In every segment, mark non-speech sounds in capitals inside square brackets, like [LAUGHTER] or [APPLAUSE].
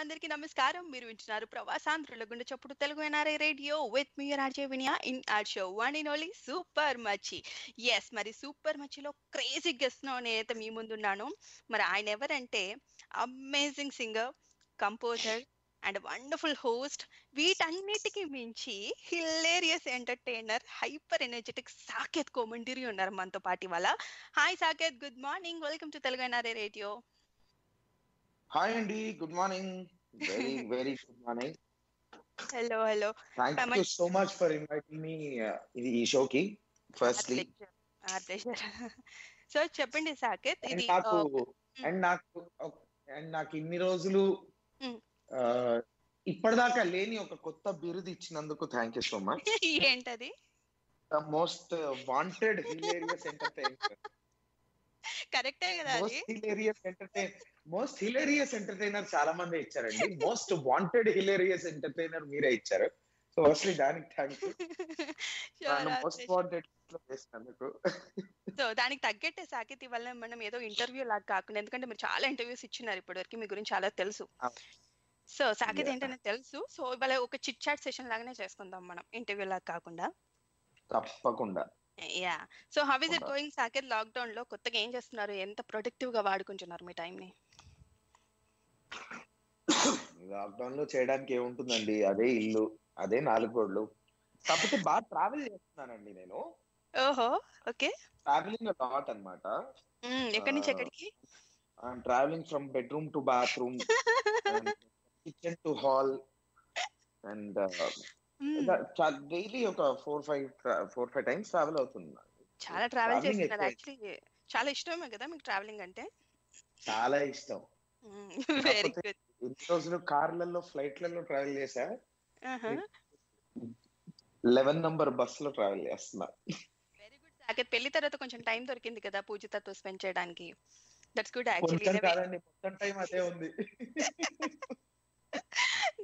అందరికీ నమస్కారం. మీరు వింటున్నారు ప్రవాసాంధ్రుల గుండె చప్పుడు Telugu NRI radio. With me RJ Viniya in our show one in only super machi yes మరి సూపర్ మచ్చిలో క్రేజీ గెస్ట్ నేనైతే మీ ముందున్నాను మరి ఆయన ఎవరంటే amazing singer composer and wonderful host వీటన్నిటికీ మించి hilarious entertainer hyper energetic Saketh Komanduri ఉన్నారు మనతో పాటు ఇవాళ. Hi Saketh good morning welcome to Telugu NRI radio. Hi అండి good morning very very good morning hello hello thank you so much for inviting me ఇది ఈ షోకి firstly so చెప్పండి సాకేత్. ఇది నాకు అండ్ నాకు అండ్ నాకు ఇన్ని రోజులు ఇప్పటిదాకా లేని ఒక కొత్త బిరుదు ఇచ్చినందుకు థ్యాంక్ యూ సో మచ్ ఏంటది? The most wanted hilarious entertainer కరెక్టే కదా అది? Most hilarious entertain most hilarious entertainer చాలా మంది ఇచ్చారండి. మోస్ట్ వాంటెడ్ హిలేరియస్ ఎంటర్టైనర్ మీరే ఇచ్చారు. సో ఫస్ట్లీ దానికి thank you. [LAUGHS] Most wanted so దానికి తగ్గట్టే సాకేత్ ఇవాళ మనం ఏదో ఇంటర్వ్యూ లాగా కాకుండా ఎందుకంటే మీరు చాలా ఇంటర్వ్యూస్ ఇచ్చినారు ఇప్పటివరకు మీ గురించి చాలా తెలుసు. సో సాకేత్. ఏంటనే తెలుసు. సో ఇవాళ ఒక చిట్ చాట్ సెషన్ లాగానే చేసుకుందాం మనం ఇంటర్వ్యూ లాగా కాకుండా. తప్పకుండా. Yeah so how is it. Going Saketh లాక్డౌన్లో? కొత్తగా ఏం చేస్తున్నారు? ఎంత ప్రొడక్టివ్గా వాడుకుంటున్నారు మీ టైం ని? [COUGHS] లాక్డౌన్లో చేయడానికి ఏముంటుందండి? అదే ఇల్లు అదే నాలుగు గోడ్లు. కాకపోతే బాగా ట్రావెల్ చేస్తున్నానండి నేను. ఓహో ఓకే. ట్రావెలింగ్ లాట్ అన్నమాట. ఎక్కడి నుంచి. ఎక్కడికి? Travelling from bedroom to bathroom kitchen to hall and daily ఒక four five four five times travel అవుతుంది చాలా ట్రావెల్ చేస్తున్నారు. యాక్చువల్లీ చాలా ఇష్టమే కదా మీకు ట్రావెలింగ్ అంటే? చాలా ఇష్టం. వెరీ గుడ్ ఎన్ని రోజులు కార్లలో ఫ్లైట్లలో ట్రావెల్ చేశా? లెవెన్ నంబర్ బస్లో ట్రావెల్ చేస్తున్నా వెరీ గుడ్ సాకేత్ పెళ్ళి తర్వాత కొంచెం టైం దొరికింది కదా పూజితతో స్పెండ్ చేయడానికి. దట్స్ గుడ్ కొంచెం యాక్చువల్లీ మొత్తం టైం అదే ఉంది. [LAUGHS]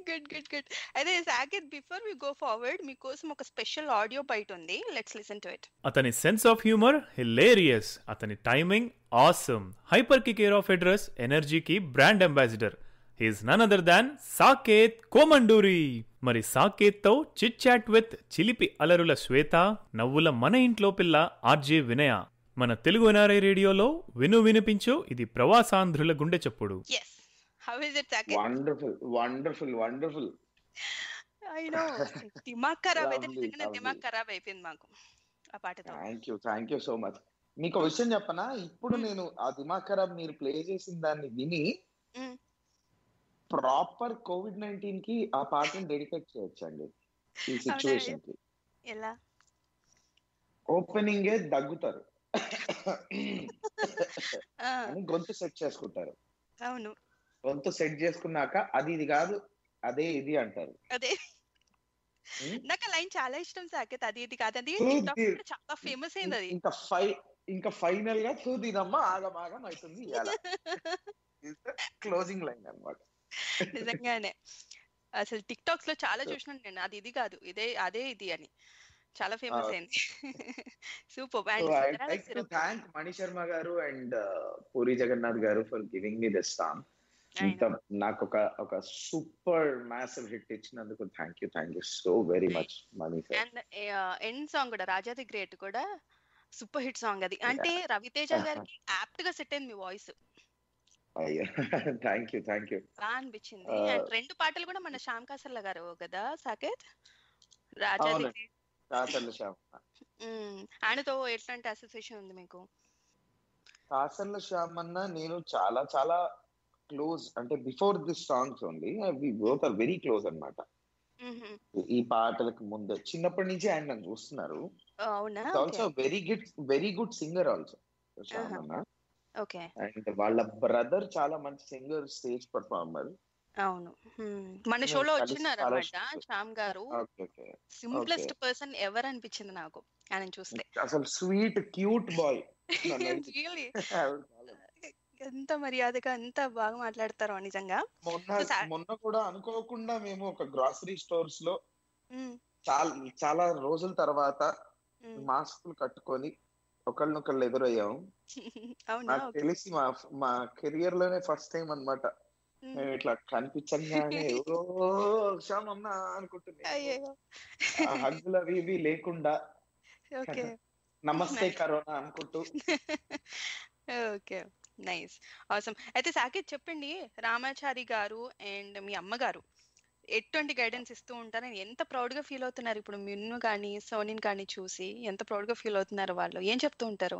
గుడ్ గుడ్ గుడ్ అయితే Saketh before we go forward మీకోసం ఒక స్పెషల్ ఆడియో బయట ఉంది. లెట్స్ లిసన్ టు ఇట్ అతని సెన్స్ ఆఫ్ హ్యూమర్ హిలేరియస్ అతని టైమింగ్ ఆసమ్ హైపర్కి కేర్ ఆఫ్ అడ్రస్ ఎనర్జీకి brand ambassador he's none other than Saketh Komanduri. మరి సాకేత్తో చిట్ చాట్ విత్ చిలిపి అలరుల శ్వేత నవ్వుల మన ఇంట్లో పిల్ల ఆర్జే వినయ. మన తెలుగు ఎన్ఆర్ఐ రేడియోలో విను వినిపించు. ఇది ప్రవాసాంధ్రుల గుండె చప్పుడు. Yes how is it Saketh wonderful wonderful wonderful I know దిమాగ్ ఖరాబ్ అయితే నిజంగానే. దిమాగ్ ఖరాబ్ అయిపోయింది మాకు ఆ పాటతో. Thank you thank you so much మీకు విషయం చెప్పనా? ఇప్పుడు Hmm. నేను ఆ దిమాగ్ ఖరాబ్ మీరు ప్లే చేసిన దాన్ని విని. ప్రాపర్ కోవిడ్ నైన్టీన్కి ఆ పాటను డెడికేట్ చేయొచ్చండి ఈ సిచ్యువేషన్కి ఎలా? ఓపెనింగ్ ఏ దగ్గుతారు. [LAUGHS] గొంతు సెట్ చేసుకుంటారు. అవును. గొంతు సెట్ చేసుకున్నాక అది ఇది కాదు అదే ఇది అంటారు. అదే? నాకు లైన్ చాలా ఇష్టం సాకేత్ అది ఇది కాదు అది చాలా ఫేమస్ అయింది అది. ఇంకా ఫై ఇంకా ఫైనల్గా చూదిదమ్మా ఆగం ఆగం అవుతుంది క్లోజింగ్ లైన్ [LAUGHS] అన్నమాట. నిజంగానే. అసలు టిక్ టాక్స్లో చాలా చూసినాను నేను అది ఇది కాదు ఇదే అదే ఇది అని. చాలా ఫేమస్. అయింది. Super to thank Mani Sharma గారు అండ్ పూరి జగన్నాథ్ గారు for giving me this song ఇంత నాకు ఒక ఒక సూపర్ మ్యాసివ్ హిట్ ఇచ్చినందుకు thank you thank you so very much sir. And end song కూడా రాజా ది గ్రేట్ కూడా సూపర్ హిట్ సాంగ్ అది. అంటే రవితేజ [LAUGHS] గారికి యాప్ట్గా సెట్ అయింది మీ వాయిస్. అయ్యా [LAUGHS] థ్యాంక్ యూ థ్యాంక్ యూ. బాగా అనిపించింది. అండ్ రెండు పాటలు కూడా మన శ్యామ్ కాసర్ల గారు కదా సాకేత్? రాజా ది. గ్రేట్. శ్యామ్. ఆయనతో ఎట్లాంటి అసోసియేషన్ ఉంది మీకు? కాసర్ల శ్యామ్ అన్న నేను చాలా చాలా క్లోజ్ అంటే before this songs only both are very close అన్నమాట. మ్మ్. ఈ పాటలకు ముందు చిన్నప్పటి నుంచి ఆయన నన్ను చూస్తున్నారు. Also very good very good singer also and వాళ్ళ బ్రదర్ చాలా మంచి సింగర్ స్టేజ్ పర్ఫార్మర్ అవును. మన షోలో కలిసి వచ్చినారు చాలా అనమాట శ్యామ్ గారు. సింప్లెస్ట్ పర్సన్ ఎవర్ అనిపించింది నాకు ఆయన చూస్తే. అసలు స్వీట్ క్యూట్ బాయ్ ఎంత మర్యాదగా ఎంత బాగా మాట్లాడతారో నిజంగా. మొన్న. మొన్న కూడా అనుకోకుండా మేము ఒక గ్రాసరీ స్టోర్స్లో మ్మ్. చాలా చాలా రోజుల తర్వాత మ్మ్. మాస్కులు కట్టుకొని ఒకళ్ళనొకళ్ళు ఎదురయ్యాము. [LAUGHS] నాకు తెలిసి మా మా కెరియర్లోనే ఫస్ట్ టైం అన్నమాట. నేను ఇట్లా కనిపించగానే [LAUGHS] ఆ హగ్గులు అవి ఇవి లేకుండా ఓకే. [LAUGHS] నమస్తే. కరోనా అనుకుంటూ. ఓకే. నైస్. అవసరం అయితే సాకేత్ చెప్పండి రామాచారి గారు అండ్ మీ అమ్మగారు ఎటువంటి గైడెన్స్ ఇస్తూ ఉంటారని ఎంత ప్రౌడ్గా ఫీల్ అవుతున్నారు? ఇప్పుడు మిన్ను కానీ సోనిన్ కానీ చూసి ఎంత ప్రౌడ్గా ఫీల్ అవుతున్నారు వాళ్ళు? ఏం చెప్తూ ఉంటారు?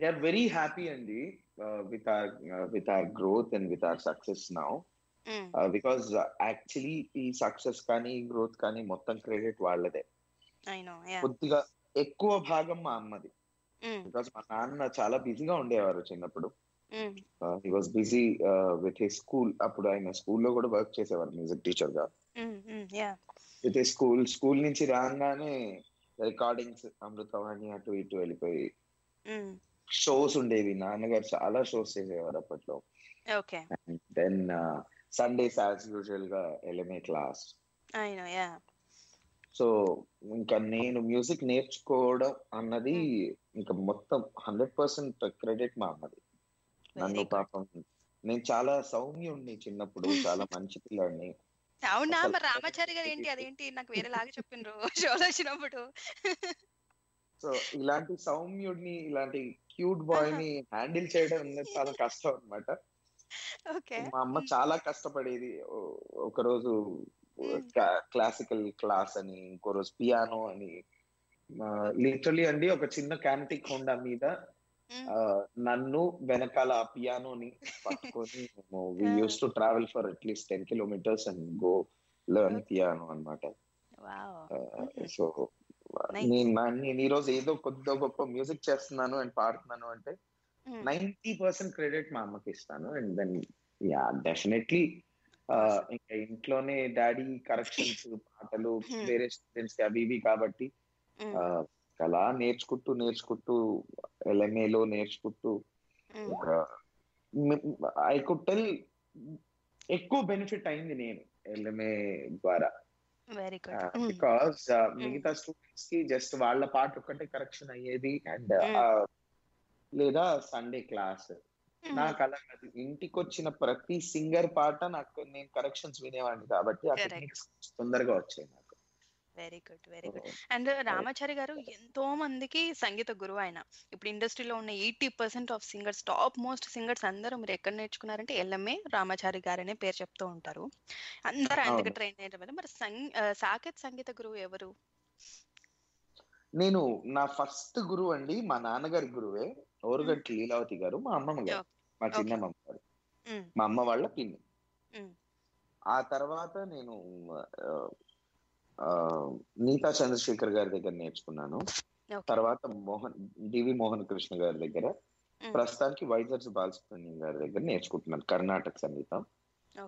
దే ఆర్ వెరీ హ్యాపీ అండి with our with our growth and with our success now. Because actually ఈ సక్సెస్ కానీ గ్రోత్ కానీ మొత్తం క్రెడిట్ వాళ్ళదే. కొద్దిగా ఎక్కువ భాగం మా అమ్మది. మ్మ్. బికాస్ మా నాన్న చాలా బిజీగా ఉండేవారు చిన్నప్పుడు. He was busy with his school అప్పుడు ఆయన స్కూల్లో కూడా వర్క్ చేసేవారు మ్యూజిక్ టీచర్గా. విత్ హిస్ స్కూల్ స్కూల్ నుంచి రాగానే రికార్డింగ్స్ అమృతవాణి అటు ఇటు వెళ్ళిపోయి మ్మ్. షోస్ ఉండేవి నాన్నగారు చాలా షోస్ చేసేవారు అప్పట్లో. దెన్ సండేస్ యాజ్ యూజువల్గా ఎలిమే క్లాస్. సో ఇంకా నేను మ్యూజిక్ నేర్చుకోవడం అన్నది ఇంకా మొత్తం హండ్రెడ్ పర్సెంట్ క్రెడిట్ మా అమ్మది. నన్ను. పాపం నేను చాలా సౌమ్యుణ్ణి చిన్నప్పుడు చాలా మంచి పిల్లాడిని. అవునా? మరి రామాచారి గారు ఏంటి? [LAUGHS] అదేంటి? నాకు వేరేలాగా చెప్పిండ్రు షోలో వచ్చినప్పుడు. సో ఇలాంటి సౌమ్యుడిని ఇలాంటి క్యూట్ బాయ్ని హ్యాండిల్ చేయడం అనేది చాలా కష్టం అన్నమాట. [LAUGHS] ఓకే. మా అమ్మ చాలా కష్టపడేది. ఒక రోజు. క్లాసికల్ క్లాస్ అని ఇంకో రోజు పియానో అని లిటరలీ అండి ఒక చిన్న క్యానటిక్ హోండా మీద నన్ను వెనకాల ఆ పియానోని పట్టుకొని we. Use to travel for at least ten kilometres and go learn. Piano అనమాట సో. నేను ఈ రోజు ఏదో కొద్దిగా గొప్ప మ్యూజిక్ చేస్తున్నాను అండ్ పాడుతున్నాను అంటే నైన్టీ పర్సెంట్ క్రెడిట్ మా అమ్మకి ఇస్తాను అండ్ దెన్ యా డెఫినెట్లీ. ఇంకా ఇంట్లోనే డాడీ కరెక్షన్స్ పాటలు. [LAUGHS] వేరే స్టూడెంట్స్కి అవి ఇవి కాబట్టి అలా నేర్చుకుంటూ నేర్చుకుంటూ ఎల్ఎంఏలో నేర్చుకుంటూ ఐ కుడ్ టెల్ ఎక్కువ బెనిఫిట్ అయింది నేను ఎల్ఎంఏ ద్వారా. బికాస్ మిగతా స్టూడెంట్స్కి జస్ట్ వాళ్ళ పాట ఒక్కటే కరెక్షన్ అయ్యేది అండ్. లేదా సండే క్లాస్ నాకు అలా కాదు. ఇంటికి వచ్చిన ప్రతి సింగర్ పాట నాకు నేను కరెక్షన్స్ వినేవాడిని కాబట్టి ఆ Correct. టెక్నిక్స్ తొందరగా వచ్చాయి నాకు. Very good very good. And Ramachari గారు ఎంతో మందికి సంగీత గురువు ఆయన. ఇప్పుడు ఇండస్ట్రీలో ఉన్న eighty percent of singers top most singers అందరూ మీరు ఎక్కడ నేర్చుకున్నారంటే ఎల్ఎంఏ రామాచారి గారు అనే పేరు చెప్తూ ఉంటారు. అందరూ ఆయన దగ్గర అవును. ట్రైన్ అయ్యారు కదా. మరి సంగ్- ఆ, సాకేత్ సంగీత గురువు ఎవరు? నేను నా ఫస్ట్ గురువు అండి మా నాన్నగారి గురువే. ఓరుగంటి లీలావతి గారు మా అమ్మమ్మ గారు మా. చిన్నమ్మ గారు. మా అమ్మ వాళ్ళ పిన్ని. ఆ తర్వాత నేను నీతా చంద్రశేఖర్ గారి దగ్గర నేర్చుకున్నాను. తర్వాత మోహన్ డివి మోహన్ కృష్ణ గారి దగ్గర. ప్రస్తుతానికి వైజర్స్ బాలసుబ్రహ్మణ్యం గారి దగ్గర నేర్చుకుంటున్నాను కర్ణాటక సంగీతం.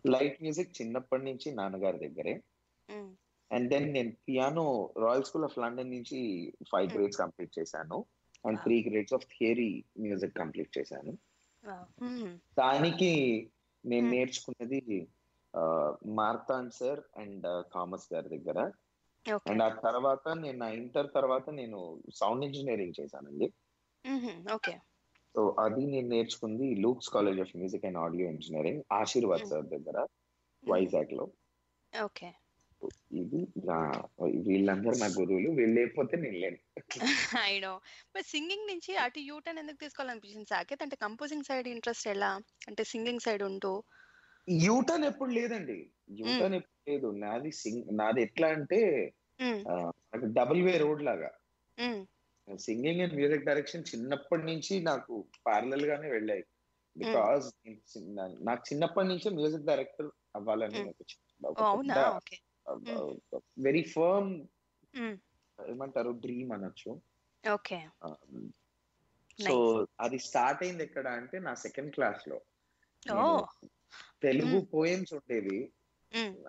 లైట్ మ్యూజిక్ చిన్నప్పటి నుంచి నాన్నగారి దగ్గరే. అండ్ దెన్ నేను piano royal school of London నుంచి ఫైవ్. గ్రేడ్స్ కంప్లీట్ చేశాను and. Three grades of theory music complete చేశాను. మ్మ్. దానికి నేను Hmm. నేర్చుకున్నది మార్తాన్ సార్ అండ్ థామస్ గారి దగ్గర. అండ్ ఆ తర్వాత నేను నా ఇంటర్ తర్వాత నేను సౌండ్ ఇంజనీరింగ్ చేశానండి మ్మ్. Okay. సో అది నేను నేర్చుకుంది Luke's college of music and audio engineering Ashirwad Hmm. Sir దగ్గర. వైజాగ్లో Okay. ఇది నా వీళ్ళందరూ నా గురువులు వీళ్ళు లేకపోతే నేను లేను. ఐ నో మరి సింగింగ్ నుంచి అటు యూటర్న్ ఎందుకు తీసుకోవాలనిపించింది సాకేత్? అంటే కంపోజింగ్ సైడ్ ఇంట్రెస్ట్ ఎలా? అంటే సింగింగ్ సైడ్ ఉంటూ? యూటర్న్ ఎప్పుడు లేదండి. యూటర్న్ ఎప్పుడు లేదు. నాది సింగ్ నాది ఎట్లా అంటే. డబుల్ వే రోడ్ లాగా. సింగింగ్ అండ్ మ్యూజిక్ డైరెక్షన్ చిన్నప్పటి నుంచి నాకు ప్యారలల్ గానే వెళ్ళాయి. బికాస్ నాకు చిన్నప్పటి నుంచే మ్యూజిక్ డైరెక్టర్ అవ్వాలని Mm. నాకు వెరీ ఫర్మ్. ఏమంటారు డ్రీమ్ అనొచ్చు. ఓకే. సో అది స్టార్ట్ అయింది ఎక్కడ అంటే నా సెకండ్ క్లాస్లో. తెలుగు. పోయమ్స్ ఉండేవి.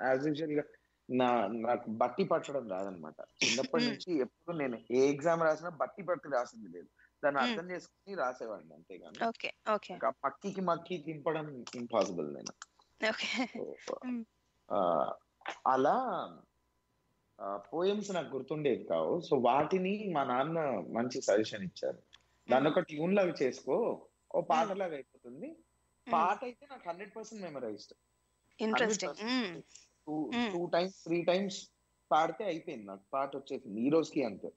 యాజ్ యూజువల్గా నా నాకు బట్టి పట్టడం రాదనమాట. చిన్నప్పటి. నుంచి ఎప్పుడు నేను ఏ ఎగ్జామ్ రాసినా బట్టి పట్టి రాసింది లేదు. దాన్ని. అర్థం చేసుకుని రాసేవాడిని అంతేగాని. మక్కికి మక్కి దింపడం ఇంపాసిబుల్ నేను. అలా పోయమ్స్ నాకు గుర్తుండేవి కావు. సో వాటిని మా నాన్న మంచి సజెషన్ ఇచ్చారు. దాన్ని ఒక ట్యూన్ లాగా చేసుకో. ఓ పాటలాగా అయిపోతుంది. పాట అయితే నాకు hundred percent memorised two times three times పాడితే అయిపోయింది. నాకు పాట వచ్చేసింది. ఈ రోజుకి అంతే.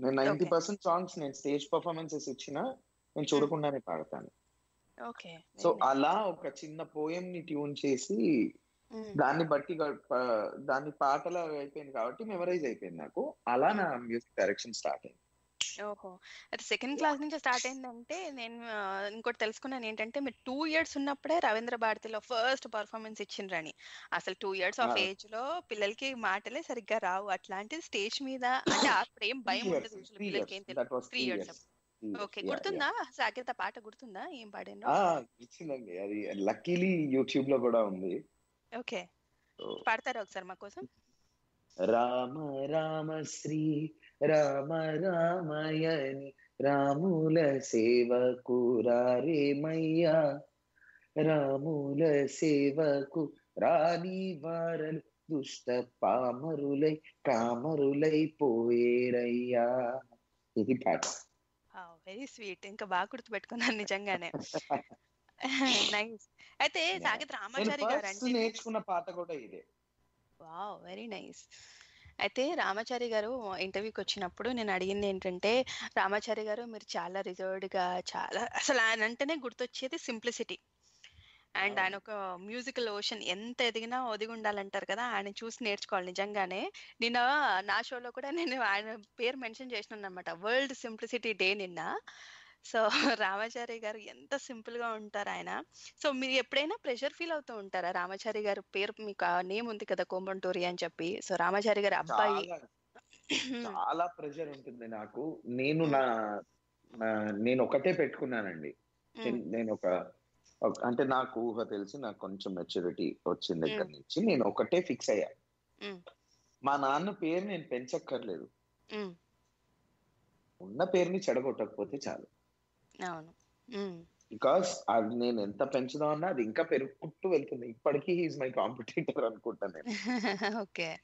నేను నైన్టీ. పర్సెంట్ సాంగ్స్ నేను స్టేజ్ పర్ఫార్మెన్సెస్ ఇచ్చినా నేను చూడకుండానే పాడతాను. ఓకే సో అలా ఒక చిన్న పోయం ని ట్యూన్ చేసి దాన్ని బట్టి దాన్ని పాటలా అయిపోయింది కాబట్టి మెమరైజ్ అయిపోయింది నాకు. అలా నా మ్యూజిక్ డైరెక్షన్ స్టార్ట్ అయింది. ఓహో. అయితే సెకండ్ క్లాస్ నుంచి స్టార్ట్ అయిందంటే నేను ఇంకోటి తెలుసుకున్నాను ఏంటంటే మీరు టూ ఇయర్స్ ఉన్నప్పుడే రవీంద్ర భారతిలో ఫస్ట్ పర్ఫార్మెన్స్ ఇచ్చిండ్రని అసలు టూ ఇయర్స్ ఆఫ్. ఏజ్లో పిల్లలకి మాటలే సరిగ్గా రావు. అట్లాంటిది స్టేజ్ మీద అంటే అప్పుడు ఏం భయం usually పిల్లలకి ఏం తెలియదు త్రీ ఇయర్స్ ఓకే. గుర్తుందా? సాకేత పాట గుర్తుందా? ఏం పాడినో ఇచ్చిందండి అది లక్కీలీ యూట్యూబ్లో కూడా ఉంది. ఓకే. పాడతారా ఒకసారి మా కోసం? రామ రామ శ్రీ రామ రామయని రాముల సేవకు రారేమయ్యా రాముల సేవకు రాని వారలు దుష్ట పామరులై కామరులై పోయేరయ్యా. ఇది పాట. Very sweet. ఇంకా బాగా గుర్తుపెట్టుకున్నాను నిజంగానే. [LAUGHS] [LAUGHS] నైస్. అయితే. సాగిత్ రామాచారి గారు నేర్చుకున్న పాట కూడా ఇదే. Wow very nice. అయితే రామాచారి గారు ఇంటర్వ్యూకి వచ్చినప్పుడు నేను అడిగింది ఏంటంటే రామాచారి గారు మీరు చాలా రిజర్వ్డ్గా చాలా [LAUGHS] అసలు ఆయన అంటేనే గుర్తొచ్చేది సింప్లిసిటీ. అండ్ ఆయన ఒక మ్యూజికల్ ఓషన్ ఎంత ఎదిగినా ఒదిగి ఉండాలంటారు కదా ఆయన చూసి నేర్చుకోవాలి నిజంగానే. నిన్న నా షోలో కూడా నేను ఆయన పేరు మెన్షన్ చేసినాను అనమాట వరల్డ్ సింప్లిసిటీ డే నిన్న. సో [LAUGHS] రామాచారి గారు ఎంత సింపుల్గా ఉంటారు ఆయన సో మీరు ఎప్పుడైనా ప్రెషర్ ఫీల్ అవుతూ ఉంటారా రామాచారి గారు పేరు మీకు ఆ నేమ్ ఉంది కదా కోంబంటూరి అని చెప్పి సో రామాచారి గారి అబ్బాయి [CLEARS THROAT] చాలా ప్రెషర్ ఉంటుంది నాకు నేను నా నేను ఒకటే పెట్టుకున్నానండి. నేను ఒక అంటే నాకు ఊహ తెలిసి నాకు కొంచెం మెచ్యూరిటీ వచ్చిన దగ్గర. నుంచి నేను ఒకటే ఫిక్స్ అయ్యా. మా నాన్న పేరు నేను పెంచక్కర్లేదు. ఉన్న పేరుని చెడగొట్టకపోతే చాలు అవును. బికాస్ అది నేను ఎంత పెంచుదామన్నా అది ఇంకా పెరుగుకుంటూ వెళ్తుంది. ఇప్పటికీ హీస్ మై కాంపిటీటర్ అనుకుంటాను నేను. [LAUGHS] ఓకే.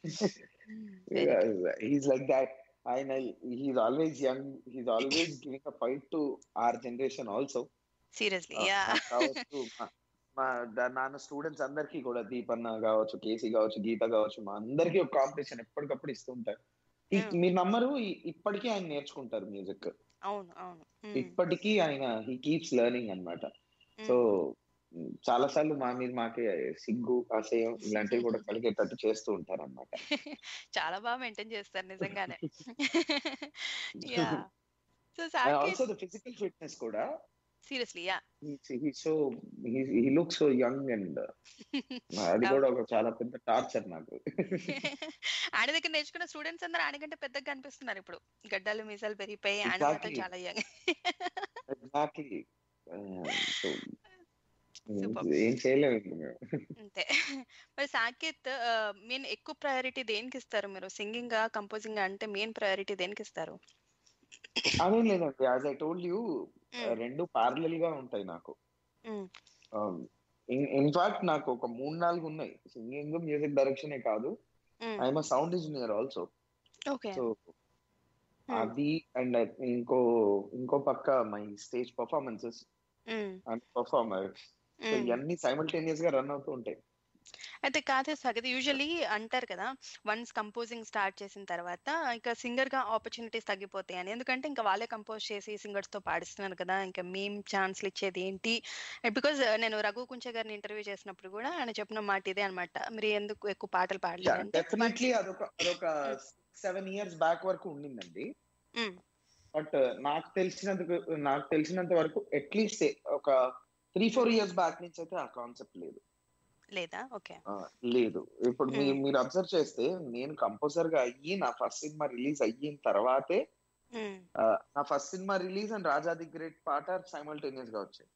హీస్ లైక్ దాట్ ఆయన he's always young he's always giving a fight to our generation also seriously yeah కావచ్చు [LAUGHS] మా- మా ద- నాన్న స్టూడెంట్స్ అందరికీ కూడా దీపన్న కావచ్చు కేసీ కావచ్చు గీత కావచ్చు మా అందరికీ ఒక కాంపిటీషన్ ఎప్పటికప్పుడు ఇస్తూ ఉంటారు. ఈ-. మీరు నమ్మరు ఈ- ఇప్పటికీ ఆయన నేర్చుకుంటారు మ్యూజిక్ అవును అవును. ఇప్పటికీ ఆయన హీ కీప్స్ లెర్నింగ్ అన్నమాట. మ్మ్. సో చాలా సార్లు మా మీద మాకే సిగ్గు అసహ్యం ఇలాంటివి కూడా కలిగేటట్టు చేస్తూ ఉంటారు అనమాట [LAUGHS] చాలా బాగా మెయింటైన్ చేస్తారు నిజంగానే. So also the physical fitness కూడా seriously yeah so he look so young and అది కూడా ఒక చాలా పెద్ద టార్చర్ నాకు [LAUGHS] ఆయన దగ్గర నేర్చుకున్న స్టూడెంట్స్ అందరూ ఆయన కంటే పెద్దగా కనిపిస్తున్నారు ఇప్పుడు గడ్డాలు మీసాలు పెరిగిపోయి ఆయన. చాలా యంగ్ [LAUGHS] ఎగ్జాక్ట్లీ. ఏం చేయలేము. అంతే మరి సాకేత్ మెయిన్ ఎక్కువ ప్రయారిటీ దేనికి ఇస్తారు మీరు సింగింగ్ కంపోజింగ్ అంటే మెయిన్ ప్రయారిటీ దేనికి ఇస్తారు అదేం లేదండి యాజ్ ఐ టోల్డ్ యూ. రెండు పార్లల్గా ఉంటాయి నాకు. ఇన్ఫాక్ట్ నాకు ఒక మూడు నాలుగు ఉన్నాయి. సింగింగ్ మ్యూజిక్ డైరెక్షన్ కాదు. I'm sound engineer also. So అది అండ్ ఇంకో ఇంకో పక్క my stage performances. And performer. ఇవన్నీ సైమల్టేనియస్గా రన్ అవుతూ ఉంటాయి. అయితే కాదే సాగతి యూజువలీ అంటారు కదా వన్స్ కంపోజింగ్ స్టార్ట్ చేసిన తర్వాత ఇంకా సింగర్గా ఆపర్చునిటీస్ తగ్గిపోతాయి అని. ఎందుకంటే ఇంకా వాళ్ళే కంపోజ్ చేసి singers తో పాడిస్తున్నారు కదా ఇంకా మేం ఛాన్స్లు ఇచ్చేది ఏంటి? బికాజ్ నేను రఘు కుంచే గారిని ఇంటర్వ్యూ చేసినప్పుడు కూడా ఆయన చెప్పిన మాట ఇదే అనమాట మీరు ఎందుకు ఎక్కువ పాటలు పాడలేదు అంటే డెఫినెట్లీ అదొక అదొక సెవెన్ ఇయర్స్ బ్యాక్ వరకు ఉండిందండి. బట్ నాకు తెలిసినంత నాకు తెలిసినంత వరకు అట్లీస్ట్ ఒక త్రీ ఫోర్ ఇయర్స్ బ్యాక్ నుంచి అయితే ఆ కాన్సెప్ట్ లేదు. లేదా? ఓకే. లేదు. ఇప్పుడు. మీరు అబ్జర్వ్ చేస్తే నేను కంపోజర్గా అయ్యి నా ఫస్ట్ సినిమా రిలీజ్ అయిన తర్వాతే నా first cinema release and Raja the great పాట సైమల్టేనియస్గా వచ్చాయి.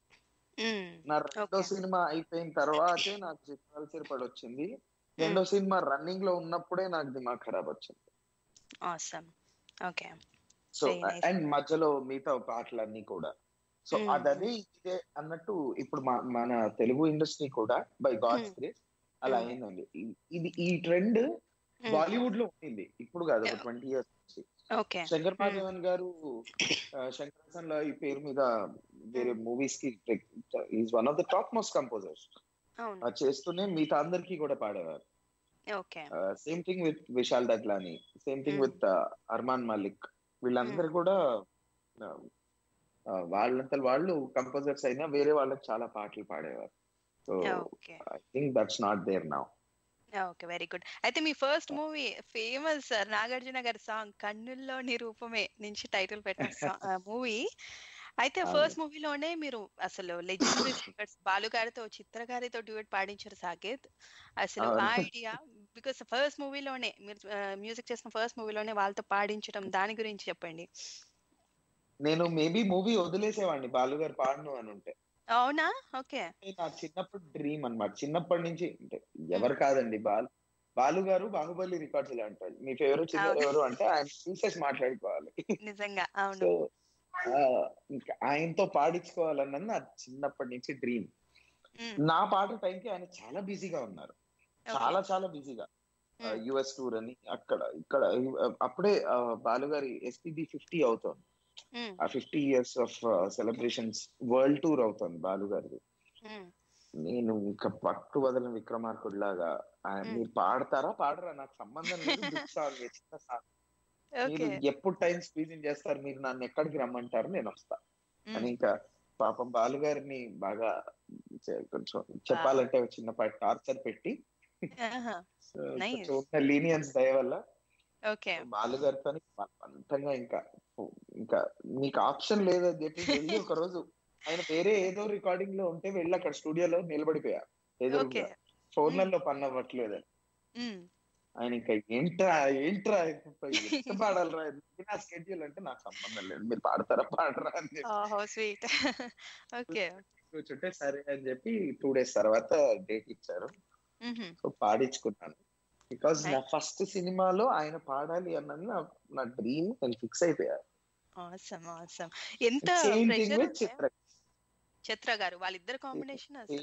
నా రెండో. సినిమా అయిపోయిన తర్వాతే నాకు చిత్రాలు పడి వచ్చింది. రెండో సినిమా రన్నింగ్లో ఉన్నప్పుడే నాకు దిమాగ్ ఖరాబ్ వచ్చింది. ఓకే. సో. అండ్ మధ్యలో మిగతా పాటలన్నీ కూడా. సో. అదనే ఇదే అన్నట్టు ఇప్పుడు మన తెలుగు ఇండస్ట్రీ కూడా బై గాడ్స్. గ్రేస్ అలా. అయిందండి ఇది ఈ ట్రెండ్. బాలీవుడ్లో ఉండింది ఇప్పుడు కాదు ఒక. ట్వంటీ ఇయర్స్ నుంచి ఓకే శంకర్ మాధవన్ గారు శంకర్లో ఈ పేరు మీద వేరే మూవీస్కి is one of the top most composers చేస్తూనే మిగతా అందరికీ కూడా పాడేవారు same thing with Vishal Dadlani same thing. With Armaan Malik వీళ్ళందరూ కూడా వాళ్ళంతా వాళ్ళు కంపోజర్స్ అయినా వేరే వాళ్ళకి చాలా పాటలు పాడేవారు. So I think that's not there now okay very good అయితే మీ ఫస్ట్ మూవీ ఫేమస్ నాగార్జున గారి సాంగ్ కన్నుల్లో నీ రూపమే నుంచి టైటిల్ పెట్టిన [LAUGHS] మూవీ అయితే. ఫస్ట్ మూవీలోనే మీరు అసలు లెజెండరీ సింగర్స్ బాలు గారితో చిత్ర గారితో డ్యూయట్ పాడించారు సాకేత్. అసలు ఆ అవును. ఐడియా బికాస్ ఫస్ట్ మూవీలోనే మీరు మ్యూజిక్ చేసిన ఫస్ట్ మూవీలోనే వాళ్ళతో పాడించడం దాని గురించి చెప్పండి. నేను మేబీ మూవీ వదిలేసేవాడిని బాలు గారు పాడను అని ఉంటే అవునా ఓకే నా చిన్నప్పుడు డ్రీమ్ అన్నమాట చిన్నప్పటి నుంచి అంటే ఎవరు కాదండి బాలు బాలు గారు బాహుబలి రికార్డ్స్ ఇలా అంటారు మీ ఫేవరెట్ సింగర్. ఎవరు అంటే ఆయన చూసేసి మాట్లాడుకోవాలి నిజంగా అవును ఇంకా ఆయనతో పాడించుకోవాలన్నది నా చిన్నప్పటి నుంచి డ్రీమ్. నా పాట టైంకి ఆయన చాలా బిజీగా ఉన్నారు. చాలా చాలా బిజీగా. యుఎస్ టూర్ అని అక్కడ ఇక్కడ అప్పుడే ఆ, బాలు గారి ఎస్పీబి ఫిఫ్టీ అవుతోంది. ఆ fifty years of celebrations world tour అవుతుంది బాలు గారిది. మ్మ్. నేను ఇంకా పట్టు వదలని విక్రమార్కుడిలాగా ఆయన మ్మ్. మీరు పాడతారా? పాడరా నాకు సంబంధం లేదు దుఃఖ సాంగ్ చిన్న సాంగ్ మీరు ఓకే ఎప్పుడు టైం స్క్వీజింగ్ చేస్తారు మీరు నన్ను ఎక్కడికి రమ్మంటారు నేను వస్తా. అని. ఇంకా పాపం బాలు గారిని బాగా కొంచెం చెప్పాలంటే ఒక చిన్నపాటి టార్చర్ పెట్టి. ఉన్న లీనియన్స్ దయ వల్ల. ఓకే బాలు గారితో బలవంతంగా ఇంకా ఇంకా మీకు ఆప్షన్ లేదని చెప్పి వెళ్ళి ఒక రోజు ఆయన వేరే ఏదో రికార్డింగ్లో ఉంటే వెళ్ళి అక్కడ స్టూడియోలో నిలబడిపోయా. ఏదో ఫోన్లలో పని అవ్వట్లేదని మ్మ్. ఆయన ఇంకా ఏంట్రా ఏంట్రా ఎంత పాడాలరా నా స్కెడ్యూల్ అంటే నాకు సంబంధం లేదు. మీరు పాడతారా పాడరా అని చెప్పి. ఓహో స్వీట్. ఓకే. కూర్చుంటే సరే అని చెప్పి టూ డేస్ తర్వాత డేట్ ఇచ్చారు. సో పాడించుకున్నాను. బికాస్ నా. ఫస్ట్ సినిమాలో ఆయన పాడాలి అన్నది నా నా డ్రీమ్ నేను ఫిక్స్ అయిపోయాను ఆసమ్ ఆసమ్ ఎంత ప్రెషర్ చిత్ర చిత్ర గారు వాళ్ళిద్దరు కాంబినేషన్.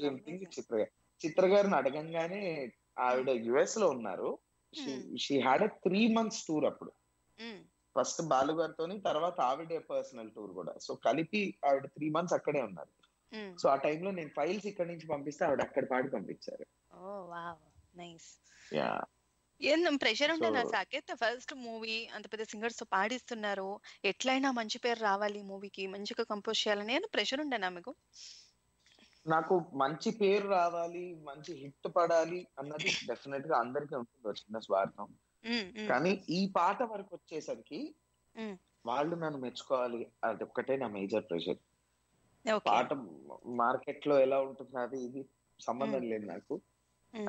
చిత్ర గారు. చిత్ర గారిని అడగంగానే ఆవిడ యుఎస్లో ఉన్నారు. Hmm. She had a three months tour అప్పుడు. ఫస్ట్ బాలు గారితోని తర్వాత ఆవిడే పర్సనల్ టూర్ కూడా. సో కలిపి ఆవిడ త్రీ మంత్స్ అక్కడే ఉన్నారు. సో ఆ టైంలో నేను ఫైల్స్ ఇక్కడ నుంచి పంపిస్తే ఆవిడ అక్కడ పాడి పంపించారు. ఓ వావ్ నైస్ యా ఏం pressure So- Saketh? First movie అంత పెద్ద సింగర్స్తో పాడిస్తున్నారు. ఎట్లయినా మంచి పేరు రావాలి మూవీకి మంచిగా కంపోజ్ చేయాలని ఏదో ప్రెషర్ ఉండనా మీకు? నాకు మంచి పేరు రావాలి మంచి హిట్ పడాలి అన్నది డెఫినెట్గా అందరికీ ఉంటుంది చిన్న స్వార్థం. కానీ ఈ పాట వరకు వచ్చేసరికి. వాళ్ళు నన్ను మెచ్చుకోవాలి అది ఒక్కటే నా మేజర్ ప్రెషర్. పాట మార్కెట్లో ఎలా ఉంటుంది అది ఇది సంబంధం లేదు నాకు.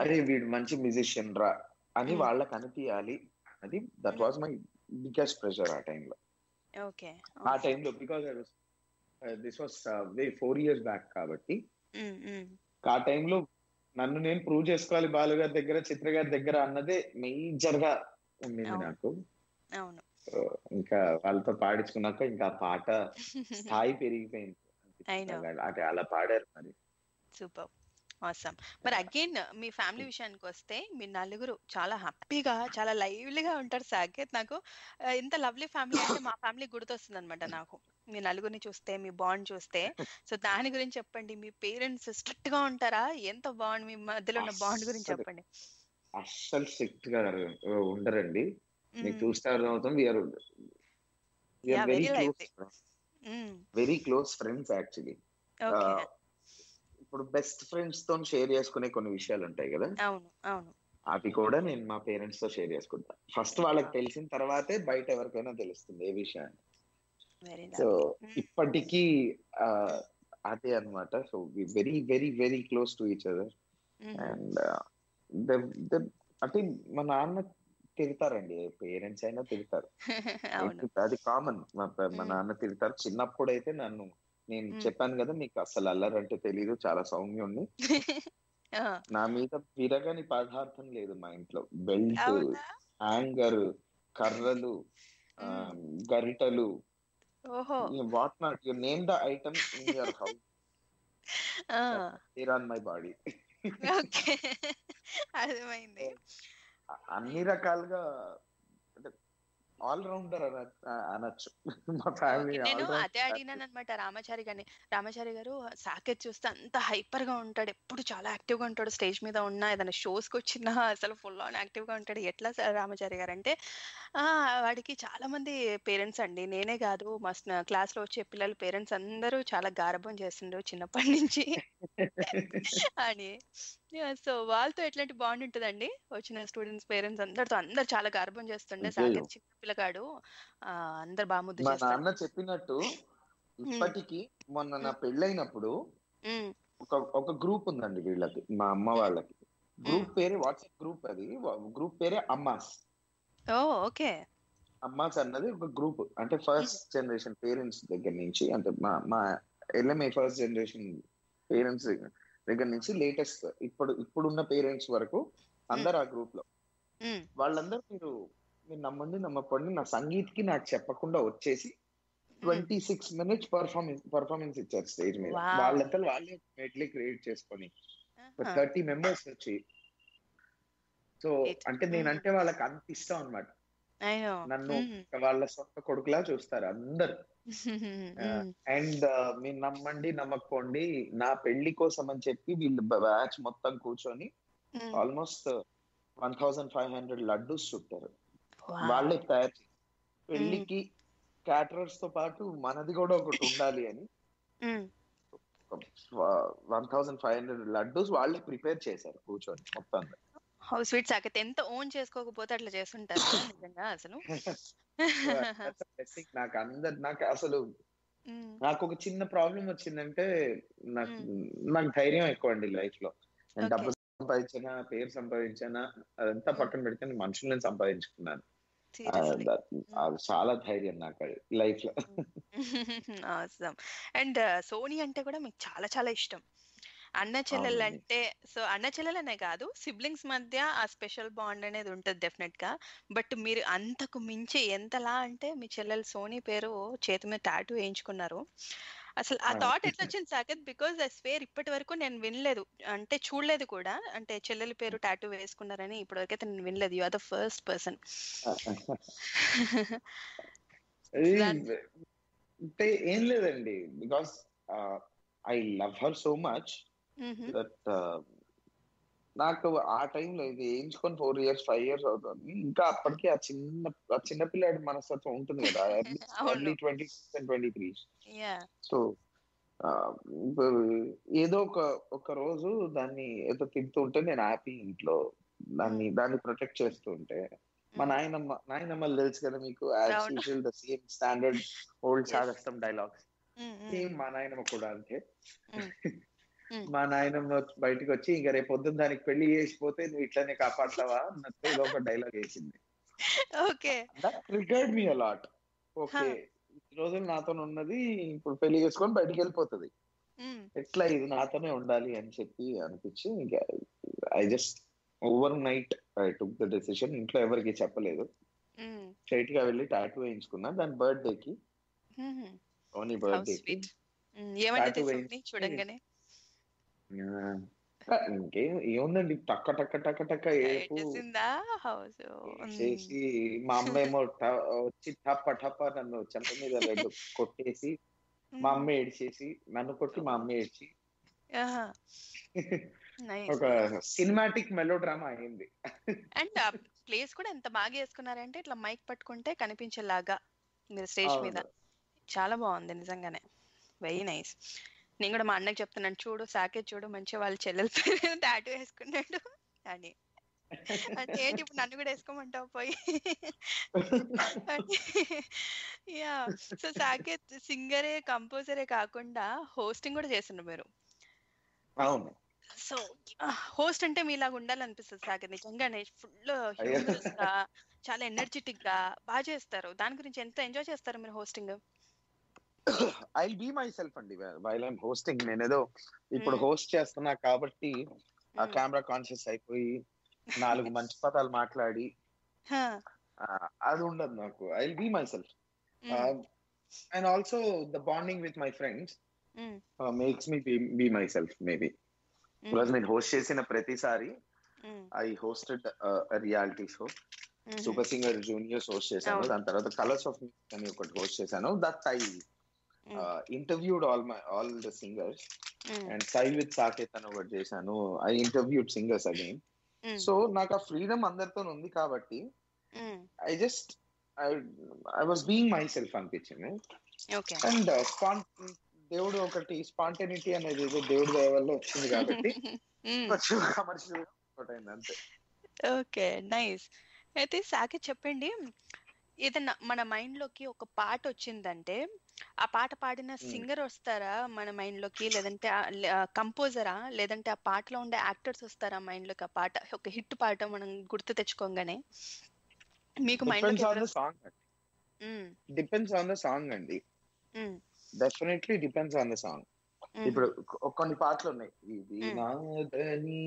అరే వీడు మంచి మ్యూజిషియన్ రా అని. వాళ్ళకి అనిపించాలి అది that. Was my biggest pressure ఆ టైంలో. ఓకే. ఆ టైంలో because this was four years back కాబట్టి. ఆ టైంలో నన్ను నేను ప్రూవ్ చేసుకోవాలి బాలు గారి దగ్గర చిత్ర గారి దగ్గర అన్నదే మేజర్గా ఉండింది. నాకు. ఇంకా వాళ్ళతో పాడించుకున్నాక ఇంకా పాట [LAUGHS] స్థాయి పెరిగిపోయింది. అలా పాడారు మరి. సూపర్ ఆసమ్ మరి అగైన్ మీ ఫ్యామిలీ విషయానికి వస్తే మీ నలుగురు చాలా హ్యాపీగా చాలా lively గా ఉంటారు సాకేత్ నాకు. ఇంత లవ్లీ ఫ్యామిలీ అంటే మా [COUGHS] ఫ్యామిలీ గుర్తొస్తుంది అనమాట నాకు. మీ నలుగురిని చూస్తే మీ బాండ్ చూస్తే. సో దాని గురించి చెప్పండి. మీ పేరెంట్స్ స్ట్రిక్ట్గా ఉంటారా? ఎంత బాండ్ మీ మధ్యలో ఉన్న బాండ్ గురించి. చెప్పండి. అస్సలు స్ట్రిక్ట్గా ఉండరండి. మీకు మ్మ్. చూస్తే అర్థమవుతుంది. We are very. Close friends actually okay ఇప్పుడు బెస్ట్ ఫ్రెండ్స్తో షేర్ చేసుకునే కొన్ని విషయాలు ఉంటాయి కదా. అవును అవును. అవి కూడా నేను మా పేరెంట్స్తో షేర్ చేసుకుంటా. ఫస్ట్ వాళ్ళకి తెలిసిన తర్వాతే బయట ఎవరికైనా తెలుస్తుంది ఏ విషయం వెరీ సో ఇప్పటికీ ఆ, అదే అన్నమాట. So very very very close to each other and అంటే మా నాన్న తిడతారండి. పేరెంట్స్ అయినా తిడతారు. [LAUGHS] అది కామన్ మా ప- మా Mm. నాన్న తిడతారు. చిన్నప్పుడు అయితే నన్ను నేను. చెప్పాను కదా మీకు అసలు అల్లరంటే తెలీదు చాలా సౌమ్యుణ్ణి. [LAUGHS] నా మీద విరగని పదార్థం లేదు మా ఇంట్లో. బెల్ట్ హ్యాంగర్ కర్రలు గరిటలు. What not you name the item in your house. On my body అర్థమైంది. అన్ని రకాలుగా ఆల్ రౌండర్ అనొచ్చు. మా ఫ్యామిలీ నేను అదే అడిగినాను అనమాట రామాచారి గారిని. రామాచారి గారు సాకేత్ చూస్తే అంత హైపర్గా ఉంటాడు. ఎప్పుడు చాలా యాక్టివ్గా ఉంటాడు. స్టేజ్ మీద ఉన్నా ఏదైనా షోస్కి వచ్చినా అసలు ఫుల్ ఆన్ యాక్టివ్గా ఉంటాడు. ఎట్లా రామాచారి గారు అంటే ఆ వాడికి చాలా మంది పేరెంట్స్ అండి. నేనే కాదు మా క్లాస్లో వచ్చే పిల్లల పేరెంట్స్ అందరూ చాలా గారభం చేస్తుండ్రు చిన్నప్పటి నుంచి. [LAUGHS] అని. సో వాళ్ళతో ఎట్లాంటి బాండ్ ఉంటుందండి వచ్చిన స్టూడెంట్స్ పేరెంట్స్ అందరితో. అందరు చాలా గారభం చేస్తుండే. సాకేత్ చిన్న పిల్లగాడు. అందరు బాగా ముద్దు మా చేస్తారు. నాన్న చెప్పినట్టు ఇప్పటికి మొన్న నా పెళ్ళైనప్పుడు ఒక ఒక గ్రూప్ ఉందండి వీళ్ళకి మా అమ్మ వాళ్ళకి. గ్రూప్ పేరే వాట్సాప్ గ్రూప్ అది. గ్రూప్ పేరే అమ్మాస్. Oh okay. అమ్మాస్ అన్నది ఒక గ్రూప్. అంటే ఫస్ట్ జనరేషన్ పేరెంట్స్ దగ్గర నుంచి అంటే మా మా ఎల్ఎంఏ ఫస్ట్ జనరేషన్ పేరెంట్స్ దగ్గర నుంచి లేటెస్ట్ ఇప్పుడు ఇప్పుడున్న పేరెంట్స్ వరకు అందరు ఆ గ్రూప్లో. వాళ్ళందరూ మీరు మీరు నమ్మండి నమ్మకండి. నా సంగీత్కి నాకు చెప్పకుండా వచ్చేసి twenty six minutes performance performance ఇచ్చారు స్టేజ్ మీద. వాళ్ళంతా వాళ్ళే మెడ్లీ క్రియేట్ చేసుకొని. థర్టీ మెంబర్స్ వచ్చి. సో అంటే నేనంటే వాళ్ళకి అంత ఇష్టం know. నన్ను వాళ్ళ సొంత కొడుకులా చూస్తారు అందరు. [LAUGHS] అండ్ మీరు నమ్మండి నమ్మకపోండి నా పెళ్ళి కోసం అని చెప్పి వీళ్ళు బ్యాచ్ మొత్తం కూర్చొని. Almost one thousand five hundred laddoos చుట్టారు. వాళ్ళే తయారు చేసి పెళ్ళికి క్యాటరర్స్తో పాటు మనది కూడా ఒకటి ఉండాలి అని. One thousand five hundred laddoos వాళ్ళే ప్రిపేర్ చేశారు కూర్చొని మొత్తం. హౌ స్వీట్ సాకెత్ ఎంత ఓన్ చేసుకోకపోతే అట్లా చేస్తుంటారు నిజంగా అసలు. [LAUGHS] Blessing. నాకు అందరు నాకు అసలు నాకు ఒక చిన్న ప్రాబ్లం వచ్చిందంటే నాకు నాకు ధైర్యం ఎక్కువ అండి లైఫ్లో. డబ్బు సంపాదించానా పేరు సంపాదించానా అదంతా పక్కన పెడితే నేను మనుషులను సంపాదించుకున్నాను. చాలా ధైర్యం నాకు లైఫ్లో [LAUGHS] అండ్ సోనీ అంటే కూడా మీకు చాలా చాలా ఇష్టం. అన్న చెల్లెలు. అంటే సో అన్న చెల్లెలనే కాదు సిబ్లింగ్స్ మధ్య ఆ స్పెషల్ బాండ్ అనేది ఉంటుంది డెఫినెట్గా బట్ మీరు అంతకు మించి ఎంతలా అంటే మీ చెల్లెలు సోనీ పేరు చేతి మీద టాటూ వేయించుకున్నారు. అసలు ఆ. థాట్ ఎట్లా వచ్చింది సాకెత్? బికాజ్ ఐ స్వేర్ ఇప్పటి వరకు నేను వినలేదు. అంటే చూడలేదు కూడా. అంటే చెల్లెలి పేరు టాటూ వేసుకున్నారని ఇప్పటి వరకు అయితే నేను వినలేదు. You are the first person. [LAUGHS] అంటే ఏం లేదండి. Because I love her so much. That నాకు ఆ టైంలో ఇది వేయించుకొని ఫోర్ ఇయర్స్ ఫైవ్ ఇయర్స్ అవుతుంది ఇంకా అప్పటికి ఆ చిన్న ఆ చిన్న పిల్లాడి మనస్తత్వం ఉంటుంది కదా. Early twenty twenty three so ఏదో ఒక ఒక రోజు దాన్ని ఏదో తింటుంటే నేను హ్యాపీ ఇంట్లో దాన్ని దాన్ని ప్రొటెక్ట్ చేస్తుంటే మా నాయనమ్మ నాయనమ్మలు తెలుసు కదా మీకు యాజ్ అవును. Usual the same standard old. సాగస్తం dialogues same మా నాయనమ్మ కూడా అంతే Mm. Mm. [LAUGHS] మా నాయనమ్మ వచ్చి- బయటకు వచ్చి ఇంకా రేపు పొద్దున్న దానికి పెళ్ళి చేసిపోతే నువ్వు ఇట్లానే కాపాడతావా? అన్నట్టు ఒక డైలాగ్ వేసింది. Okay. Triggered me a lot okay. ఈ రోజులు నాతో ఉన్నది ఇప్పుడు పెళ్ళి చేసుకొని బయటికి వెళ్ళిపోతుంది ఎట్లా ఇది నాతోనే ఉండాలి అని చెప్పి అనిపించి ఇంకా I just overnight I took the decision ఇంట్లో ఎవరికి చెప్పలేదు. స్ట్రైట్గా వెళ్ళి టాటూ వేయించుకున్నా. దాని బర్త్డే కి ఓనీ బర్త్డే కి చూడంగానే. ఇంకేం ఏముందండి? టక్క టక్క టక్క టక్క ఏపు చేసి మా [LAUGHS] అమ్మ ఏమో వచ్చి టప్ప టప్ప నన్ను చెంప మీద రెండు కొట్టేసి మా అమ్మ ఏడ్చేసి నన్ను కొట్టి మా అమ్మ ఏడ్చి [LAUGHS] ఒక సినిమాటిక్ మెలో డ్రామా అయింది. అండ్ ఆ ప్లేస్ కూడా ఎంత బాగా వేసుకున్నారంటే ఇట్లా మైక్ పట్టుకుంటే కనిపించేలాగా. మీరు స్టేజ్ మీద. చాలా బాగుంది నిజంగానే. Very nice. నేను కూడా మా అన్నకి చెప్తున్నాను చూడు సాకే చూడు మంచిగా వాళ్ళ చెల్లెలు టాటూ వేసుకున్నాడు. అని. అంటే ఏంటి ఇప్పుడు నన్ను కూడా వేసుకోమంటావు పోయి. యా. సో సాకేత్ సింగరే కంపోజరే కాకుండా హోస్టింగ్ కూడా చేస్తున్నారు మీరు. అవును. సో హోస్ట్ అంటే మీలాగా ఉండాలనిపిస్తుంది సాగర్ నిజంగానే ఫుల్ చాలా ఎనర్జెటిక్గా బాగా చేస్తారు. దాని గురించి ఎంత ఎంజాయ్ చేస్తారు మీరు hosting? I be myself అండి వైల్ ఐమ్ హోస్టింగ్ నేనేదో ఇప్పుడు. హోస్ట్ చేస్తున్నా కాబట్టి ఆ కెమెరా కాన్షియస్ అయిపోయి నాలుగు [LAUGHS] మంచి పదాలు మాట్లాడి అది ఉండదు నాకు. I be myself and also the bonding with my friends makes me be myself maybe because నేను హోస్ట్ చేసిన ప్రతిసారి I hosted reality show. Super singer juniors host చేశాను. దాని తర్వాత కలర్స్ ఆఫ్ అని ఒకటి హోస్ట్ చేశాను. That I. Interviewed all my all the singers. And Sye with Saketh అని ఒకటి చేశాను I interviewed singers again. So నాకు ఆ ఫ్రీడమ్ అందరితో ఉంది కాబట్టి. I just I was being myself అనిపించింది అండ్ దేవుడు ఒకటి స్పాంటనిటీ అనేది దేవుడి దయ వల్ల వచ్చింది కాబట్టి మ్మ్. [LAUGHS] కొంచెం కమర్షియల్ అంతే ఓకే నైస్ అయితే సాకి చెప్పండి ఏదన్నా మన మైండ్లోకి ఒక పాట వచ్చిందంటే ఆ పాట పాడిన. సింగర్ వస్తారా మన మైండ్లోకి లేదంటే కంపోజరా? లేదంటే ఆ పాటలో ఉండే యాక్టర్స్ వస్తారా మైండ్లోకి ఆ పాట? ఒక హిట్ పాట మనం గుర్తు తెచ్చుకోగానే. మీకు mind depends on the song depends on the song అండి. Definitely depends on the song ఇప్పుడు కొన్ని పాటలు ఉన్నాయి. ఇది. నాదని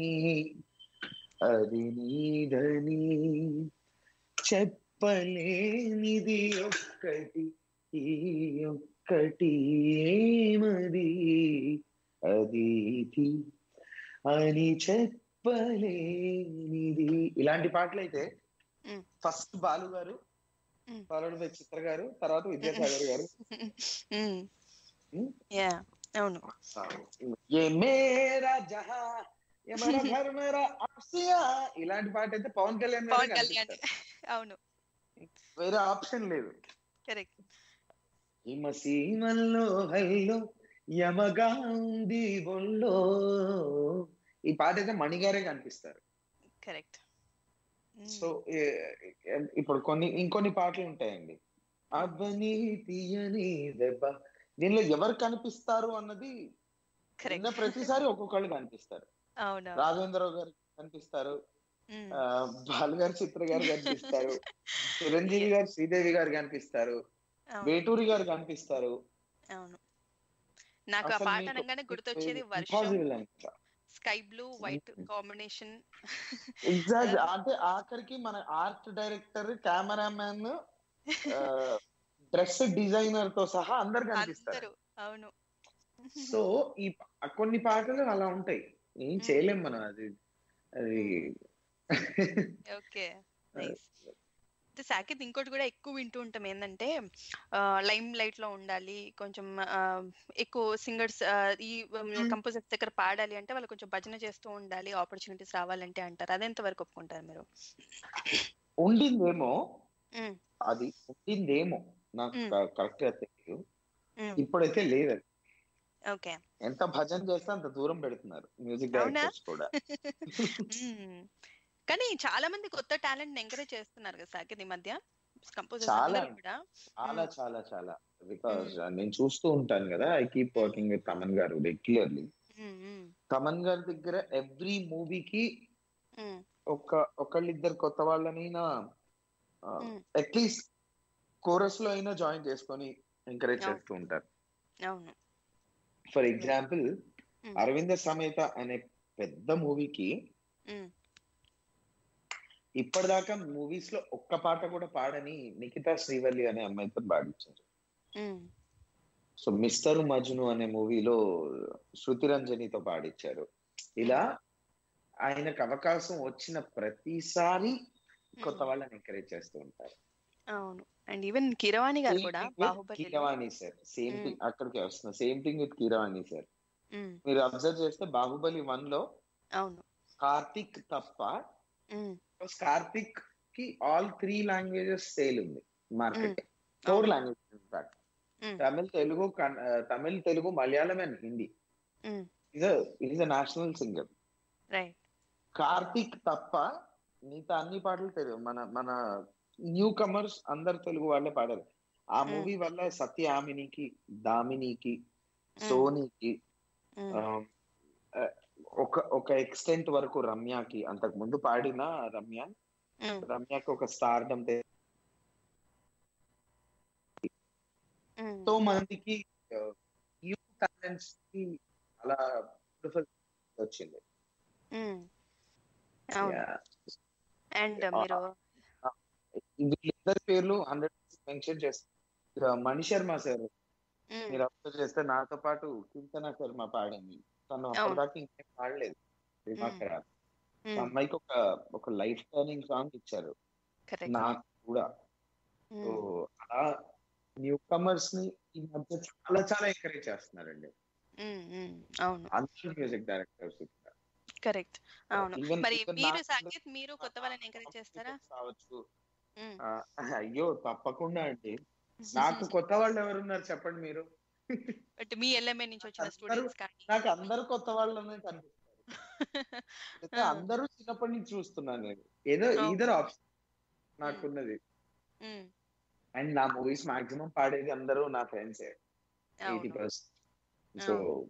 అది నీదని చెప్పలేనిది ఒక్కటి ఈ ఒక్కటి ఏమది? అది ఇది అని చెప్పలేనిది. ఇలాంటి పాటలు అయితే Mm. ఫస్ట్ బాలు గారు Mm. ఫాలోడ్ బై చిత్ర గారు తర్వాత విద్యాసాగర్ గారు. అవును. ఏ మేరా జహా ఇలాంటి పాట అయితే పవన్ కళ్యాణ్ పవన్ కళ్యాణ్. [LAUGHS] అవును. వేరే ఆప్షన్ లేదు. కరెక్ట్. హిమ సీమల్లో హల్లో యమగా ఉంది ఒళ్ళో ఈ పాట అయితే మణిగారే కనిపిస్తారు. కరెక్ట్. సో ఇప్పుడు కొన్ని ఇంకొన్ని పాటలు ఉంటాయండి. అబ్బని తీయని దెబ్బ. దీనిలో ఎవరు కనిపిస్తారు అన్నది ప్రతిసారి ఒక్కొక్కళ్ళు కనిపిస్తారు. [LAUGHS] అవును రాఘవేంద్రరావు గారు కనిపిస్తారు. బాలు గారు చిత్ర గారు కనిపిస్తారు. [LAUGHS] చిరంజీవి గారు శ్రీదేవి గారు కనిపిస్తారు. వేటూరి గారు కనిపిస్తారు. అవును. నాకు ఆ పాట అనగానే గుర్తొచ్చేది వర్షం. Sky blue white combination. Exact [LAUGHS] అంటే ఆఖరికి మన ఆర్ట్ డైరెక్టర్ కెమెరామ్యాన్ డ్రెస్ డిజైనర్తో సహా అందరు కనిపిస్తారు. అవును. సో ఈ కొన్ని పాటలు అలా ఉంటాయి. ఏం చేయలేం మనం. అది అది [LAUGHS] ఓకే. సాకిత్ ఇంకోటి కూడా ఎక్కువ వింటూ ఉంటాం. ఏంటంటే లైమ్ లైట్లో ఉండాలి కొంచెం ఎక్కువ సింగర్స్ ఈ కంపోజర్స్ దగ్గర పాడాలి అంటే వాళ్ళు కొంచెం భజన చేస్తూ ఉండాలి ఆపర్చునిటీస్ రావాలంటే అంటారు. అదెంత వరకు ఒప్పుకుంటారు మీరు? ఉండిందేమో. అది ఉండిందేమో. నాకు. కరెక్ట్గా తెలియదు ఇప్పుడైతే లేదు అది. ఓకే. ఎంత భజన చేస్తే అంత దూరం పెడుతున్నారు మ్యూజిక్? డైరెక్టర్స్ కూడా. [LAUGHS] కానీ చాలా మంది కొత్త టాలెంట్ ఎంకరేజ్ చేస్తున్నారు కదా సాకిత్ ఈ మధ్య చాలా. చాలా. చాలా చాలా బికాస్ నేను చూస్తూ ఉంటాను కదా I keep working with Thaman garu regularly Thaman గారి దగ్గర ఎవ్రీ మూవీకి ఒక ఒకళ్ళిద్దరు కొత్త వాళ్ళనైనా. అట్లీస్ట్ కోరస్లో అయినా జాయిన్ చేసుకొని ఎంకరేజ్. చేస్తూ ఉంటారు ఫర్ ఎగ్జాంపుల్. అరవింద సమేత అనే పెద్ద మూవీకి ఇప్పటిదాకా మూవీస్లో ఒక్క పాట కూడా పాడని నిఖితా శ్రీవల్లి అనే అమ్మాయితో పాడించారు. సో మిస్టర్ మజ్ను అనే మూవీలో శృతి రంజనితో పాడించారు. ఇలా ఆయనకు అవకాశం వచ్చిన ప్రతిసారి కొత్త. వాళ్ళని ఎంకరేజ్ చేస్తూ ఉంటారు. అవును. అండ్ ఈవెన్ కిరవాణి గారు కూడా Baahubali Keeravani sir. Same. Thing అక్కడికి వస్తున్నా. Same thing with Keeravani sir. మీరు అబ్జర్వ్ చేస్తే బాహుబలి వన్లో అవును. కార్తిక్ తప్ప ఉమ్, కార్తిక్కి ఆల్ త్రీ లాంగ్వేజెస్ సేల్ ఉంది market four. Languages in fact Tamil Telugu Tamil Telugu Malayalam and Hindi. Is a national singer Karthik తప్ప మిగతా అన్ని పాటలు తెలుగు మన మన న్యూ కమర్స్ అందరు తెలుగు వాళ్ళే పాడారు. ఆ. మూవీ వల్ల సత్య ఆమినికి దామినికి. సోనీకి ఒక ఒక ఎక్స్టెంట్ వరకు రమ్యకి అంతకు ముందు పాడిన రమ్య రమ్యకి ఒక స్టార్డమ్ ఉమ్, ఎంతో మందికి న్యూ టాలెంట్స్కి అలా prefer వచ్చింది. అండ్ మీరు వీళ్ళిద్దరి పేర్లు హండ్రెడ్ మెన్షన్ చేస్తారు మణి శర్మ సార్. మీరు అబ్జర్వ్ చేస్తే నాతో పాటు కీర్తన శర్మ పాడింది. తను అప్పటిదాకా ఇంకేం పాడలేదు. ఉమ్, అమ్మాయికి ఒక ఒక లైఫ్ టర్నింగ్ సాంగ్ ఇచ్చారు. నాకు కూడా. సో అలా న్యూ కమర్స్ని ఈ మధ్య చాలా చాలా ఎంకరేజ్ చేస్తున్నారండి. అవును. అందరు మ్యూజిక్ డైరెక్టర్స్ కరెక్ట్. అవును. మరి మీరు సాకేత్ మీరు కొత్త వాళ్ళని ఎంకరేజ్ చేస్తారా? కావచ్చు [LAUGHS] అయ్యో తప్పకుండా అండి. నాకు కొత్త వాళ్ళు ఎవరున్నారు చెప్పండి మీరు? బట్ మీ ఎల్ఎంఏ నుంచి వచ్చిన అందరూ- స్టూడెంట్స్ కానీ నాకు అందరు కొత్త వాళ్ళనే కనిపిస్తారు. [LAUGHS] అందరూ చిన్నప్పటి నుంచి చూస్తున్నాను నేను. ఏదో. ఈధర్ ఆప్షన్ నాకున్నది. అండ్ నా మూవీస్ మాక్సిమం పాడేది అందరూ నా ఫ్రెండ్సే. Eighty percent. సో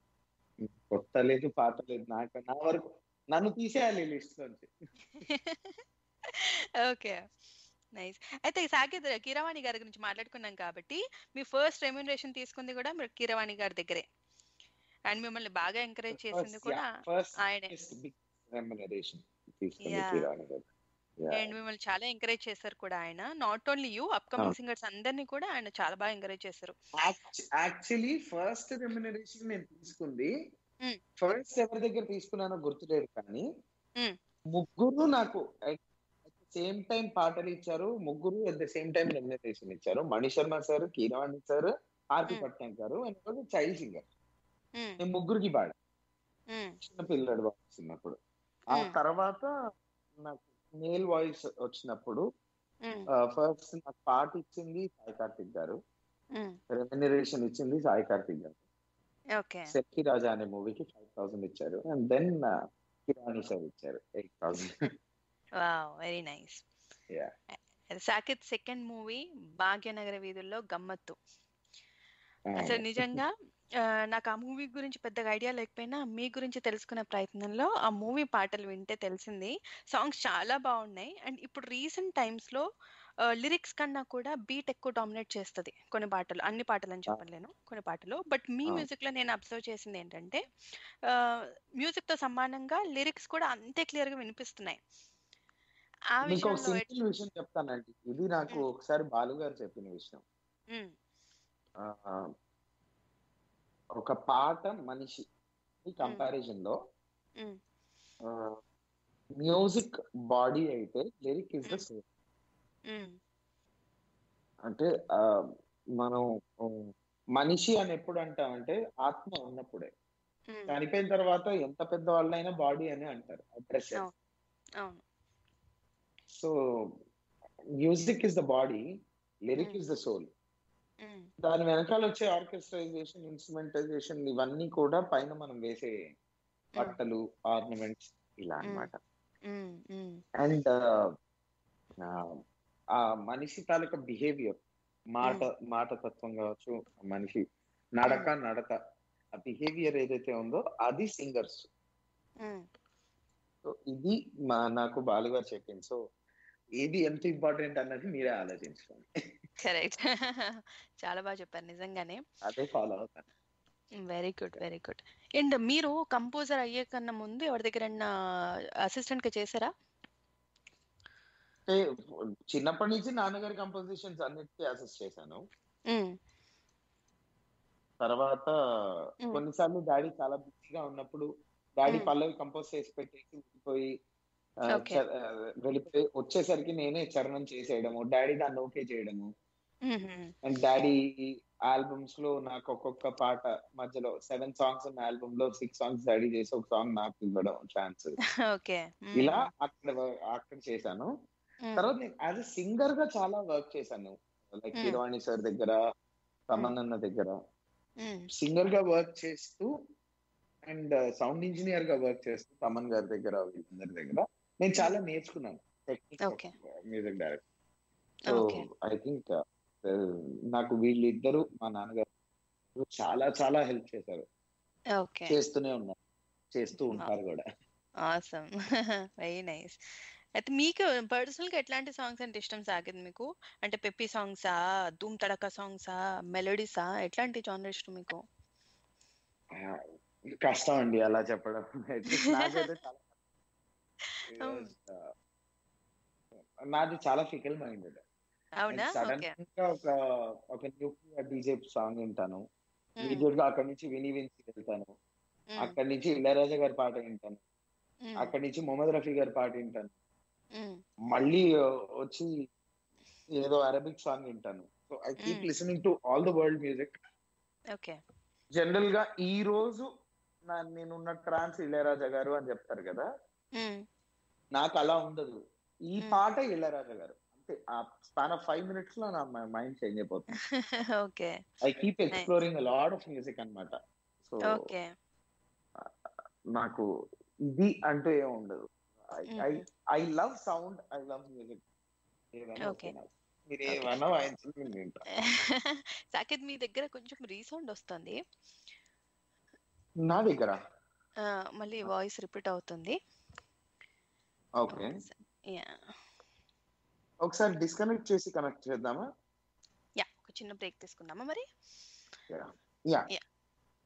కొత్త లేదు పాత లేదు నాకు నా వరకు నన్ను తీసేయాలి లిస్ట్ నుంచి. [LAUGHS] ఓకే. నైస్ అయితే సాకేత్ కీరవాణి గారి గురించి మాట్లాడుకున్నాం కాబట్టి మీ ఫస్ట్ రెమ్యూనరేషన్ తీసుకుంది కూడా మీరు కీరవాణి గారి దగ్గరే. అండ్ మిమ్మల్ని బాగా ఎంకరేజ్ చేసింది కూడా ఆయనే. అండ్ మిమ్మల్ని చాలా ఎంకరేజ్ చేశారు కూడా ఆయన. Not only you upcoming singers అందరినీ కూడా ఆయన చాలా బాగా ఎంకరేజ్ చేశారు. యాక్చువల్లీ ఫస్ట్ రెమ్యునరేషన్ నేను తీసుకుంది. ఫస్ట్ ఎవరి దగ్గర తీసుకున్నానో గుర్తులేదు కానీ Mm. ముగ్గురు నాకు సేమ్ టైం పాటలు ఇచ్చారు ముగ్గురు at the same time remuneration ఇచ్చారు Mani Sharma sir Keeravani sir RP. Patnaik garu and child singer. నేను ముగ్గురికి పాడా. చిన్న పిల్లడు చిన్నప్పుడు ఆ. తర్వాత నాకు మేల్ వాయిస్ వచ్చినప్పుడు. ఫస్ట్ నాకు పాట ఇచ్చింది సాయి కార్తిక్ గారు. రెమ్యునరేషన్ ఇచ్చింది సాయి కార్తిక్ గారు ఓకే సెల్ఫీ రాజా అనే మూవీకి ఫైవ్ థౌసండ్ ఇచ్చారు అండ్ దెన్ కిరాణి సార్ ఇచ్చారు eight thousand wow very nice. Saketh second movie Bhagyanagara Veedhullo Gammathu అసలు నిజంగా ఆ, [LAUGHS] నాకు ఆ మూవీ గురించి పెద్దగా ఐడియా లేకపోయినా మీ గురించి తెలుసుకునే ప్రయత్నంలో ఆ మూవీ పాటలు వింటే తెలిసింది. సాంగ్స్ చాలా బాగున్నాయి. అండ్ ఇప్పుడు రీసెంట్ టైమ్స్లో లిరిక్స్ కన్నా కూడా బీట్ ఎక్కువ డామినేట్ చేస్తుంది కొన్ని పాటలు అన్ని పాటలు అని చెప్పలేను కొన్ని పాటలు. But me. మ్యూజిక్లో నేను అబ్జర్వ్ చేసింది ఏంటంటే మ్యూజిక్తో సమానంగా లిరిక్స్ కూడా అంతే క్లియర్గా వినిపిస్తున్నాయి. మీకు ఒక సింపుల్ విషయం చెప్తానండి. ఇది నాకు. ఒకసారి బాలు గారు చెప్పిన విషయం. ఒక పాట మనిషి కంపారిజన్లో మ్యూజిక్ బాడీ అయితే లిరిక్ ఇస్ ద. సేమ్. అంటే మనం మనిషి అని ఎప్పుడు అంటామంటే ఆత్మ ఉన్నప్పుడే. చనిపోయిన తర్వాత ఎంత పెద్ద వాళ్ళైనా బాడీ అని అంటారు. డ్రెస్ అవును. So music is the body lyric. Is the soul దాని వెనకాల వచ్చే ఆర్కెస్ట్రైజేషన్ ఇన్స్ట్రుమెంటైజేషన్ ఇవన్నీ కూడా పైన మనం వేసే బట్టలు ఆర్నమెంట్స్ ఇలా అన్నమాట ఉమ్, ఉమ్, అండ్ ఆ మనిషి తాలూకా బిహేవియర్ మాట మాట తత్వం కావచ్చు మనిషి నడక నడక ఆ బిహేవియర్ ఏదైతే ఉందో అది సింగర్స్. సో ఇది మా నాకు బాలుగారు చెప్పింది. సో ఏది ఎంత ఇంపార్టెంట్ అన్నది మీరే ఆలోచించుకోండి. కరెక్ట్. చాలా బాగా చెప్పారు నిజంగానే. అదే ఫాలో అవుతాను. Very good very good. And మీరు కంపోజర్ అయ్యే కన్నా ముందు ఎవరి దగ్గర అసిస్టెంట్గా చేశారా? చిన్నప్పటి నుంచి నాన్నగారి కంపోజిషన్స్ అన్నిటికీ అసిస్ట్ చేశాను. తర్వాత. కొన్నిసార్లు డాడీ చాలా బిజీగా ఉన్నప్పుడు డాడీ. పల్లవి కంపోజ్ చేసి పెట్టేసి వెళ్ళిపోయి ఆ, వెళ్ళిపోయి వచ్చేసరికి నేనే చరణం చేసేయడము డాడీ దాన్ని ఓకే చేయడము. అండ్ డాడీ ఆల్బమ్స్లో నాకు ఒక్కొక్క పాట మధ్యలో సెవెన్ సాంగ్స్ ఉన్న ఆల్బమ్లో సిక్స్ సాంగ్స్ డాడీ చేసి ఒక సాంగ్ నాకు ఇవ్వడం ఛాన్స్. ఇలా అక్కడ అక్కడ చేశాను. తర్వాత నేను యాజ్ అ సింగర్గా చాలా వర్క్ చేశాను. లైక్. కీరవాణి సార్ దగ్గర తమన్ దగ్గర. సింగర్గా వర్క్ చేస్తూ అండ్ సౌండ్ ఇంజనీర్గా వర్క్ చేస్తూ తమన్ గారి దగ్గర వీళ్ళందరి దగ్గర. నేను చాలా నేర్చుకున్నాను. Music director. So. I think నాకు వీళ్ళిద్దరు మా నాన్నగారు చాలా చాలా హెల్ప్ చేశారు. ఓకే. చేస్తూనే ఉన్నారు చేస్తూ ఉంటారు కూడా. ఆసమ్. [LAUGHS] Very nice. అయితే మీకు పర్సనల్గా ఎట్లాంటి సాంగ్స్ అంటే ఇష్టం సాగింది మీకు? అంటే పెప్పి సాంగ్సా ధూమ్ తడక సాంగ్సా మెలోడీసా? ఎట్లాంటి జానర్ ఇష్టం మీకు? ఆ, కష్టం అండి అలా చెప్పడం. [LAUGHS] నాకైతే చాలా. ఆ, నాది చాలా ఫికల్ మైండెడ్. అవునా? Sudden okay. గా ఒక ఒక న్యూక్లియర్ డీజే సాంగ్ వింటాను. ఇమీడియట్గా అక్కడి నుంచి విని విని వెళ్తాను. అక్కడి నుంచి ఇళయరాజా గారి పాట వింటాను. అక్కడి నుంచి మొహమ్మద్ రఫీ గారి పాట వింటాను. మళ్ళీ వచ్చి ఏదో అరబిక్ సాంగ్ వింటాను. So I keep. Listening to all the world music okay. జనరల్గా ఈ రోజు నా- నేనున్న ట్రాన్స్ ఇళయరాజా గారు అని చెప్తారు కదా. నాకు అలా ఉండదు. ఈ. పాట ఇళయరాజా గారు. అంతే. ఆ స్పాన్ ఆఫ్ ఫైవ్ మినిట్స్లో నా మైండ్ చేంజ్ అయిపోతుంది. [LAUGHS] Okay. I keep exploring lot of music అన్నమాట. So okay. నాకు ఇది అంటూ ఏం ఉండదు. I. I love sound I love music. [LAUGHS] Saketh మీ దగ్గర కొంచెం రీసౌండ్ వస్తుంది. నా దగ్గర? మళ్ళీ వాయిస్ రిపీట్ అవుతుంది. ఓకే. యా ఒకసారి డిస్కనెక్ట్ చేసి కనెక్ట్ చేద్దామా? యా ఒక చిన్న బ్రేక్ తీసుకుందామా మరి? యా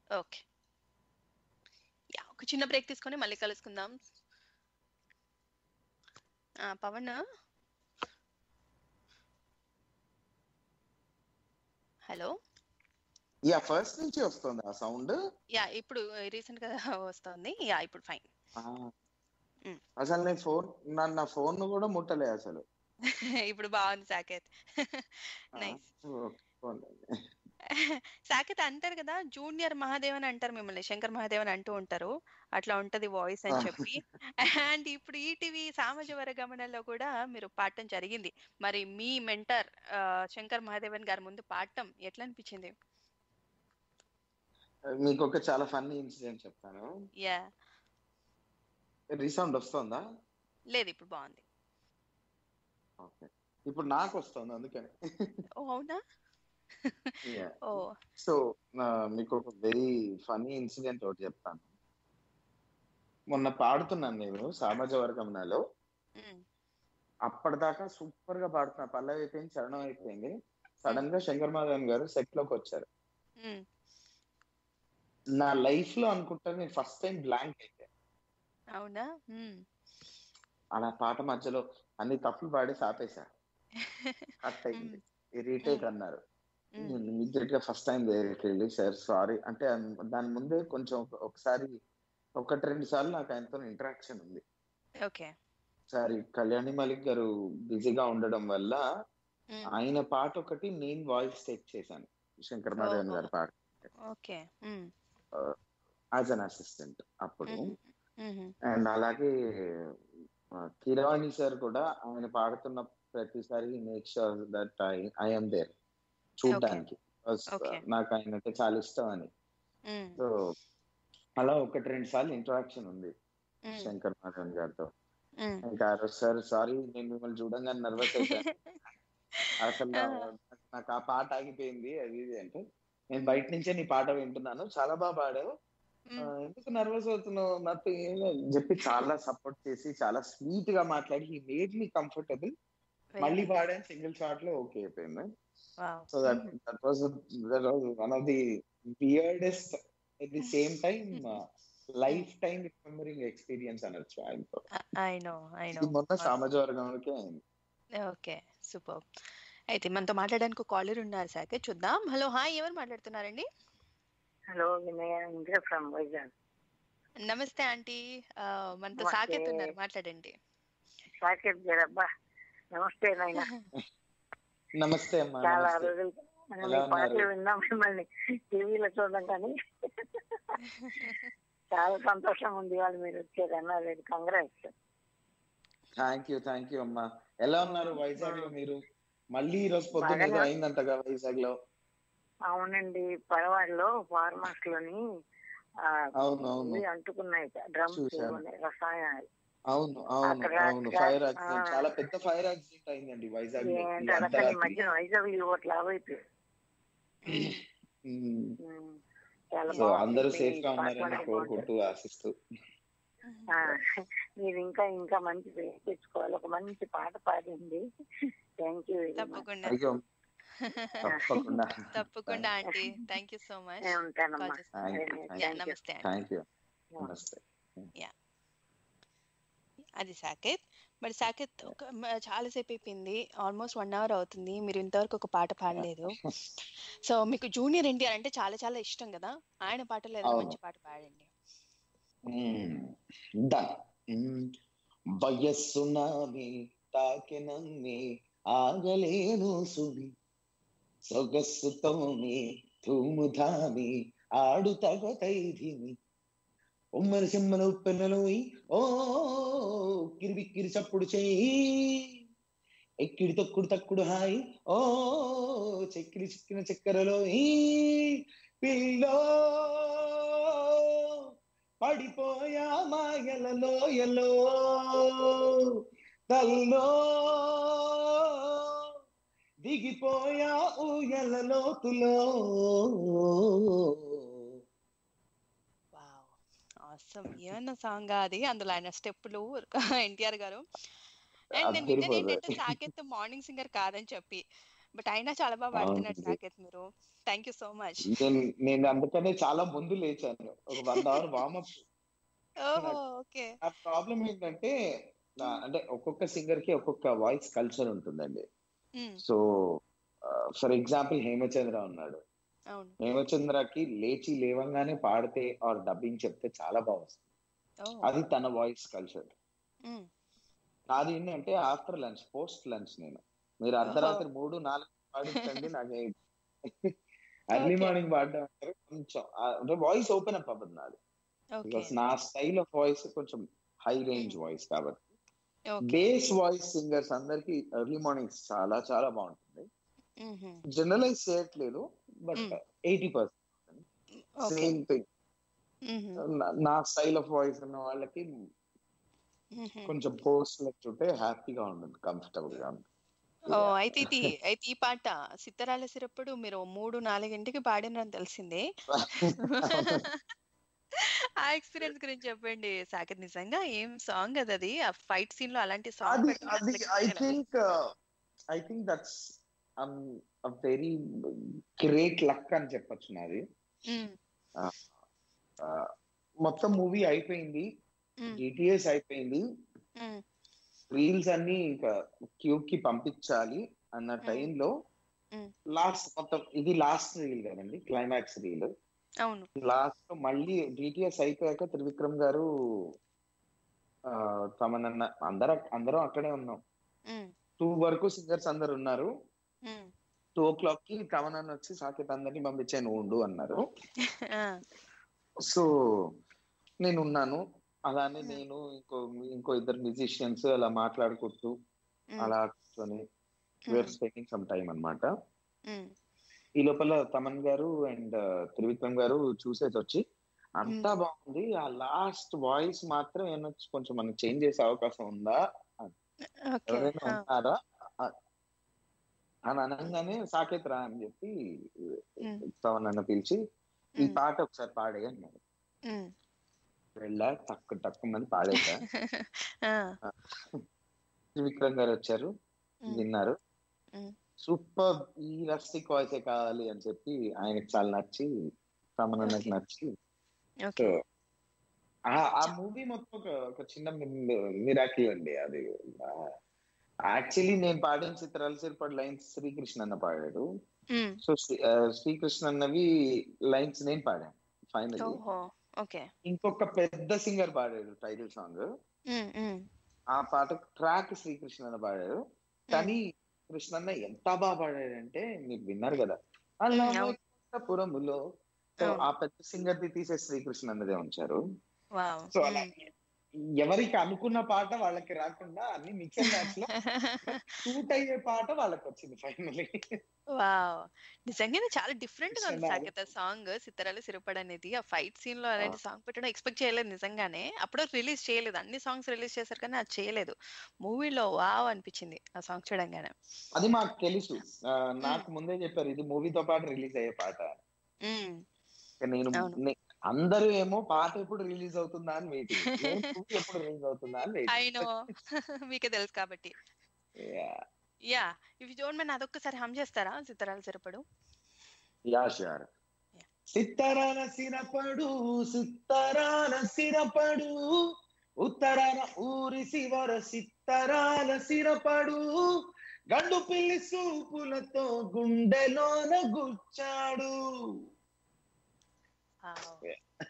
ఓకే యా ఒక చిన్న బ్రేక్ తీసుకొని మళ్ళీ కలుసుకుందాం. ఆ, పవన్? హలో యా ఫస్ట్ నుంచి వస్తుంది ఆ సౌండ్ యా ఇప్పుడు రీసెంట్గా వస్తుంది. యా ఇప్పుడు ఫైన్. అసలు నేను ఫోన్ నా ఫోన్ కూడా ముట్టలే అసలు. [LAUGHS] ఇప్పుడు బాగుంది సాకేత్. నైస్ [LAUGHS] సాకేత్ అంటారు కదా జూనియర్ మహాదేవ్ అని అంటారు మిమ్మల్ని శంకర్ మహాదేవ్ అని అంటూ ఉంటారు. అట్లా ఉంటది వాయిస్ అని. చెప్పి. [LAUGHS] అండ్ ఇప్పుడు ఈటీవీ సామాజ వర్గమనంలో కూడా మీరు పాడటం జరిగింది. మరి మీ మెంటర్ శంకర్ మహాదేవన్ గారి ముందు పాడటం ఎట్లా అనిపించింది? మీకు ఒక చాలా ఫన్నీ ఇన్సిడెంట్ చెప్తాను. యా. రీసౌండ్ వస్తుందా? లేదు ఇప్పుడు బాగుంది. ఓకే. ఇప్పుడు నాకు వస్తుంది అందుకని. ఓ అవునా? ఓ. సో మీకు ఒక వెరీ ఫనీ ఇన్సిడెంట్ ఒకటి చెప్తాను. మొన్న పాడుతున్నాను నేను సామాజ వర్గంలో అప్పటిదాకా సూపర్గా పాడుతున్నా. పల్లవి అయిపోయింది చరణం అయిపోయింది. సడన్గా శంకర్ మాధవన్ గారు సెట్లోకి వచ్చారు నా లైఫ్లో అనుకుంటా నేను ఫస్ట్ టైం బ్లాంక్ అయితే అవునా? అలా పాట మధ్యలో అన్ని తప్పులు పాడేసి ఆపేశా [LAUGHS] కట్ అయింది. రీటేక్ అన్నారు. ఇమ్మీడియట్గా ఫస్ట్ టైం దగ్గరికి వెళ్ళి సార్ సారీ అంటే దాని ముందే కొంచెం ఒక- ఒకసారి ఒకటి రెండు సార్లు నాకు ఆయనతో ఇంటరాక్షన్ ఉంది. ఓకే. సారీ కళ్యాణి మలిక్ గారు బిజీగా ఉండడం వల్ల ఆయన పాట ఒకటి నేను వాయిస్ టేక్ చేశాను. శంకర్ మాధవన్ గారి పాట. ఓకే. యాజ్ అన్ అసిస్టెంట్ అప్పుడు. అండ్ అలాగే ఆ, కిరవాణి సార్ కూడా ఆయన పాడుతున్న ప్రతిసారి make sure that I I'm there చూడడానికి. నాకు ఆయన అంటే చాలా ఇష్టం అని. సో అలా ఒకటి రెండు సార్లు ఇంటరాక్షన్ ఉంది శంకర్ మాధవన్ గారితో. ఇంకా సార్ సారీ నేను మిమ్మల్ని చూడంగానే నర్వస్ అయిపోయాను. [LAUGHS] అసలు నాకు ఆ పాట ఆగిపోయింది. అది ఇది అంటే నేను బయట నుంచే నీ పాట వింటున్నాను. చాలా బాగా పాడావు. ఎందుకు నర్వస్ అవుతున్నావు? నాతో ఏం లేదు. అని చెప్పి చాలా సపోర్ట్ చేసి చాలా స్వీట్గా మాట్లాడి హీ మేడ్ మీ కంఫర్టబుల్ మళ్ళీ. పాడాను సింగిల్ షాట్లో ఓకే అయిపోయింది. So that that was that was one of the weirdest at the same time lifetime remembering experience అనొచ్చు ఆయనతో ఐ నో ఐ నో మొన్న సామాజ వర్గంలోకే అయింది. ఓకే సూపర్ అయితే మనతో మాట్లాడడానికి కాలర్ ఉన్నారు సాకే చూద్దాం. హలో హాయ్ ఎవరు మాట్లాడుతున్నారండి? హలో వినయ ఇందిరా ఫ్రమ్ వైజాగ్. నమస్తే ఆంటీ. మనతో. సాకేత్ ఉన్నారు మాట్లాడండి. సాకేత్ గారు అబ్బా నమస్తే నాయన. [LAUGHS] నమస్తే అమ్మా చాలా. రోజులు పాటలు? విన్నాం మిమ్మల్ని టీవీలో చూడడం కానీ. [LAUGHS] చాలా సంతోషం ఉంది వాళ్ళు మీరు వచ్చారు అన్నారు congrats thank you thank you అమ్మా. ఎలా ఉన్నారు వైజాగ్లో మీరు? మళ్ళీ ఈ రోజు పొద్దున్న అయిందంటగా వైజాగ్లో అవునండి పరవాడలో ఫార్మర్స్లోని అంటుకున్నాయి డ్రమ్స్. రసాయనాలు అవును అవును ఫైర్ యాక్సిడెంట్. చాలా పెద్ద ఫైర్ యాక్సిడెంట్ అయిందండి వైజాగ్. మధ్య వైజాగ్ ఒకటి లాభ. అందరూ సేఫ్గా ఉన్నారని. కోరుకుంటూ ఆశిస్తూ ఆ, మీరు ఇంకా ఇంకా మంచి పేరు తెచ్చుకోవాలి ఒక మంచి పాట పాడింది థ్యాంక్ యూ తప్పకుండా. [LAUGHS] తప్పకుండా aunty. Thank you so much. నమస్తే యూ. అది సాకేత్. మరి సాకేత్ ఒక చాలాసేపు అయిపోయింది. ఆల్మోస్ట్ వన్ అవర్ అవుతుంది. మీరు ఇంతవరకు ఒక పాట పాడలేదు. [LAUGHS] సో మీకు జూనియర్ ఎన్టీఆర్ అంటే చాలా చాలా ఇష్టం కదా? ఆయన పాటలో ఏదో. మంచి పాట పాడండి. వయస్సు నావి తాకెనమ్మి ఆగలేను సుమి. సొగస్సుతోని తూముధామి ఆడు తగతైధిని ఉమ్మల సిమ్మల ఉప్పెన్నలోయి ఓ కిరిబిక్కిరి చప్పుడు చేయి. ఎక్కిడి తొక్కుడు తక్కుడు హాయి ఓ చెక్కిడి చిక్కిన చక్కెరలో ఈ పిల్లో. పడిపోయా మాయలలో ఎలో తల్లో దిగిపోయా ఊయల లోతులో. ఏమన్నా సాంగ్ అది? అందులో ఆయన స్టెప్పులు ఎన్టీఆర్ గారు. అండ్ నేను విన్నది. ఏంటంటే సాకేత్ మార్నింగ్ సింగర్ కాదని చెప్పి. బట్ అయినా చాలా బాగా పాడుతున్నారు. సాకేత్ మీరు. థ్యాంక్ యూ సో మచ్ నేను నేను అందుకనే చాలా ముందు లేచాను. ఒక వన్ అవర్ వామప్ ఓహో ఓకే. ఆ ప్రాబ్లం ఏంటంటే అంటే ఒక్కొక్క సింగర్కి ఒక్కొక్క వాయిస్ కల్చర్ ఉంటుందండి. సో ఫర్ ఎగ్జాంపుల్ హేమచంద్ర ఉన్నాడు. హేమచంద్రకి లేచి లేవంగానే పాడితే ఆర్ డబ్బింగ్ చెప్తే చాలా బాగా వస్తుంది ఓ అది తన వాయిస్ కల్చర్ మ్, నాది ఏంటంటే ఆఫ్టర్ లంచ్ పోస్ట్ లంచ్ నేను. మీరు అర్ధరాత్రి మూడు నాలుగు పాడించండి నాకు ఎర్లీ [LAUGHS] Okay. మార్నింగ్ పాడడం అంటే కొంచెం అంటే వాయిస్ ఓపెన్ అప్ అవ్వదు నాది. నా స్టైల్ ఆఫ్ వాయిస్ కొంచెం హై రేంజ్ వాయిస్ కాబట్టి. బేస్ వాయిస్ సింగర్స్ అందరికి ఎర్లీ మార్నింగ్స్ చాలా చాలా బాగుంటుంది. జనరలైజ్ చేయట్లేదు but. Eighty percent same thing. నా స్టైల్ ఆఫ్ వాయిస్ ఉన్న వాళ్ళకి. కొంచెం పోస్ట్ లెక్కుంటే హ్యాపీగా ఉంటుంది కంఫర్టబుల్గా ఓ అయితే ఇది అయితే ఈ పాట సిత్తరాల సిరప్పుడు మీరు మూడు నాలుగింటికి పాడినని తెలిసిందే [LAUGHS] ఆ ఎక్స్పీరియన్స్ గురించి చెప్పండి. సాగర్ నిజంగా ఏం సాంగ్ అది? అది ఆ ఫైట్ సీన్లో అలాంటి song I think I think that's very great luck అని చెప్పొచ్చు నాది. మొత్తం మూవీ అయిపోయింది. డిటిఎస్ అయిపోయింది. రీల్స్ అన్ని ఇంకా క్యూబ్కి పంపించాలి అన్న. టైంలో. లాస్ట్ మొత్తం ఇది లాస్ట్ రీల్ కదండి క్లైమాక్స్ రీల్. అవును. లాస్ట్ మళ్ళీ డిటిఎస్ అయిపోయాక త్రివిక్రమ్ గారు తమనన్న అందరూ అందరం అక్కడే ఉన్నాం. టూ వరకు సింగర్స్ అందరు ఉన్నారు. టూ ఓ క్లాక్కి తమనన్న వచ్చి సాకేత్ అందరినీ పంపించాను ఉండు అన్నారు. సో నేను ఉన్నాను. అలానే. నేను ఇంకో ఇంకో ఇద్దరు మ్యూజిషియన్స్ అలా మాట్లాడుకుంటూ అలా కూర్చొని స్పెండింగ్ సమ్ టైం అన్నమాట. ఉమ్, ఈ లోపల తమన్ గారు అండ్ త్రివిక్రమ్ గారు చూసేసి వచ్చి అంతా బాగుంది. ఆ లాస్ట్ వాయిస్ మాత్రం ఏమన్నా కొంచెం మనకి చేంజ్ చేసే అవకాశం ఉందా? ఎవరైనా ఉన్నారా? అని అనగానే సాకేత్ రా అని చెప్పి తమన్ అన్న పిలిచి ఈ పాట ఒకసారి పాడే అన్నారు ఉమ్, వెళ్ళా తక్కు తక్కువ మంది పాడేసా. [LAUGHS] త్రివిక్రమ్ గారు వచ్చారు విన్నారు. సూపర్ ఈ రస్టిక్ వాయిసే కావాలి అని చెప్పి ఆయనకి చాలా నచ్చి Okay. నచ్చి. ఆ- మూవీ మొత్తం ఒక ఒక చిన్న మిరాకిల్ అండి అది. యాక్చువల్లీ నేను పాడిన చిత్రాల సిరిపడి లైన్స్ శ్రీకృష్ణ అన్న పాడాడు. సో శ్రీకృష్ణ అన్నవి లైన్స్ నేను పాడాను ఫైనల్ ఇంకొక పెద్ద సింగర్ పాడాడు టైటిల్ సాంగ్. ఆ పాట ట్రాక్ శ్రీకృష్ణ అన్న పాడాడు. కానీ కృష్ణన్న ఎంత బాగా పాడాడంటే మీరు విన్నారు కదా అలా అవును. పురములో సో అవును. ఆ పెద్ద సింగర్ ది తీసే శ్రీకృష్ణ అన్నదే ఉంచారు సో అలా ఎవరికి అనుకున్న పాట వాళ్ళకి రాకుండా అన్ని మిక్స్ అండ్ [LAUGHS] మ్యాచ్లో షూట్ అయ్యే పాట వాళ్ళకి వచ్చింది ఫైనలీ వావ్ నిజంగానే చాలా డిఫరెంట్గా ఉంది. సాకేత సాంగ్ సిత్తరాలు సిరపడ అనేది. ఆ ఫైట్ సీన్లో అలాంటి సాంగ్ పెట్టడం ఎక్స్పెక్ట్ చేయలేదు నిజంగానే. అప్పుడు రిలీజ్ చేయలేదు. అన్ని సాంగ్స్ రిలీజ్ చేశారు కానీ అది చేయలేదు. మూవీలో వావ్ అనిపించింది ఆ సాంగ్ చూడంగానే. అది మాకు తెలుసు. నాకు ముందే చెప్పారు ఇది మూవీతో పాటు రిలీజ్ అయ్యే పాట నేను అందరూ ఏమో పాట ఎప్పుడు రిలీజ్ అవుతుందా అని [LAUGHS] ఎప్పుడు రిలీజ్ అవుతుందా అని ఐ వెయిటింగ్ నో. [LAUGHS] మీకే తెలుసు కాబట్టి. యా ఇఫ్ డోంట్ మైన్ అదొక్కసారి హమ్ చేస్తారా? సిత్తరాలు సిరపడు. Yeah sure. సిత్తరాల సిరపడు సిత్తరాల సిరపడు ఉత్తరాన ఊరి శివర సిత్తరాల సిరపడు గండు పిల్లి సూపులతో గుండెలోన గుచ్చాడు.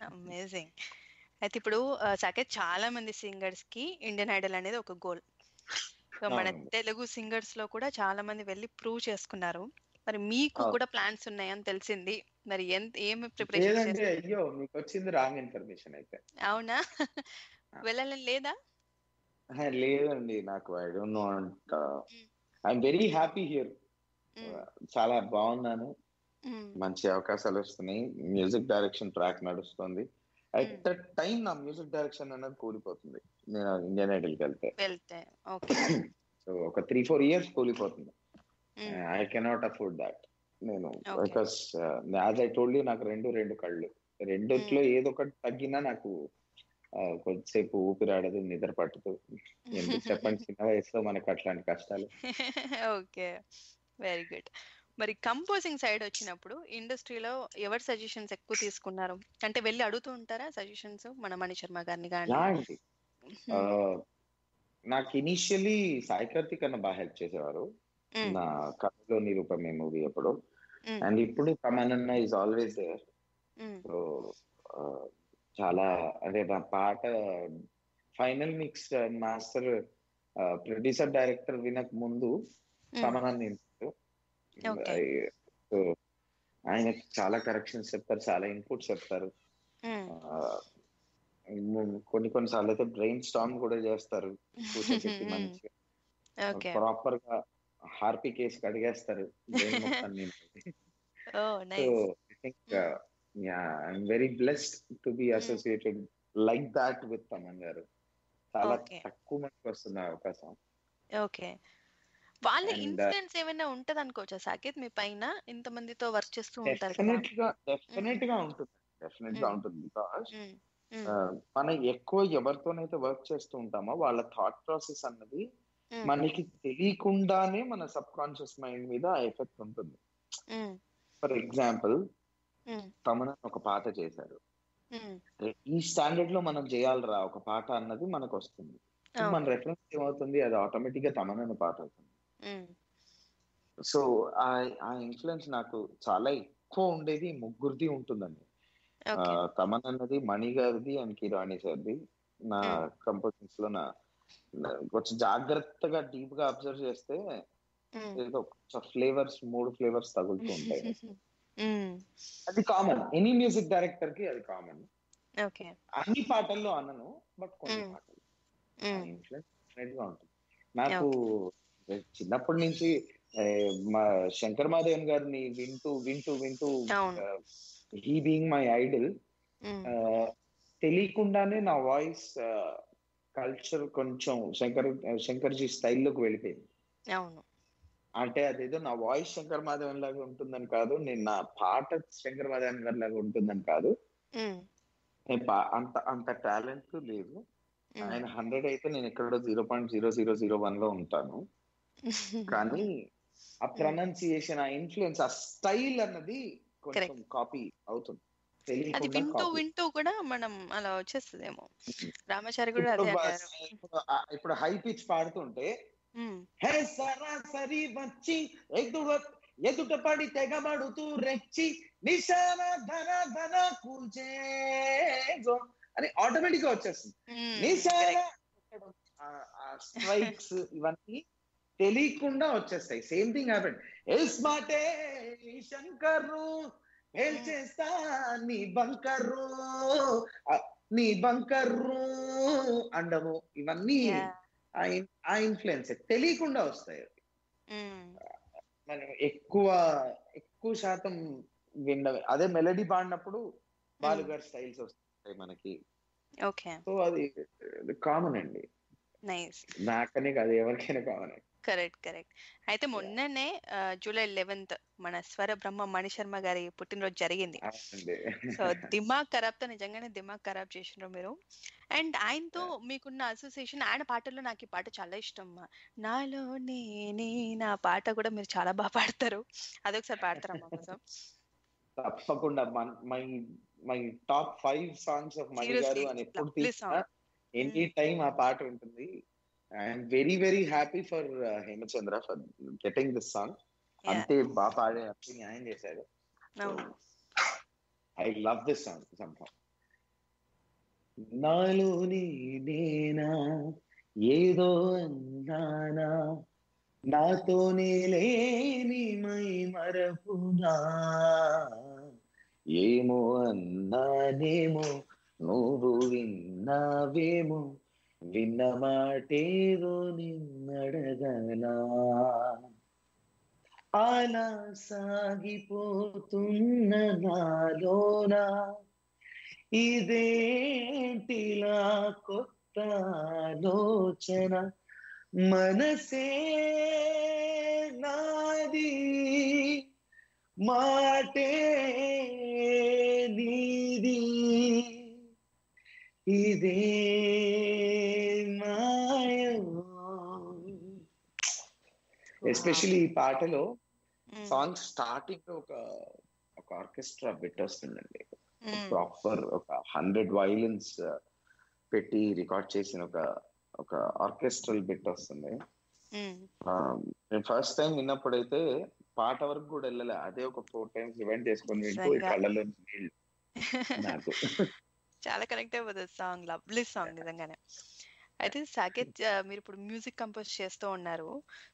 అమేజింగ్ అయితే ఇప్పుడు సాకేత్ చాలా మంది సింగర్స్కి ఇండియన్ ఐడల్ అనేది ఒక గోల్. సో మన. తెలుగు సింగర్స్లో కూడా చాలా మంది వెళ్ళి ప్రూవ్ చేసుకున్నారు. మరి మీకు. కూడా ప్లాన్స్ ఉన్నాయని తెలిసింది. మరి ఎంత ఏమి ప్రిపరేషన్ అయ్యో మీకు వచ్చింది రాంగ్ ఇన్ఫర్మేషన్ అయితే. అవునా? వెళ్ళాలని లేదా? లేదండి నాకు I don't know I'm very happy here. చాలా బాగున్నాను. మంచి అవకాశాలు వస్తున్నాయి. మ్యూజిక్ డైరెక్షన్ ట్రాక్ నడుస్తుంది. అట్ ద టైం నా మ్యూజిక్ డైరెక్షన్ అనేది కూలిపోతుంది. నేను ఇండియన్ ఐడల్కి వెళ్తే. వెళ్తే. సో [CLEARS THROAT] ఒక త్రీ ఫోర్ ఇయర్స్ కూలిపోతుంది. ఐ కెనాట్ అఫోర్డ్ దాట్ నేను. బికాస్ యాజ్ ఐ టోల్డ్ నాకు రెండు రెండు కళ్ళు. రెండిట్లో ఏదో ఒకటి తగ్గినా నాకు కొద్దిసేపు ఊపిరాడదు నిద్ర పట్టదు. ఎందుకు చెప్పండి? [LAUGHS] చిన్న వయసులో మనకు అట్లాంటి కష్టాలు. ఓకే వెరీ గుడ్ మరి కంపోజింగ్ సైడ్ వచ్చినప్పుడు ఇండస్ట్రీలో ఎవరి సజెషన్స్ ఎక్కువ తీసుకున్నారు? అంటే వెళ్ళి అడుగుతూ ఉంటారా సజెషన్స్? మన మణి శర్మ గారిని కానీ నాకు ఇనిషియలీ సాయి కార్తిక్ అన్న బాగా హెల్ప్ చేసేవారు. నా కథలో నిరూపమే మూవీ అప్పుడు అండ్ ఇప్పుడు తమనన్న ఇస్ ఆల్వేస్ దేర్ సో చాలా అదే నా పాట final mix master producer director వినక ముందు Okay. సో ఆయన చాలా కరెక్షన్స్ చెప్తారు చాలా ఇన్పుట్స్ చెప్తారు. కొన్ని కొన్ని సార్లు అయితే బ్రెయిన్ స్టామ్ కూడా చేస్తారు. ప్రాపర్గా హార్పీ కేసు బ్రెయిన్ మొత్తాన్ని I'm very blessed to be associated like that with Thaman garu. చాలా. తక్కువ మందికి వస్తుంది అవకాశం. ఓకే. వాళ్ళ ఇన్ఫ్లుయెన్స్ ఏమైనా ఉంటది అనుకోవచ్చా సాకేత్ మీ పైన ఇంతమందితో వర్క్ చేస్తూ ఉంటారు డెఫినెట్గా ఉంటుంది. డెఫినెట్గా. ఉంటుంది బికాస్ మనం ఎక్కువ ఎవరితోనైతే వర్క్ చేస్తూ ఉంటామో వాళ్ళ థాట్ ప్రాసెస్ అన్నది మనకి తెలియకుండానే మన సబ్ కాన్షియస్ మైండ్ మీద ఎఫెక్ట్ ఉంటుంది. ఫర్ ఎగ్జాంపుల్ తమన ఒక పాట చేశారు. ఈ స్టాండర్డ్లో మనం చేయాలిరా ఒక పాట అన్నది మనకు వస్తుంది. మన రెఫరెన్స్ ఏమవుతుంది? అది ఆటోమేటిక్గా తమనన్న పాట అవుతుంది. సో ఆ ఆ ఇన్ఫ్లుయెన్స్ నాకు చాలా ఎక్కువ ఉండేది ముగ్గురిది ఉంటుందండి. తమన్ అన్నది మణి గారిది అండ్ కిరాణి సార్ది. నా Hmm. కంపోజింగ్స్లో నా కొంచెం జాగ్రత్తగా డీప్గా అబ్జర్వ్ చేస్తే ఉమ్, ఏదో ఫ్లేవర్స్ మూడు ఫ్లేవర్స్ తగులుతూ ఉంటాయి. [LAUGHS] అది కామన్ ఎనీ మ్యూజిక్ డైరెక్టర్కి అది కామన్ ఓకే అన్ని పాటల్లో అనను బట్ కొన్ని Hmm. పాటలు. ఇన్ఫ్లుయెన్స్ ఉంటుంది నాకు చిన్నప్పటి నుంచి మా శంకర్ మాధవన్ గారిని వింటూ వింటూ వింటూ. హీ బీయింగ్ మై ఐడల్ తెలియకుండానే నా వాయిస్ కల్చర్ కొంచెం శంకర్ శంకర్జీ స్టైల్లోకి వెళ్ళిపోయింది. అవును. అంటే అదేదో నా వాయిస్ శంకర్ మాధవన్ లాగా ఉంటుందని కాదు నేను నా పాట శంకర్ మాధవన్ గారి లాగా ఉంటుందని కాదు. అంత అంత టాలెంట్ లేదు ఆయన హండ్రెడ్ అయితే నేను ఎక్కడో zero point zero zero zero వన్లో ఉంటాను. కానీ ఆ ప్రొనౌన్సియేషన్ ఆ ఇన్ఫ్లుయెన్స్ ఆ స్టైల్ అన్నది కొంచెం కాపీ అవుతుంది. అది వింటూ. వింటూ కూడా మనం అలా వచ్చేస్తుందేమో. రామాచారి కూడా అదే ఇప్పుడు హై పిచ్ పాడుతుంటే హే సరాసరి వచ్చి ఎదుట ఎదుట పడి తెగబడుతూ రెచ్చి నిశాన ధన ధన కూల్చే గో- అని ఆటోమేటిక్గా వచ్చేస్తుంది. నిశాన స్ట్రైక్స్ ఇవన్నీ తెలియకుండా వచ్చేస్తాయి. సేమ్ థింగ్ హ్యాపెన్ ఎస్ మాటే శంకర్రు చేస్తా? నీ బంకర్రు నీ బంకర్రు అండము. ఇవన్నీ. ఆ ఇన్- ఆ ఇన్ఫ్లుయెన్స్ తెలియకుండా వస్తాయి మనం ఎక్కువ ఎక్కువ శాతం విన్నవి అదే మెలడీ పాడినప్పుడు బాలుగారి స్టైల్స్ వస్తాయి మనకి. ఓకే. సో అది కామన్ అండి. నైస్. నాకనే కాదు ఎవరికైనా కామన్ కరెక్ట్ కరెక్ట్. అయితే మొన్ననే జూలై లెవెన్త్ మన స్వర బ్రహ్మ మణి శర్మ గారి పుట్టినరోజు జరిగింది. సో దిమాగ్ ఖరాబ్తో నిజంగానే దిమాగ్ ఖరాబ్ చేసినారు మీరు. అండ్ ఆయనతో మీకున్న అసోసియేషన్ ఆయన పాటల్లో నాకు ఈ పాట చాలా ఇష్టం నాలో నేనే నా పాట కూడా మీరు చాలా బాగా పాడతారు. అదొకసారి పాడతారా మా [LAUGHS] కోసం. తప్పకుండా my my top five songs of Mani garu అని ఎప్పుడు తీసినా. ఎనీ టైం ఆ పాట ఉంటుంది. I'm very very happy for Hemachandra for getting this song. అంతే బాగా పాడే అంతే న్యాయం చేశాడు ఐ లవ్ దిస్ సాంగ్ సంభవం నాలోని నేనా ఏదో అన్నానా నాతోనే లేని మై మరపునా ఏమో అన్నానేమో నువ్వు విన్నావేమో విన్న మాటేదో నిన్నడగనా అలా సాగిపోతున్న నాలోనా ఇదేంటిలా కొత్త ఆలోచన? మనసే నాది మాటే నీది. ఇదే ఎస్పెషల్లీ ఈ పాటలో. సాంగ్ స్టార్టింగ్ ఒక ఒక ఆర్కెస్ట్రా బిట్ వస్తుందండి. ప్రాపర్ ఒక హండ్రెడ్ వైలెన్స్ పెట్టి రికార్డ్ చేసిన ఒక ఒక ఆర్కెస్ట్రల్ బిట్ వస్తుంది నేను ఫస్ట్ టైం విన్నప్పుడైతే పాట వరకు కూడా వెళ్ళలే. అదే ఒక ఫోర్ టైమ్స్ రివైండ్ చేసుకొని వింటూ. కళ్ళలో నీళ్ళు. [LAUGHS] నాకు. చాలా కనెక్ట్ అయిపోతుంది సాంగ్ లవ్లీ సాంగ్ నిజంగానే. అయితే సాకేత్ మీరు ఇప్పుడు మ్యూజిక్ కంపోజ్ చేస్తూ ఉన్నారు.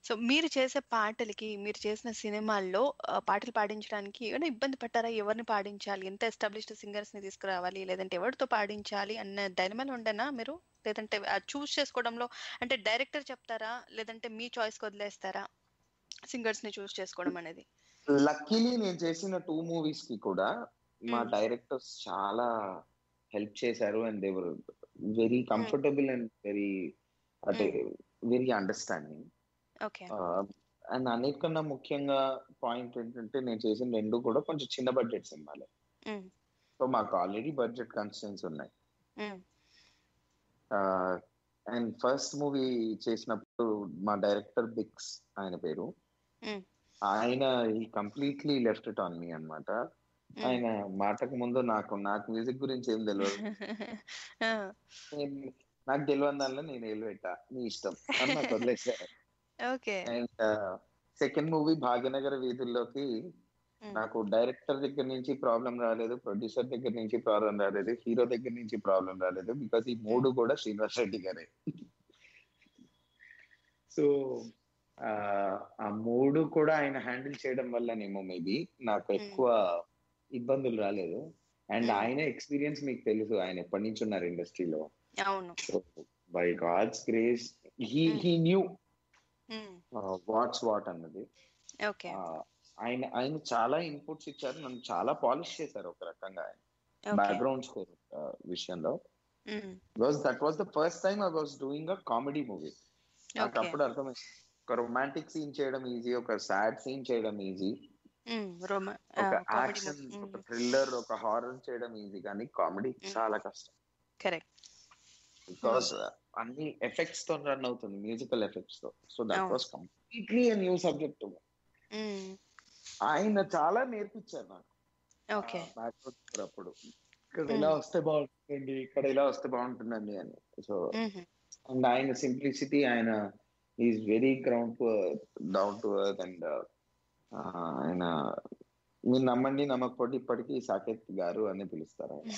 సో మీరు చేసే పాటలకి మీరు చేసిన సినిమాల్లో పాటలు పాడించడానికి ఏమైనా ఇబ్బంది పడ్డారా? ఎవరిని పాడించాలి? ఎంత ఎస్టాబ్లిష్డ్ సింగర్స్ని తీసుకురావాలి? లేదంటే ఎవరితో పాడించాలి అన్న డైనమల్ ఉండనా మీరు? లేదంటే చూస్ చేసుకోవడంలో అంటే డైరెక్టర్ చెప్తారా? లేదంటే మీ చాయిస్ వదిలేస్తారా? సింగర్స్ని చూస్ చేసుకోవడం అనేది. లక్కీలీ నేను చేసిన టూ మూవీస్కి కూడా మా. డైరెక్టర్స్ చాలా హెల్ప్ చేశారు and they were very comfortable and very అంటే వెరీ అండర్స్టాండింగ్. అండ్ అన్నిటికన్నా ముఖ్యంగా పాయింట్ ఏంటంటే నేను చేసిన రెండు కూడా కొంచెం చిన్న బడ్జెట్ సినిమాలే సో మాకు ఆల్రెడీ బడ్జెట్ కన్స్టెన్స్ ఉన్నాయి. అండ్ ఫస్ట్ మూవీ చేసినప్పుడు మా డైరెక్టర్ బిక్స్ ఆయన పేరు. ఆయన ఈ completely left it on me అన్నమాట. ఆయన మాటకు ముందు నాకు నాకు మ్యూజిక్ గురించి ఏం తెలియదు నాకు తెలియని దానిలో నేను ఏలు పెట్టా నీ ఇష్టం. అని నాకు వదిలేసారు అండ్ సెకండ్ మూవీ భాగ్యనగర వీధుల్లోకి నాకు డైరెక్టర్ దగ్గర నుంచి ప్రాబ్లం రాలేదు ప్రొడ్యూసర్ దగ్గర నుంచి ప్రాబ్లం రాలేదు హీరో దగ్గర నుంచి ప్రాబ్లం రాలేదు బికాస్ ఈ మూడు కూడా శ్రీనివాస్ రెడ్డి గారే. సో ఆ మూడు కూడా ఆయన హ్యాండిల్ చేయడం వల్లనేమో మేబీ నాకు ఎక్కువ ఇబ్బందులు రాలేదు. And Hmm. ఆయన ఎక్స్పీరియన్స్ మీకు తెలుసు ఆయన ఎప్పటి నుంచి ఉన్నారు ఇండస్ట్రీలో. By God's grace he. He knew what's what అన్నది. ఓకే ఆ, ఆయన ఆయన చాలా ఇన్పుట్స్ ఇచ్చారు నన్ను చాలా పాలిష్ చేశారు ఒక రకంగా ఆయన. బ్యాక్గ్రౌండ్ స్కోర్ విషయంలో. Because that was the first time I was doing a comedy movie నాకు అప్పుడు అర్థమైంది. ఒక రొమాంటిక్ సీన్ చేయడం ఈజీ ఒక సాడ్ సీన్ చేయడం ఈజీ రోమ ఒక యాక్షన్ ఒక థ్రిల్లర్ ఒక హారర్ చేయడం ఈజీ కానీ కామెడీ. చాలా కష్టం. కరెక్ట్. బికాస్ అన్ని ఎఫెక్ట్స్తో రన్ అవుతుంది musical ఎఫెక్ట్స్తో so that. Was completely new subject ఆయన చాలా నేర్పించారు నాకు. అప్పుడు ఇక్కడ ఇలా వస్తే బాగుంటుందండి ఇక్కడ ఇలా వస్తే బాగుంటుందండి అని. సో అండ్ ఆయన సింప్లిసిటీ ఆయన is very ground down to earth and ఆయన మీరు నమ్మండి నమ్మకపోతే ఇప్పటికీ సాకేత్ గారు అని పిలుస్తారు ఆయన.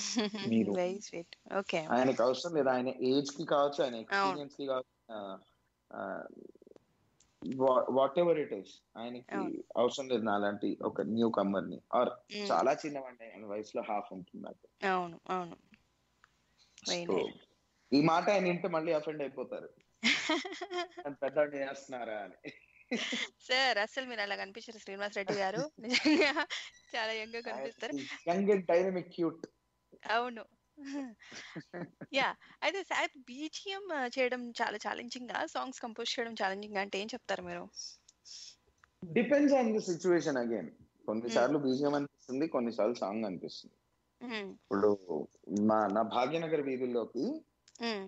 మీరు. [LAUGHS] ఆయనకు అవసరం లేదు. ఆయన ఏజ్కి కావచ్చు ఆయన ఎక్స్పీరియన్స్కి కావచ్చు వాట్ ఎవర్ ఇట్ ఇస్ ఆయనకి. అవసరం లేదు నాలాంటి ఒక న్యూ కమ్మర్ని ఆర్ చాలా చిన్నవండి ఆయన వయసులో హాఫ్ ఉంటుంది అవును అవును. ఈ మాట ఆయన వింటే మళ్ళీ అఫెండ్ అయిపోతారు. [LAUGHS] పెద్ద చేస్తున్నారా? అని. సార్ అసలు మీరు అలా కనిపించారు. శ్రీనివాస్ రెడ్డి గారు. [LAUGHS] నిజంగా చాలా యంగ్గా కనిపిస్తారు. Young and dynamic cute. అవును. [LAUGHS] యా అయితే సార్ బీజిఎం చేయడం చాలా ఛాలెంజింగ్? గా సాంగ్స్ కంపోజ్ చేయడం ఛాలెంజింగ్? అంటే ఏం చెప్తారు మీరు? Depends on the situation again కొన్నిసార్లు బీజియం అనిపిస్తుంది కొన్నిసార్లు సాంగ్ అనిపిస్తుంది. మ్మ్. ఇప్పుడు మా నా భాగ్యనగర్ వీధుల్లోకి మ్మ్.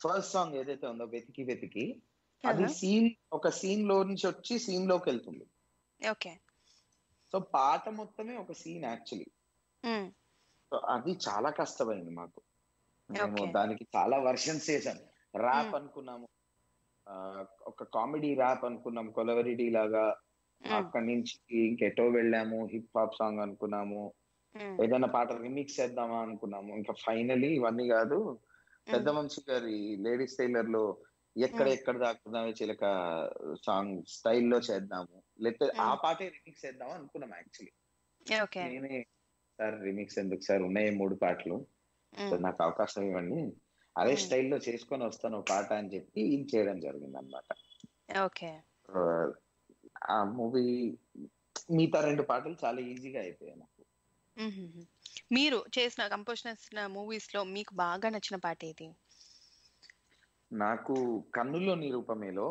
ఫస్ట్ సాంగ్ ఏదైతే ఉందో వెతికి వెతికి అది. సీన్ ఒక సీన్లో నుంచి వచ్చి సీన్లోకి వెళ్తుంది ఓకే సో పాట మొత్తమే ఒక సీన్ యాక్చువల్లీ. సో అది చాలా కష్టమైంది మాకు మేము. దానికి చాలా వర్షన్స్ చేసాం ర్యాప్. అనుకున్నాము ఒక కామెడీ ర్యాప్ అనుకున్నాం కొలవరిడి లాగా. అక్కడి నుంచి గెటో వెళ్ళాము హిప్ హాప్ సాంగ్ అనుకున్నాము. ఏదైనా పాట రిమిక్స్ చేద్దామా అనుకున్నాము ఇంకా ఫైనలీ ఇవన్నీ కాదు పెద్ద వంశీ గారి లేడీస్ టైలర్లో ఎక్కడ. ఎక్కడ దాక్కుదామే చిలక సాంగ్ స్టైల్లో చేద్దాము. లేకపోతే ఆ. పాటే రిమిక్స్ చేద్దాం అనుకున్నాం యాక్చువల్లీ. ఓకే. నేనే సార్ రిమిక్స్ ఎందుకు సార్? ఉన్నాయి మూడు పాటలు. నాకు అవకాశం ఇవ్వండి. అదే. స్టైల్లో చేసుకొని వస్తాను పాట అని చెప్పి ఇది చేయడం జరిగింది అనమాట ఓకే. ఆ మూవీ మిగతా రెండు పాటలు చాలా ఈజీగా అయిపోయాయి నాకు. మీరు చేసిన కంపోజ్ చేసిన మూవీస్లో మీకు బాగా నచ్చిన పాట ఏది నాకు కన్నుల్లో నీ రూపమేలో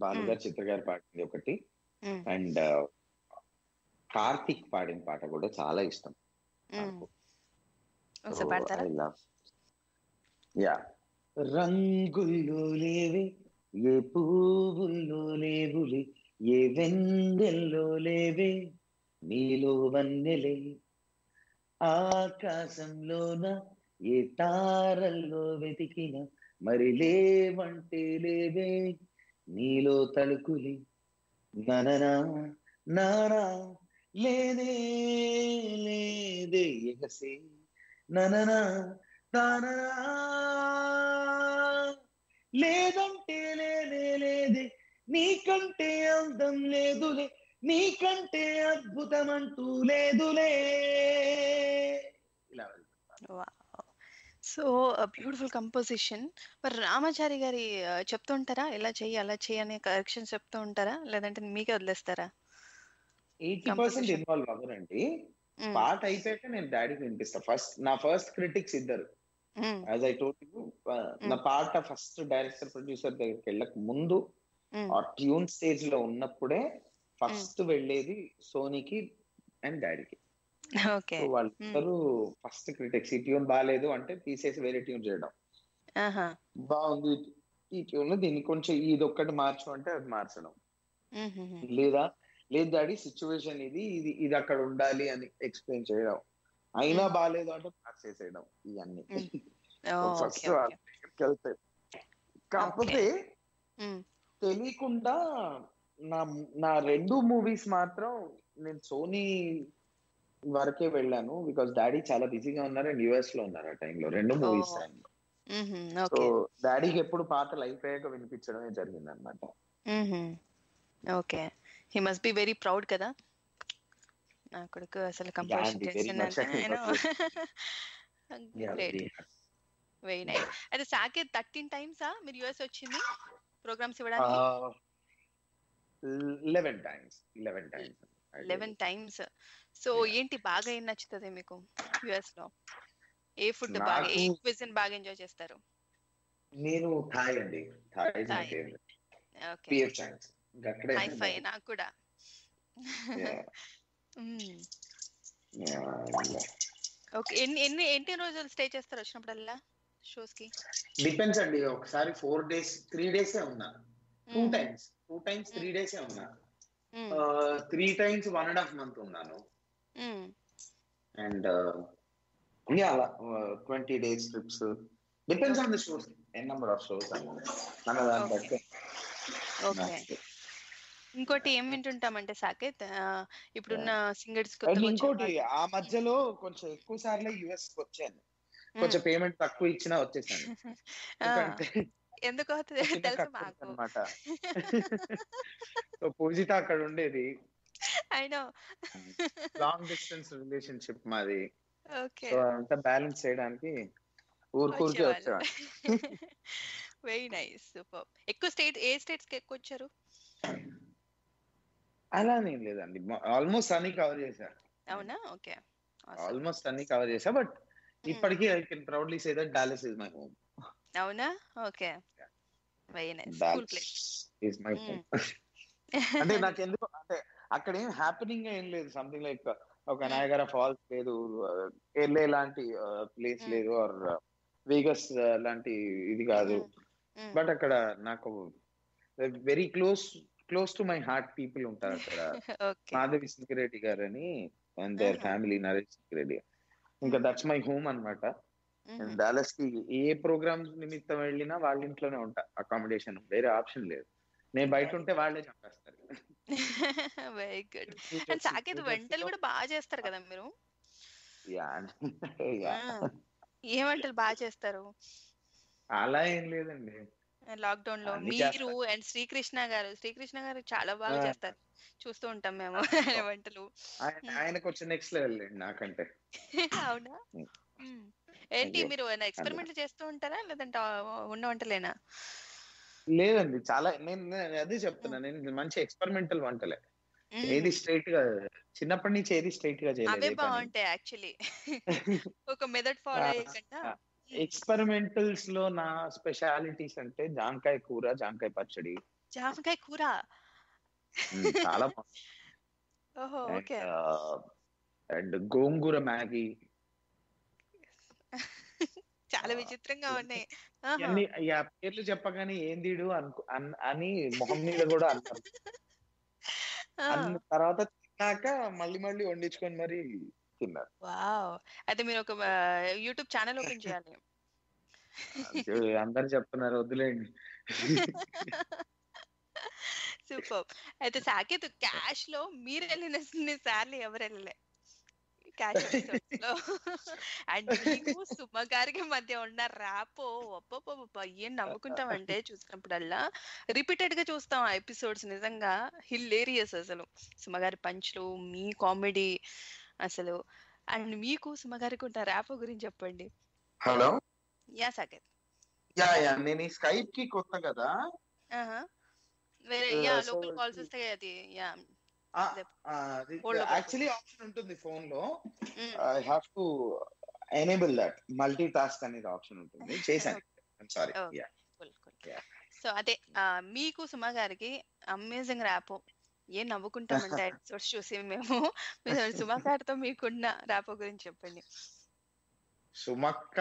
బాలుగారు చిత్ర గారు పాడింది ఒకటి. అండ్ కార్తిక్ పాడిన పాట కూడా చాలా ఇష్టం యా రంగుల్లో లేవే ఏ పువ్వుల్లో లేవులే ఏ వెన్నెల్లో లేవే నీలో వన్నెలే. ఆకాశంలోన ఏ తారల్లో వెతికిన మరి లేవంటే లేవే నీలో తలుకులి నననా నానా లేదే లేదే ఎగసే. నననా తాననా లేదంటే లేదే లేదే. నీకంటే అందం లేదులే నీకంటే అద్భుతం అంటూ లేదులే. ఇలా వెళ్తుంది. So beautiful composition. మరి రామాచారి గారి ఆ, చెప్తుంటారా ఇలా చెయ్యి అలా చెయ్యి అనే కరెక్షన్ చెప్తూ ఉంటారా? లేదంటే మీకే వదిలేస్తారా? Eighty percent. ఇన్వాల్వ్ అవ్వరండి. మ్మ్. పాట అయిపోయాక నేను డాడీకి వినిపిస్తా. ఫస్ట్ నా ఫస్ట్ క్రిటిక్స్ ఇద్దరు. యాజ్ ఐ టోల్ యూ నా పాట ఫస్ట్ డైరెక్టర్ ప్రొడ్యూసర్ దగ్గరికి వెళ్ళక ముందు. ఆ ట్యూన్ స్టేజ్లో ఉన్నప్పుడే ఫస్ట్ వెళ్ళేది సోనీకి అండ్ డాడీకి. ఓకే. సో వాళ్ళిద్దరూ ఫస్ట్ క్రిటిక్స్ ఈ ట్యూన్ బాగాలేదు అంటే తీసేసి వేరే ట్యూన్ చేయడం. బాగుంది. ఈ ట్యూన్ దీన్ని కొంచెం ఇది ఒక్కటి మార్చు అంటే అది మార్చడం. లేదా లేదు డాడీ సిచ్యువేషన్ ఇది ఇది ఇది అక్కడ ఉండాలి అని ఎక్స్ప్లెయిన్ చేయడం. అయినా. బాగాలేదు అంటే మార్చేసేయడం ఇవన్నీ. ఫస్ట్ [LAUGHS] కాకపోతే. తెలియకుండా నా నా రెండు మూవీస్ మాత్రం నేను సోనీ వరకే వెళ్ళాను బికాస్ డాడీ చాలా బిజీగా ఉన్నారు అండ్ యుఎస్లో ఉన్నారు ఆ టైంలో రెండు మూవీస్. టైంలో. సో డాడీకి ఎప్పుడు పాటలు అయిపోయాక వినిపించడమే జరిగింది అనమాట. Okay. He must be very proud కదా. నా కొడుకు అసలు కంపోజిషన్ వెరీ నైస్ అయితే సాకేత్ థర్టీన్ టైమ్సా మీరు యుఎస్ వచ్చింది? ప్రోగ్రామ్స్ ఇవ్వడానికి? Eleven times eleven times eleven times so. ఏంటి బాగా ఏం నచ్చుతుంది మీకు యుఎస్లో? ఏ ఫుడ్ బాగా ఏ క్విజన్ బాగా ఎంజాయ్ చేస్తారు? నేను థాయ్ అండి. Thai okay. PF hi fi నాకు కూడా. ఓకే. ఎన్ని ఎన్ని ఎన్ని రోజులు స్టే చేస్తారు వచ్చినప్పుడల్లా షోస్కి డిపెండ్స్ అండి. ఒకసారి ఫోర్ డేస్ త్రీ డేసే ఉన్నా. Two. Times. Two times three డేసే ఉన్నా. Three times one and half month ఉన్నాను. అండ్ అలా twenty days trips depends on the shows N number of shows మన దాన్ని బట్టి ఓకే ఇంకోటి ఏం వింటుంటామంటే సాకేత్ ఇప్పుడున్న సింగర్స్ ఇంకోటి ఆ మధ్యలో కొంచెం ఎక్కువ సార్లు యుఎస్ వచ్చాను. కొంచెం పేమెంట్ తక్కువ ఇచ్చినా వచ్చేసాను. [LAUGHS] ఎందుకు అవుతుంది తెలుసు మాకు. [LAUGHS] పూజిత అక్కడ ఉండేది. అయినో లాంగ్ డిస్టెన్స్ రిలేషన్షిప్ మాది. ఓకే సో అంతా బ్యాలెన్స్ చేయడానికి ఊరుకూరికే వచ్చాను వెరీ నైస్ సూపర్ ఎక్కువ స్టేట్ ఏ స్టేట్స్కి ఎక్కువ వచ్చారు? అలా ఏం లేదండి. ఆల్మోస్ట్ అన్ని కవర్ చేశా. అవునా? ఓకే ఆల్మోస్ట్ అన్ని కవర్ చేశా బట్ ఇప్పటికీ I can proudly say that Dallas is my home అవునా? Okay very nice school place is my home అంటే [LAUGHS] నాకు ఎందుకు అంటే అక్కడ ఏం హ్యాపెనింగ్ ఏం లేదు. సంథింగ్ లైక్ ఒక Hmm. నాయగర ఫాల్స్ లేదు ఎల్ఏ లాంటి ప్లేస్ Hmm. లేదు ఆర్ వేగస్ లాంటి ఇది కాదు. బట్ అక్కడ నాకు very close close to my heart people ఉంటారు అక్కడ. [LAUGHS] మాధవి సింగిరెడ్డి గారు అని and there. Family Naresh Singireddy. ఇంకా దట్స్ మై హోమ్ అన్నమాట. మ్మ్. డాలస్కి ఏ ప్రోగ్రామ్ నిమిత్తం వెళ్ళినా వాళ్ళ ఇంట్లోనే ఉంటా. అకామిడేషన్ వేరే ఆప్షన్ లేదు. నేను బయట ఉంటే వాళ్ళే చంపేస్తారు. వెరీ గుడ్ అండ్ సాకేత్ వంటలు కూడా బాగా చేస్తారు కదా మీరు? ఏ వంటలు బాగా చేస్తారు? అలా ఏం లేదండి. లాక్డౌన్లో అన్ని మీరు అండ్ శ్రీకృష్ణ గారు శ్రీకృష్ణ గారు చాలా బాగా. చేస్తారు. చూస్తూ ఉంటాం మేము [LAUGHS] వంటలు. ఆయన ఆయన కొంచెం నెక్స్ట్ లెవెల్ నాకంటే. [LAUGHS] అవునా. ఏంటి. మీరు ఎక్స్పెరిమెంట్ చేస్తూ ఉంటారా? లేదంటే ఉన్న వంటలేనా? లేదండి చాలా నేను నేను అదే చెప్తున్నా నేను మంచి ఎక్స్పెరిమెంటల్ వంటలే. ఏది స్ట్రైట్గా చిన్నప్పటి నుంచి ఏది స్ట్రైట్గా అవే చేయలేదు ఏ పని. బాగుంటాయి యాక్చువల్లీ [LAUGHS] ఒక మెథడ్ ఫాలో అయ్యకుండా. ఎక్స్పెరిమెంటల్స్లో నా స్పెషాలిటీస్ అంటే జాంకాయ కూర జాంకాయ పచ్చడి. జామకాయ కూర? ఉమ్, చాలా [LAUGHS] ఓహో ఓకే. And gongura Maggi. చాలా విచిత్రంగా ఉన్నాయి. ఆ పేర్లు చెప్పగానే ఏందిడు అనుకో అన్- మొహం మీద కూడా అన్న తర్వాత తిన్నాక మళ్ళీ మళ్ళీ వండించుకొని మరి తిన్నారు. వావ్. అయితే మీరు ఒక యూట్యూబ్ ఛానల్ ఓపెన్ చేయాలి. అది అందరు చెప్తున్నారు వద్దులేండి. సూపర్. అయితే సాకేత్ క్యాష్లో మీరు వెళ్ళిన సార్లు ఎవరు వెళ్ళలే? క్యాష్లో [LAUGHS] అండ్ మీకు సుమ గారికి మధ్య ఉన్న ర్యాపో ఒప్ప ఏం నవ్వుకుంటామంటే చూసినప్పుడల్లా రిపీటెడ్గా చూస్తాం ఆ ఎపిసోడ్స్ నిజంగా హిల్లేరియస్ అసలు. సుమ గారి పంచ్లు మీ కామెడీ అసలు. అండ్ మీకు సుమ గారికి ఉన్న ర్యాపో గురించి చెప్పండి. Hello? Yeah Saketh. Yeah yeah నేను ఈ స్కైప్కి కొత్త కదా. వేరే యా లోకల్ కాల్స్ వస్తాయి అది. యా. యాక్చువల్లీ ఆప్షన్ ఉంటుంది ఫోన్లో. I have to enable that multi task అనేది ఆప్షన్ ఉంటుంది. చేశాను. [LAUGHS] సారీ. సో అదే మీకు సుమ గారికి అమేజింగ్ ర్యాపో ఏం నవ్వుకుంటామంటే [LAUGHS] ఎపిసోడ్స్ చూసి మేము. సుమ గారితో మీకున్న ర్యాపో గురించి చెప్పండి. సుమక్క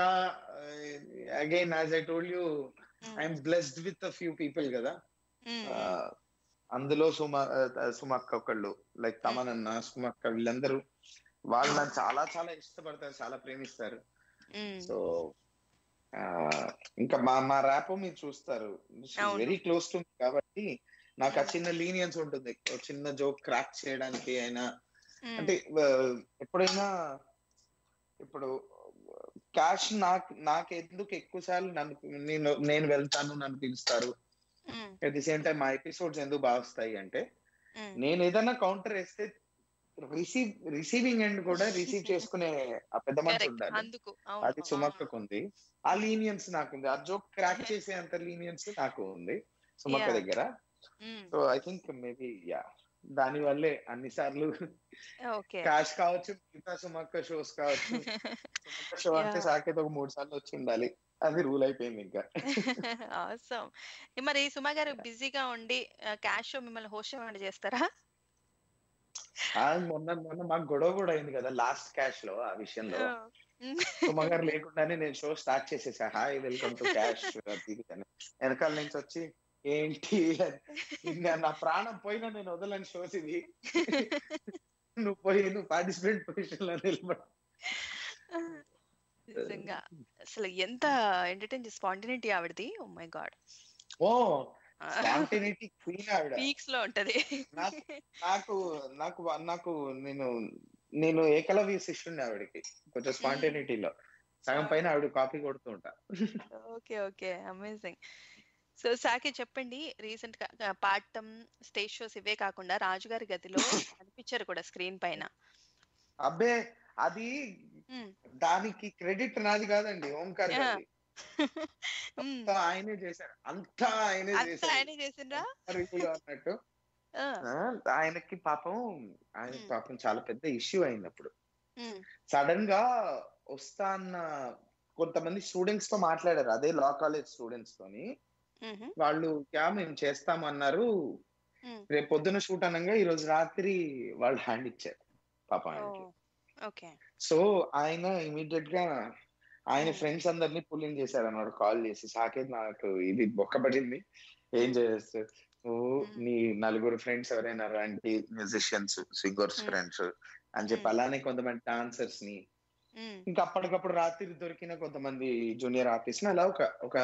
again as I told you I'm blessed with a few people కదా. అందులో సుమ సుమక్క ఒకళ్ళు లైక్ తమనన్న సుమక్క వీళ్ళందరూ వాళ్ళు నన్ను చాలా చాలా ఇష్టపడతారు చాలా ప్రేమిస్తారు. సో ఇంకా మా మా ర్యాప్ మీరు చూస్తారు. వెరీ క్లోజ్ టు కాబట్టి నాకు ఆ చిన్న లీనియన్స్ ఉంటుంది. చిన్న జోక్ క్రాక్ చేయడానికి అయినా. అంటే ఎప్పుడైనా ఇప్పుడు క్యాష్ నాకు నాకు ఎందుకు ఎక్కువ సార్లు నన్ను నేను నేను వెళ్తాను నన్ను పిలుస్తారు? అట్ ది సేమ్ టైం మా ఎపిసోడ్స్ ఎందుకు బాగా వస్తాయి అంటే మ్మ్. నేను ఏదైనా కౌంటర్ వేస్తే రిసీవ్ రిసీవింగ్ ఎండ్ కూడా రిసీవ్ [LAUGHS] చేసుకునే ఆ పెద్ద మనిషి. ఉండాలి. అది సుమక్కకు ఉంది ఆ లీనియన్స్ నాకుంది ఆ జోక్ క్రాక్ చేసే అంత లీనియన్స్ నాకు ఉంది సుమక్క. దగ్గర. So I think maybe yeah దాని వల్లే అన్ని సార్లు క్యాష్ కావచ్చు మిగతా సుమక్క షోస్ కావచ్చు. [LAUGHS] సుమక్క షో అంటే. సాకేత్ ఒక మూడు సార్లు వచ్చి ఉండాలి. అది రూల్ అయిపోయింది ఇంకా. అవసరం మరి సుమ గారు బిజీగా ఉండి క్యాష్ షో మిమ్మల్ని హోస్ట్ ఏమైనా చేస్తారా? మొన్న మొన్న మాకు గొడవ కూడా అయింది కదా లాస్ట్ క్యాష్లో ఆ విషయంలో. సుమ గారు లేకుండానే నేను షో స్టార్ట్ చేసేసా. Hi welcome to Cash. వెనకాల నుంచి వచ్చి ఏంటి? నా ప్రాణం పోయినా నేను వదలని షోస్ ఇది [LAUGHS] నువ్వు పోయి నువ్వు పార్టిసిపేట్ పొజిషన్లో నిలబడ నిజంగా. అసలు ఎంత ఎంటర్టైన్ స్పాంటినిటీ ఆవిడది? Oh my God oh spontaneity queen ఆవిడ. పీక్స్లో ఉంటది. నాకు నాకు నాకు నేను నేను ఏకలవ్య శిష్యుడిని ఆవిడకి కొంచెం స్పాంటినిటీలో సగం పైన ఆవిడ కాపీ కొడుతూ ఉంటా. Okay okay. Amazing so Saki చెప్పండి రీసెంట్గా పాడటం స్టేజ్ షోస్ ఇవే కాకుండా రాజుగారి గదిలో [LAUGHS] కనిపించారు కూడా స్క్రీన్ పైన. అబ్బే అది. దానికి క్రెడిట్ నాది కాదండి ఓంకార్. [LAUGHS] అంతా ఆయనే చేశారు. అంతా ఆయనే చేశారు. అన్నట్టు. ఆయనకి పాపం ఆయన. పాపం చాలా పెద్ద ఇష్యూ అయినప్పుడు. సడన్గా వస్తా అన్న కొంతమంది స్టూడెంట్స్తో మాట్లాడారు అదే లా కాలేజ్ స్టూడెంట్స్ తోని. వాళ్ళు క్యా మేము చేస్తామన్నారు. రేపు పొద్దున షూట్ అనగా ఈ రోజు రాత్రి వాళ్ళు హ్యాండ్ ఇచ్చారు పాప ఆయనకి. ఓకే. సో ఆయన ఇమీడియట్గా ఆయన ఫ్రెండ్స్ అందరినీ పుల్లింగ్ చేశారు అన్నమాట కాల్ చేసి సాకేత్ నాకు ఇది బొక్కబడింది ఏం చేస్తారు నువ్వు Hmm. నీ నలుగురు ఫ్రెండ్స్ ఎవరైనా రండి మ్యూజిషియన్స్ సింగర్స్ Hmm. ఫ్రెండ్స్ అని చెప్పి Hmm. అలానే కొంతమంది డాన్సర్స్ని. ఇంకా అప్పటికప్పుడు రాత్రి దొరికిన కొంతమంది జూనియర్ ఆర్టిస్ట్ అలా ఒక ఒక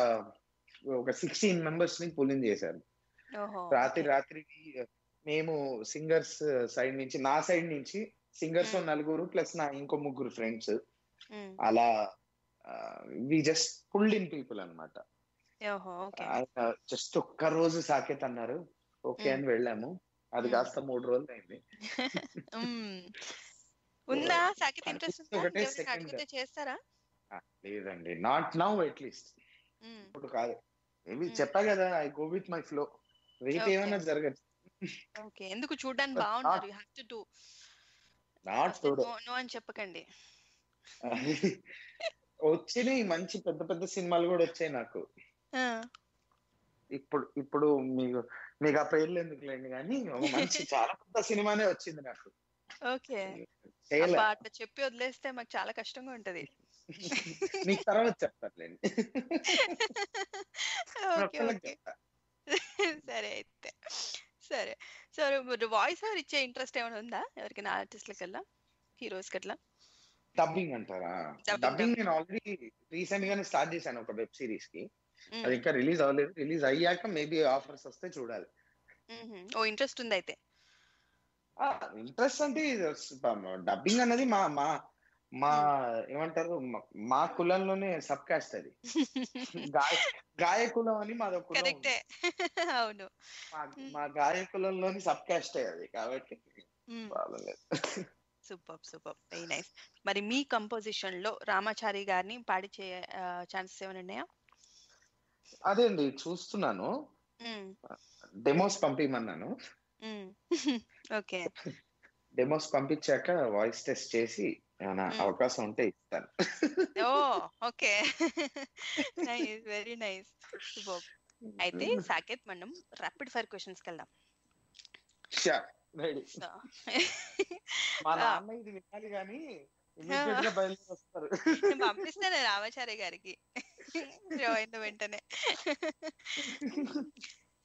ఒక సిక్స్టీన్ మెంబర్స్ని పుల్లింగ్ చేశారు రాత్రి. రాత్రికి మేము సింగర్స్ సైడ్ నుంచి నా సైడ్ నుంచి సింగర్స్ Hmm. నలుగురు ప్లస్ నా ఇంకో ముగ్గురు ఫ్రెండ్స్. మ్మ్. అలా we just pulled in people ఆయన జస్ట్ ఒక్క రోజు సాకేత్ అన్నారు. ఓకే అని వెళ్ళాము. అది Hmm. కాస్త మూడు రోజులు అయింది. [LAUGHS] ఉందా? సాకిత్ ఇంట్రెస్ట్ చేస్తారా? లేదండి. Not now at least. ఇప్పుడు కాదు. Hmm. చెప్పా కదా I go with my flow Okay. ఏమైనా జరగచ్చు ఓకే ఎందుకు? చూడడానికి not- you have to do not చూడు అని చెప్పకండి. వచ్చినాయి మంచి పెద్ద పెద్ద సినిమాలు కూడా వచ్చాయి నాకు. ఇప్పుడు ఇప్పుడు మీకు మీకు ఆ పేర్లు ఎందుకులేండి కానీ ఒక మంచి [LAUGHS] చాలా పెద్ద సినిమానే వచ్చింది నాకు. ఓకే. అట్లా చెప్పి వదిలేస్తే మాకు చాలా కష్టంగా ఉంటది. [LAUGHS] మీకు తర్వాత చెప్తారులేండి [LAUGHS] సరే అయితే. సరే. సరే వాయిస్ ఓవర్ ఇచ్చే ఇంట్రెస్ట్ ఏమైనా ఉందా? ఎవరికైనా ఆర్టిస్ట్లకి వెళ్ళా హీరోస్ కట్లా? డబ్బింగ్ అంటారా? డబ్బింగ్ నేను ఆల్రెడీ రీసెంట్ గానే స్టార్ట్ చేశాను ఒక వెబ్ సిరీస్కి. అది ఇంకా రిలీజ్ అవ్వలేదు. రిలీజ్ అయ్యాక మేబీ ఆఫర్స్ వస్తే చూడాలి. ఓ ఇంట్రెస్ట్ ఉంది అయితే ఇంట్రెస్ట్ అంటే డబ్బింగ్ అన్నది మా మా మా ఏమంటారు? మా- కులంలోనే సబ్ కాస్ట్ అది. [LAUGHS] గాయ గాయకులం అని మాది ఒక అవును. మా- మా గాయకులంలోని సబ్ కాస్ట్ అది కాబట్టి సూపర్ సూపర్. Very nice. మరి మీ కంపోజిషన్లో రామాచారి గారిని పాడిచే ఛాన్సెస్ ఏమైనా ఉన్నాయా? అదే అండి చూస్తున్నాను. డెమోస్ పంపించమన్నాను. [LAUGHS] ఓకే. [LAUGHS] డెమోస్ పంపించాక వాయిస్ టెస్ట్ చేసి ఏమైనా. అవకాశం ఉంటే ఇస్తాను. ఓ! Okay. Nice very nice. Super అయితే సాకేత్ మనం ర్యాపిడ్ ఫైర్ క్వశ్చన్స్ వెళ్దాం. పంపిస్తాను రామాచారి గారికి. అయిన వెంటనే.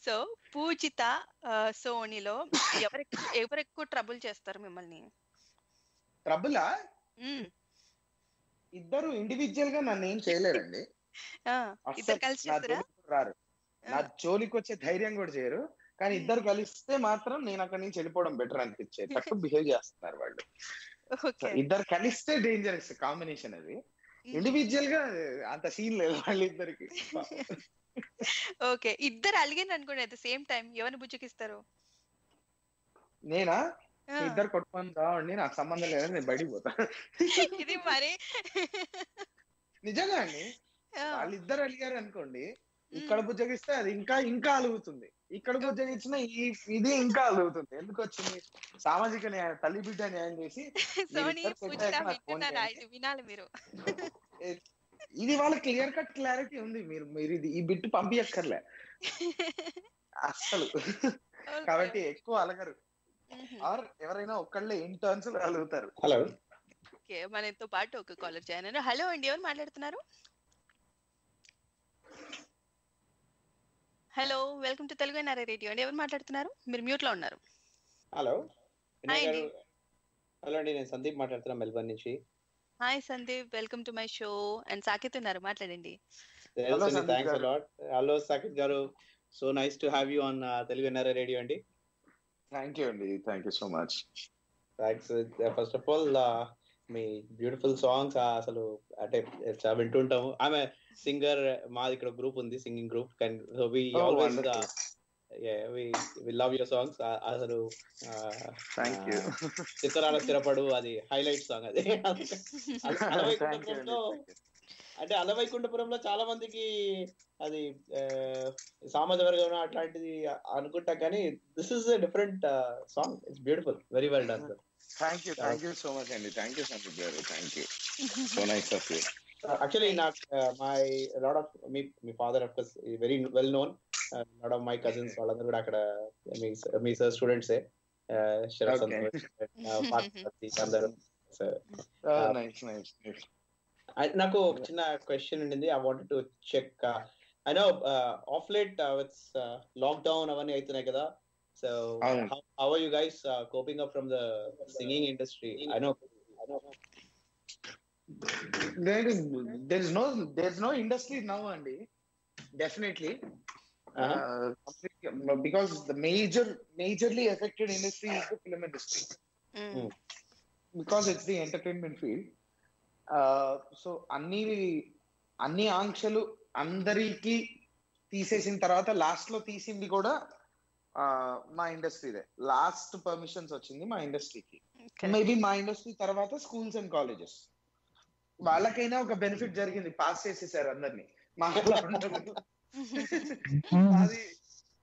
సో పూజిత సోనీలో ఎవరు ఎవరు ఎక్కువ ట్రబుల్ చేస్తారు మిమ్మల్ని? ట్రబులా. ఇద్దరు ఇండివిజువల్గా నన్ను ఏం చేయలేరండి. రారు. నా జోలికి వచ్చే ధైర్యం కూడా చేయరు. కానీ ఇద్దరు కలిస్తే మాత్రం నేను అక్కడి నుంచి వెళ్ళిపోవడం బెటర్ అనిపించే తక్కువ [LAUGHS] బిహేవ్ చేస్తున్నారు వాళ్ళు. ఇద్దరు కలిస్తే డేంజరస్ కాంబినేషన్ అది. ఇండివిజువల్గా అంత సీన్ లేదు వాళ్ళిద్దరికి [LAUGHS] ఓకే. ఇద్దరు అలిగింది అనుకోండి అట్ ద సేమ్ టైం ఎవరిని బుజ్జకిస్తారు? నేనా? ఇద్దరు కొట్టుకొని రావండి నాకు సంబంధం లేదని నేను బయటికి పోతా. [LAUGHS] ఇది మరి. నిజంగా అండి వాళ్ళిద్దరు అలిగారు అనుకోండి ఇక్కడ బుజ్జగిస్తే అది ఇంకా ఇంకా అలుగుతుంది. ఇక్కడ బుజ్జగించిన ఈ ఇది ఇంకా అలుగుతుంది. ఎందుకు వచ్చింది? సామాజిక న్యాయం తల్లి బిడ్డ న్యాయం చేసి [LAUGHS] వినాలి మీరు. [LAUGHS] ఇది వాళ్ళ క్లియర్ కట్ క్లారిటీ ఉంది. మీరు మీరు ఇది ఈ బిట్ పంపించక్కర్లే అస్సలు. కాబట్టి ఎక్కువ అలగరు. ఆర్ ఎవరైనా ఒక్కళ్ళే ఇన్ టర్న్స్లో అలుగుతారు హలో ఓకే మనతో పాటు ఒక కాలర్ జాయిన్ అయ్యారు హలో అండి ఎవరు మాట్లాడుతున్నారు? Hello welcome to Telugu NRI radio అండి. ఎవరు మాట్లాడుతున్నారు? మీరు మ్యూట్లో ఉన్నారు హలో. హలో అండి. నేను సందీప్ మాట్లాడుతున్నా మెల్బర్న్ నుంచి. Hi Sandeep welcome to my show and Saketh ఉన్నారు మాట్లాడండి. Hello Saketh garu. So nice to have you on Telugu NRI radio అండి. థ్యాంక్ యూ అండి thank you so much thanks first of all me beautiful songs అసలు అంటే చాలా వింటుంటాము. ఆమె singer మాది ఇక్కడ గ్రూప్ ఉంది singing group so we always we love your songs అసలు థ్యాంక్ యూ చిత్రాల స్థిరపడు అది హైలైట్ సాంగ్ అది. [LAUGHS] అంటే అలవైకుంఠపురంలో చాలా మందికి అది ఆ, సామాజ వర్గం అట్లాంటిది అనుకుంటా కానీ this is different song it's beautiful very well done thank you thank you so much అండి thank you Sandeep garu thank you so nice of you actually నాకు మై లాట్ ఆఫ్ మీ మీ father of course very well known lot of my cousins వాళ్ళందరూ కూడా అక్కడ మీ మీ sir స్టూడెంట్సే Sarath అందరూ nice nice I- నాకు ఒక చిన్న క్వశ్చన్ ఉండింది I wanted to check I know of late with lockdown అవన్నీ అవుతున్నాయి కదా సో అవును. How are you guys coping up from the singing industry I know there is there is no there is no industry now అండి definitely uh, completely- because the major majorly affected industry is the film industry because it's the entertainment field so అన్ని అన్ని ఆంక్షలు అందరికి తీసేసిన తర్వాత లాస్ట్లో తీసింది కూడా మా ఇండస్ట్రీదే. లాస్ట్ పర్మిషన్స్ వచ్చింది మా ఇండస్ట్రీకి. మేబీ మా ఇండస్ట్రీ తర్వాత స్కూల్స్ అండ్ కాలేజెస్. వాళ్ళకైనా ఒక బెనిఫిట్ జరిగింది పాస్ చేసేసారు అందరినీ. [LAUGHS] మాది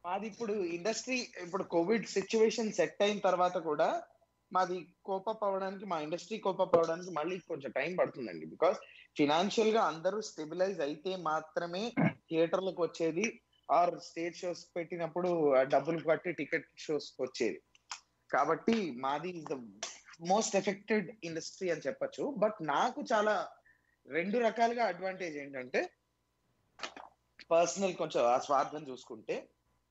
మాది ఇప్పుడు ఇండస్ట్రీ ఇప్పుడు కోవిడ్ సిచ్యువేషన్ సెట్ అయిన తర్వాత కూడా మాది కోపప్ అవ్వడానికి మా ఇండస్ట్రీ కోపప్ అవ్వడానికి మళ్ళీ కొంచెం టైం పడుతుందండి. బికాస్ ఫినాన్షియల్గా అందరూ స్టెబిలైజ్ అయితే మాత్రమే థియేటర్లకు వచ్చేది. ఆర్ స్టేజ్ షోస్ పెట్టినప్పుడు డబ్బులు కట్టి టికెట్ షోస్ వచ్చేది. కాబట్టి మాది ద మోస్ట్ ఎఫెక్టెడ్ ఇండస్ట్రీ అని చెప్పొచ్చు. బట్ నాకు చాలా రెండు రకాలుగా అడ్వాంటేజ్ ఏంటంటే పర్సనల్ కొంచెం ఆ స్వార్థం చూసుకుంటే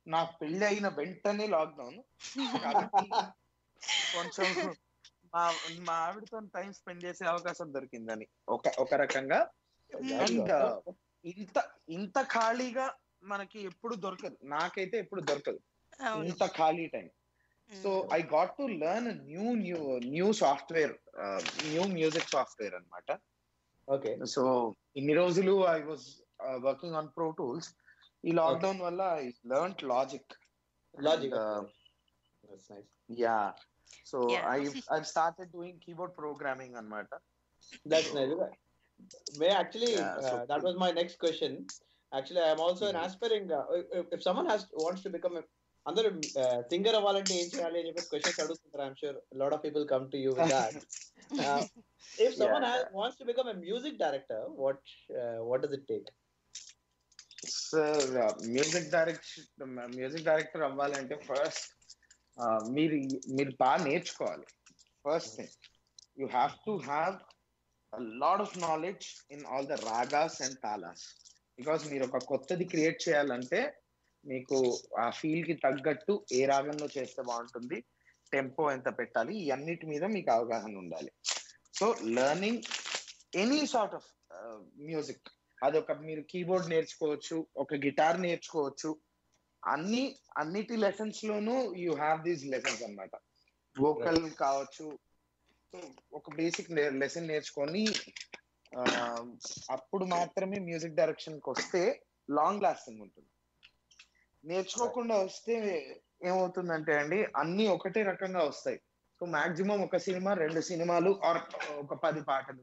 నాకు పెళ్ళి అయిన వెంటనే లాక్డౌన్. [LAUGHS] కొంచెం మా మా ఆవిడతో టైం స్పెండ్ చేసే అవకాశం దొరికిందని. ఒక ఒక రకంగా అండ్ ఇంత ఇంత ఖాళీగా మనకి ఎప్పుడు దొరకదు. నాకైతే ఎప్పుడు దొరకదు. ఇంత ఖాళీ time. So I got to learn new new new software new music software అన్నమాట. ఓకే. సో ఇన్ని రోజులు I was working on Pro Tools ఈ లాక్డౌన్ వల్ల I learn Logic. Logic. Yeah. So Yeah. I I started doing keyboard programming అన్నమాట That's nice. May actually, Yeah, so- uh, that was my next question. Actually, I am also an Mhm. aspiring. Uh, if, if someone has wants to become a అందరూ singer అవ్వాలంటే ఏం చేయాలి అని చెప్పి questions అడుగుతుంటారు I'm sure lot of people come to you with that if someone Yeah. Wants to become a music director what what does it take sir music direction music director అవ్వాలంటే first మీరు మీరు బాగా నేర్చుకోవాలి. First thing you have to have lot of knowledge in all the ragas and talas because మీరు ఒక కొత్తది create చేయాలంటే మీకు ఆ ఫీల్కి తగ్గట్టు ఏ రాగంలో చేస్తే బాగుంటుంది టెంపో ఎంత పెట్టాలి ఇవన్నిటి మీద మీకు అవగాహన ఉండాలి. So learning any sort of music అదొక మీరు కీబోర్డ్ నేర్చుకోవచ్చు ఒక గిటార్ నేర్చుకోవచ్చు అన్ని అన్నిటి లెసన్స్ లోనూ యూ హ్యావ్ దీస్ లెసన్స్ అన్నమాట. వోకల్ కావచ్చు ఒక బేసిక్ లెసన్ నేర్చుకొని అప్పుడు మాత్రమే మ్యూజిక్ డైరెక్షన్కి వస్తే లాంగ్ లాస్టింగ్ ఉంటుంది. నేర్చుకోకుండా వస్తే ఏమవుతుందంటే అండి అన్ని ఒకటే రకంగా వస్తాయి. సో మాక్సిమం ఒక సినిమా రెండు సినిమాలు ఆర్ ఒక పది పాటలు.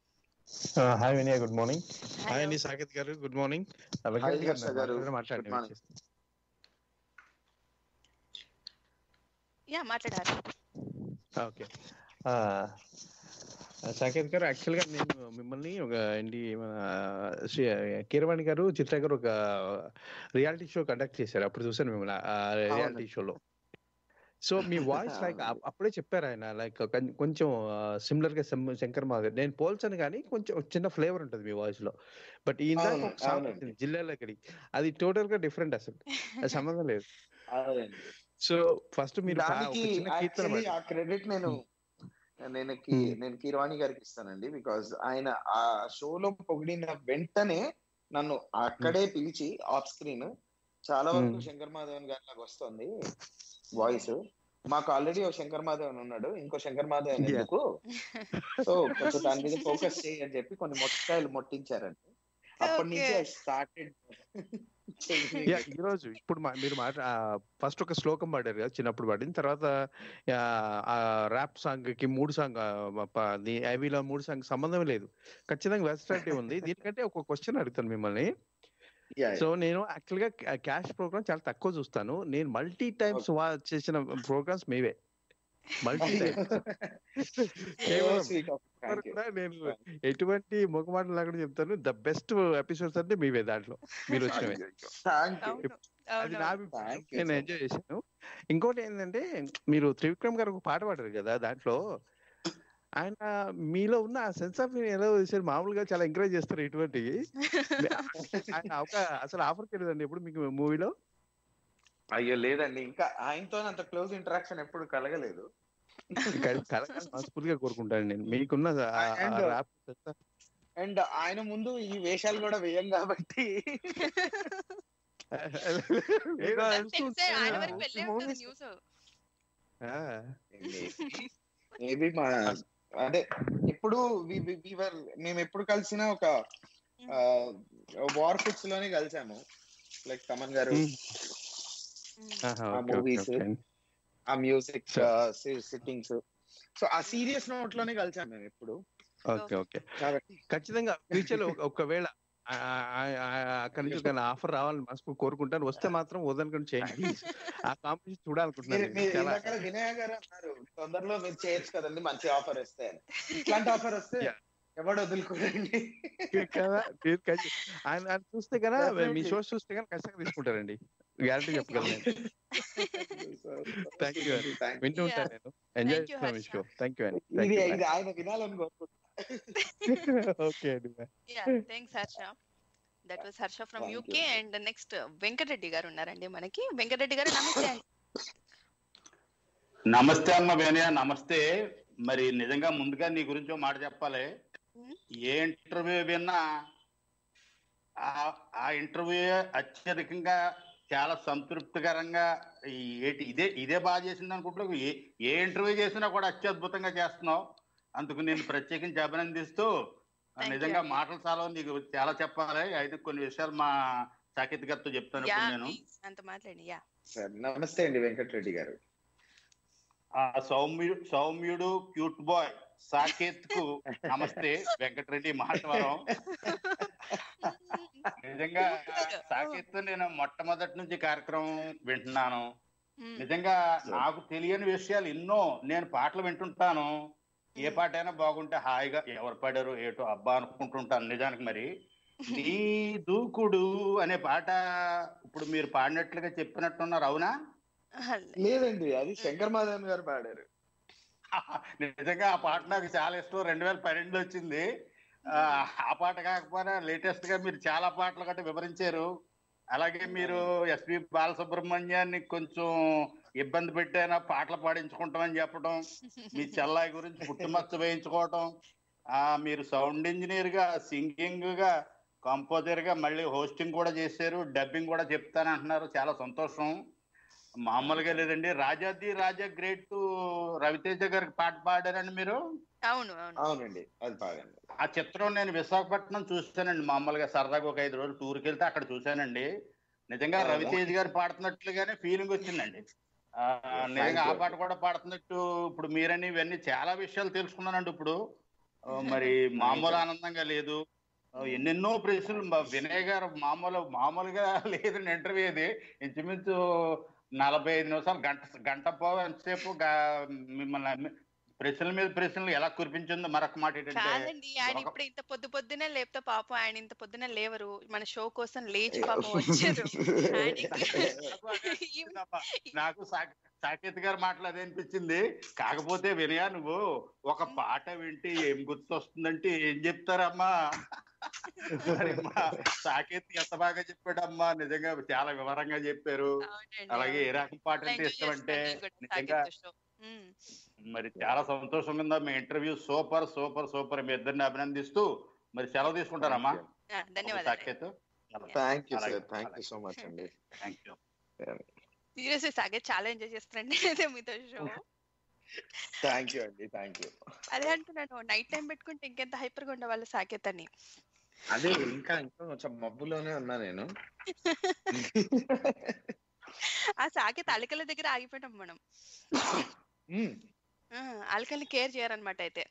Hi Vinay good morning hi అండి సాకేత్ గారు. Good morning. మాట్లాడండి. యా మాట్లాడారు ఓకే సాకేత్ గారు. యాక్చువల్గా నేను మిమ్మల్ని ఒక ఏంటి మన శ్రీ కీరవాణి గారు చిత్ర గారు ఒక రియాలిటీ షో కండక్ట్ చేశారు. అప్పుడు చూసాను మిమ్మల్ని ఆ రియాలిటీ షోలో సో మీ [LAUGHS] వాయిస్ లైక్ అప్పుడే చెప్పారు ఆయన. లైక్ కొంచెం సిమిలర్గా శంకర్ మాధవ్ నేను పోల్చాను కానీ కొంచెం చిన్న ఫ్లేవర్ ఉంటుంది మీ వాయిస్లో. బట్ ఈ ఇందాక అవును, ఒక సాంగ్ అవునండి. వచ్చింది జిల్లాలక్కడి అది టోటల్గా డిఫరెంట్ అసలు. [LAUGHS] సంబంధం లేదు. సో ఫస్ట్ మీరు ఆ. క్రెడిట్ నేను నేను. నేను కీరవాణి గారికి ఇస్తానండి. బికాజ్ ఆయన ఆ షోలో పొగిడిన వెంటనే నన్ను అక్కడే పిలిచి ఆఫ్ స్క్రీన్ చాలా వరకు. శంకర్ మాధవన్ గారి లాగా వస్తుంది వాయిస్. మాకు ఆల్రెడీ ఒక శంకర్ మాధవన్ ఉన్నాడు. ఇంకో శంకర్ మాధవన్. ఎందుకు? సో [LAUGHS] కొంచెం దాని మీద ఫోకస్ చేయి అని చెప్పి కొన్ని మొట్టకాయలు మొట్టించారండి. అప్పటి నుంచి. ఐ స్టార్టెడ్ యా, ఈ రోజు ఇప్పుడు మీరు మాట ఫస్ట్ ఒక శ్లోకం పాడారు కదా చిన్నప్పుడు పాడింది. తర్వాత ఆ ర్యాప్ సాంగ్కి మూడు సాంగ్ ఐవీలో మూడు సాంగ్ సంబంధం లేదు. ఖచ్చితంగా వెస్టాలిటీ ఉంది. దీనికంటే ఒక క్వశ్చన్ అడుగుతాను మిమ్మల్ని. సో నేను యాక్చువల్గా క్యాష్ ప్రోగ్రామ్ చాలా తక్కువ చూస్తాను. నేను మల్టీ టైమ్స్ చేసిన ప్రోగ్రామ్స్ మీవే. Multi times. [LAUGHS] కేవలం కూడా నేను ఎటువంటి ముఖమాటలు లేకుండా చెప్తాను. ద బెస్ట్ ఎపిసోడ్స్ అంటే మీవే దాంట్లో. మీరు వచ్చినవే. అవును. అది నా నేను. ఎంజాయ్ చేశాను. ఇంకోటి ఏంటంటే మీరు త్రివిక్రమ్ గారు ఒక పాట పాడారు కదా దాంట్లో. ఆయన మీలో ఉన్న ఆ సెన్స్ ఆఫ్ ఎలా చేశారు మామూలుగా చాలా ఎంకరేజ్ చేస్తారు ఇటువంటివి. ఆయన ఒక అసలు ఆఫర్ తెలియదండి ఎప్పుడు మీకు మూవీలో? అయ్యో లేదండి. ఇంకా ఆయనతో అంత క్లోజ్ ఇంటరాక్షన్ ఎప్పుడు కలగలేదు. మనస్ఫూర్తిగా కోరుకుంటాను నేను. మీకున్న అండ్ ఆయన ముందు ఈ వేషాలు కూడా వేయం కాబట్టి. మేబీ మా అదే ఇప్పుడు వీవర్ మేము ఎప్పుడు కలిసినా ఒక వార్ ఫిక్స్లోనే కలిసాము. లైక్ తమన్ గారు ఆ. ఓకే. ఆ మ్యూజిక్ సిట్టింగ్స్ సో ఆ సీరియస్ నోట్లోనే కలిసాం మేము ఎప్పుడు. Okay okay. కాబట్టి ఖచ్చితంగా ఫ్యూచర్లో ఒకవేళ అక్కడి నుంచి [LAUGHS] ఒక ఆఫర్ రావాలని మనసు కోరుకుంటాను. వస్తే మాత్రం వదలకుండా చేయండి. [LAUGHS] ఆ కాంపిటీషన్ చూడాలనుకుంటున్నాను వినయ గారు అన్నారు తొందరలో మీరు చేయొచ్చు కదండి మంచి ఆఫర్ వస్తే ఇట్లాంటి ఆఫర్ వస్తే. ఎవడు వదులుకోరండి? కదా ఆయన ఆయన చూస్తే కదా మీ. షోస్ చూస్తే కానీ ఖచ్చితంగా తీసుకుంటారండి. గ్యారంటీ చెప్పగలను [LAUGHS] Thank you. వింటూ ఉంటాను నేను. ఎంజాయ్ చేస్తున్నాను మీ. షో థ్యాంక్ యూ అండి ఇది ఆయన వినాలని కోరుకుంటున్నా ఓకే అండి yeah thanks Harsha that was Harsha from UK. And next Venkatareddy garu ఉన్నారండి మనకి. వెంకటరెడ్డి గారు నమస్తే అండి. నమస్తే అమ్మ వేణయ్య నమస్తే. మరి నిజంగా ముందుగా నీ గురించి మాట చెప్పాలి. ఏ ఇంటర్వ్యూ విన్నా ఆ- ఆ ఇంటర్వ్యూ అత్యధికంగా చాలా సంతృప్తికరంగా ఇదే ఇదే బాగా చేసింది అనుకుంటా ఏ ఏ ఇంటర్వ్యూ చేసినా కూడా అత్యద్భుతంగా చేస్తున్నావు. అందుకు నేను ప్రత్యేకించి అభినందిస్తూ నిజంగా. మాటలు చాలా నీకు చాలా చెప్పాలి. అయితే కొన్ని విషయాలు మా సాకేత్ గారితో చెప్తాను నేను. ప్లీజ్ అంత మాట్లాడండి. యా. సార్ నమస్తే అండి వెంకటరెడ్డి గారు. ఆ సౌమ్యుడు సౌమ్యుడు క్యూట్ బాయ్ సాకేత్కు నమస్తే. వెంకటరెడ్డి మాటవరం. నిజంగా సాకేత్ నేను మొట్టమొదటి నుంచి కార్యక్రమం వింటున్నాను. నిజంగా నాకు తెలియని విషయాలు ఎన్నో నేను పాటలు వింటుంటాను. ఏ పాట అయినా బాగుంటే హాయిగా ఎవరు పాడారు ఏటో అబ్బా అనుకుంటుంటాను నిజానికి మరి. నీ దూకుడు అనే పాట ఇప్పుడు మీరు పాడినట్లుగా చెప్పినట్టున్నారు అవునా? లేదండి అది శంకర్ మాధవన్ గారు పాడారు. నిజంగా ఆ పాట నాకు చాలా ఇష్టం రెండు వేల పన్నెండులో వచ్చింది. ఆ, పాట కాకపోయినా లేటెస్ట్గా మీరు చాలా పాటలు గట్రా వివరించారు. అలాగే మీరు ఎస్పి బాలసుబ్రహ్మణ్యాన్ని కొంచెం ఇబ్బంది పెట్టైనా పాటలు పాడించుకుంటామని చెప్పడం మీ [LAUGHS] చెల్లాయి గురించి పుట్టుమచ్చ వేయించుకోవటం ఆ మీరు సౌండ్ ఇంజనీర్గా సింగింగ్గా కంపోజర్గా మళ్ళీ హోస్టింగ్ కూడా చేశారు డబ్బింగ్ కూడా చెప్తానంటున్నారు. చాలా సంతోషం. మామూలుగా లేదండి. రాజాది రాజా గ్రేట్ రవితేజ గారికి పాట పాడారండి మీరు? అవును అవును. అవునండి. అది పాడండి ఆ చిత్రం నేను విశాఖపట్నం చూశానండి. మామూలుగా సరదాగా ఒక ఐదు రోజులు టూర్కి వెళ్తే అక్కడ చూశానండి. నిజంగా? రవితేజ్ గారు పాడుతున్నట్లుగానే ఫీలింగ్ వచ్చిందండి. నిజంగా ఆ. పాట కూడా పాడుతున్నట్టు ఇప్పుడు మీరని ఇవన్నీ చాలా విషయాలు తెలుసుకున్నానండి ఇప్పుడు. మరి [LAUGHS] మామూలు ఆనందంగా లేదు. ఎన్నెన్నో ప్రశ్నలు మా వినయ్ గారు మామూలు మామూలుగా లేదండి ఇంటర్వ్యూ ఇది ఇంచుమించు నలభై ఐదు నిమిషాలు గంట గంట గా- మిమ్మల్ని ప్రశ్నల మీద ప్రశ్నలు ఎలా కురిపించిందో మరొక మాట ఏంటంటే కాదండి ఆయన ఇప్పుడు ఇంత పొద్దు పొద్దునే లేపితే పాపం ఆయన ఇంత పొద్దున లేవరు. మన షో కోసం లేచి పాపం వచ్చారు. [LAUGHS] నాకు సాకేత్ గారి మాటలు అదే అనిపించింది. కాకపోతే వినయా నువ్వు ఒక పాట వింటే ఏం గుర్తొస్తుందంటే ఏం చెప్తారమ్మా? సాకేత్ ఎంత బాగా చెప్పాడమ్మా? నిజంగా చాలా వివరంగా చెప్పారు. అలాగే ఏ. రకం పాట అంటే ఇష్టం అంటే నిజంగా. మరి చాలా సంతోషంగా ఉందా? మీ ఇంటర్వ్యూ సూపర్ సూపర్ సూపర్. మీ ఇద్దరిని అభినందిస్తూ మరి సెలవు తీసుకుంటారమ్మా. ఆ, ధన్యవాదాలు. సాకేత్ థ్యాంక్ యూ అలాగే, సార్ థ్యాంక్ యూ అలాగే. సో మచ్ అండి. థ్యాంక్ యూ సీరియస్లీ చాలా ఎంజాయ్ చేస్తారండి అదే మీతో షో థ్యాంక్ యూ అండి థ్యాంక్ యూ అదే అంటున్నాను నైట్ టైం పెట్టుకుంటే ఇంకెంత హైపర్గా ఉండేవాళ్ళు సాకేత్ అని అదే ఇంకా ఇంకా కొంచెం మబ్బులోనే ఉన్నా నేను. ఆ సాకేత్ అలకల దగ్గర ఆగిపోయినాం మనం. మ్మ్. ఆ, అలకల్ని కేర్ చేయరన్నమాట అయితే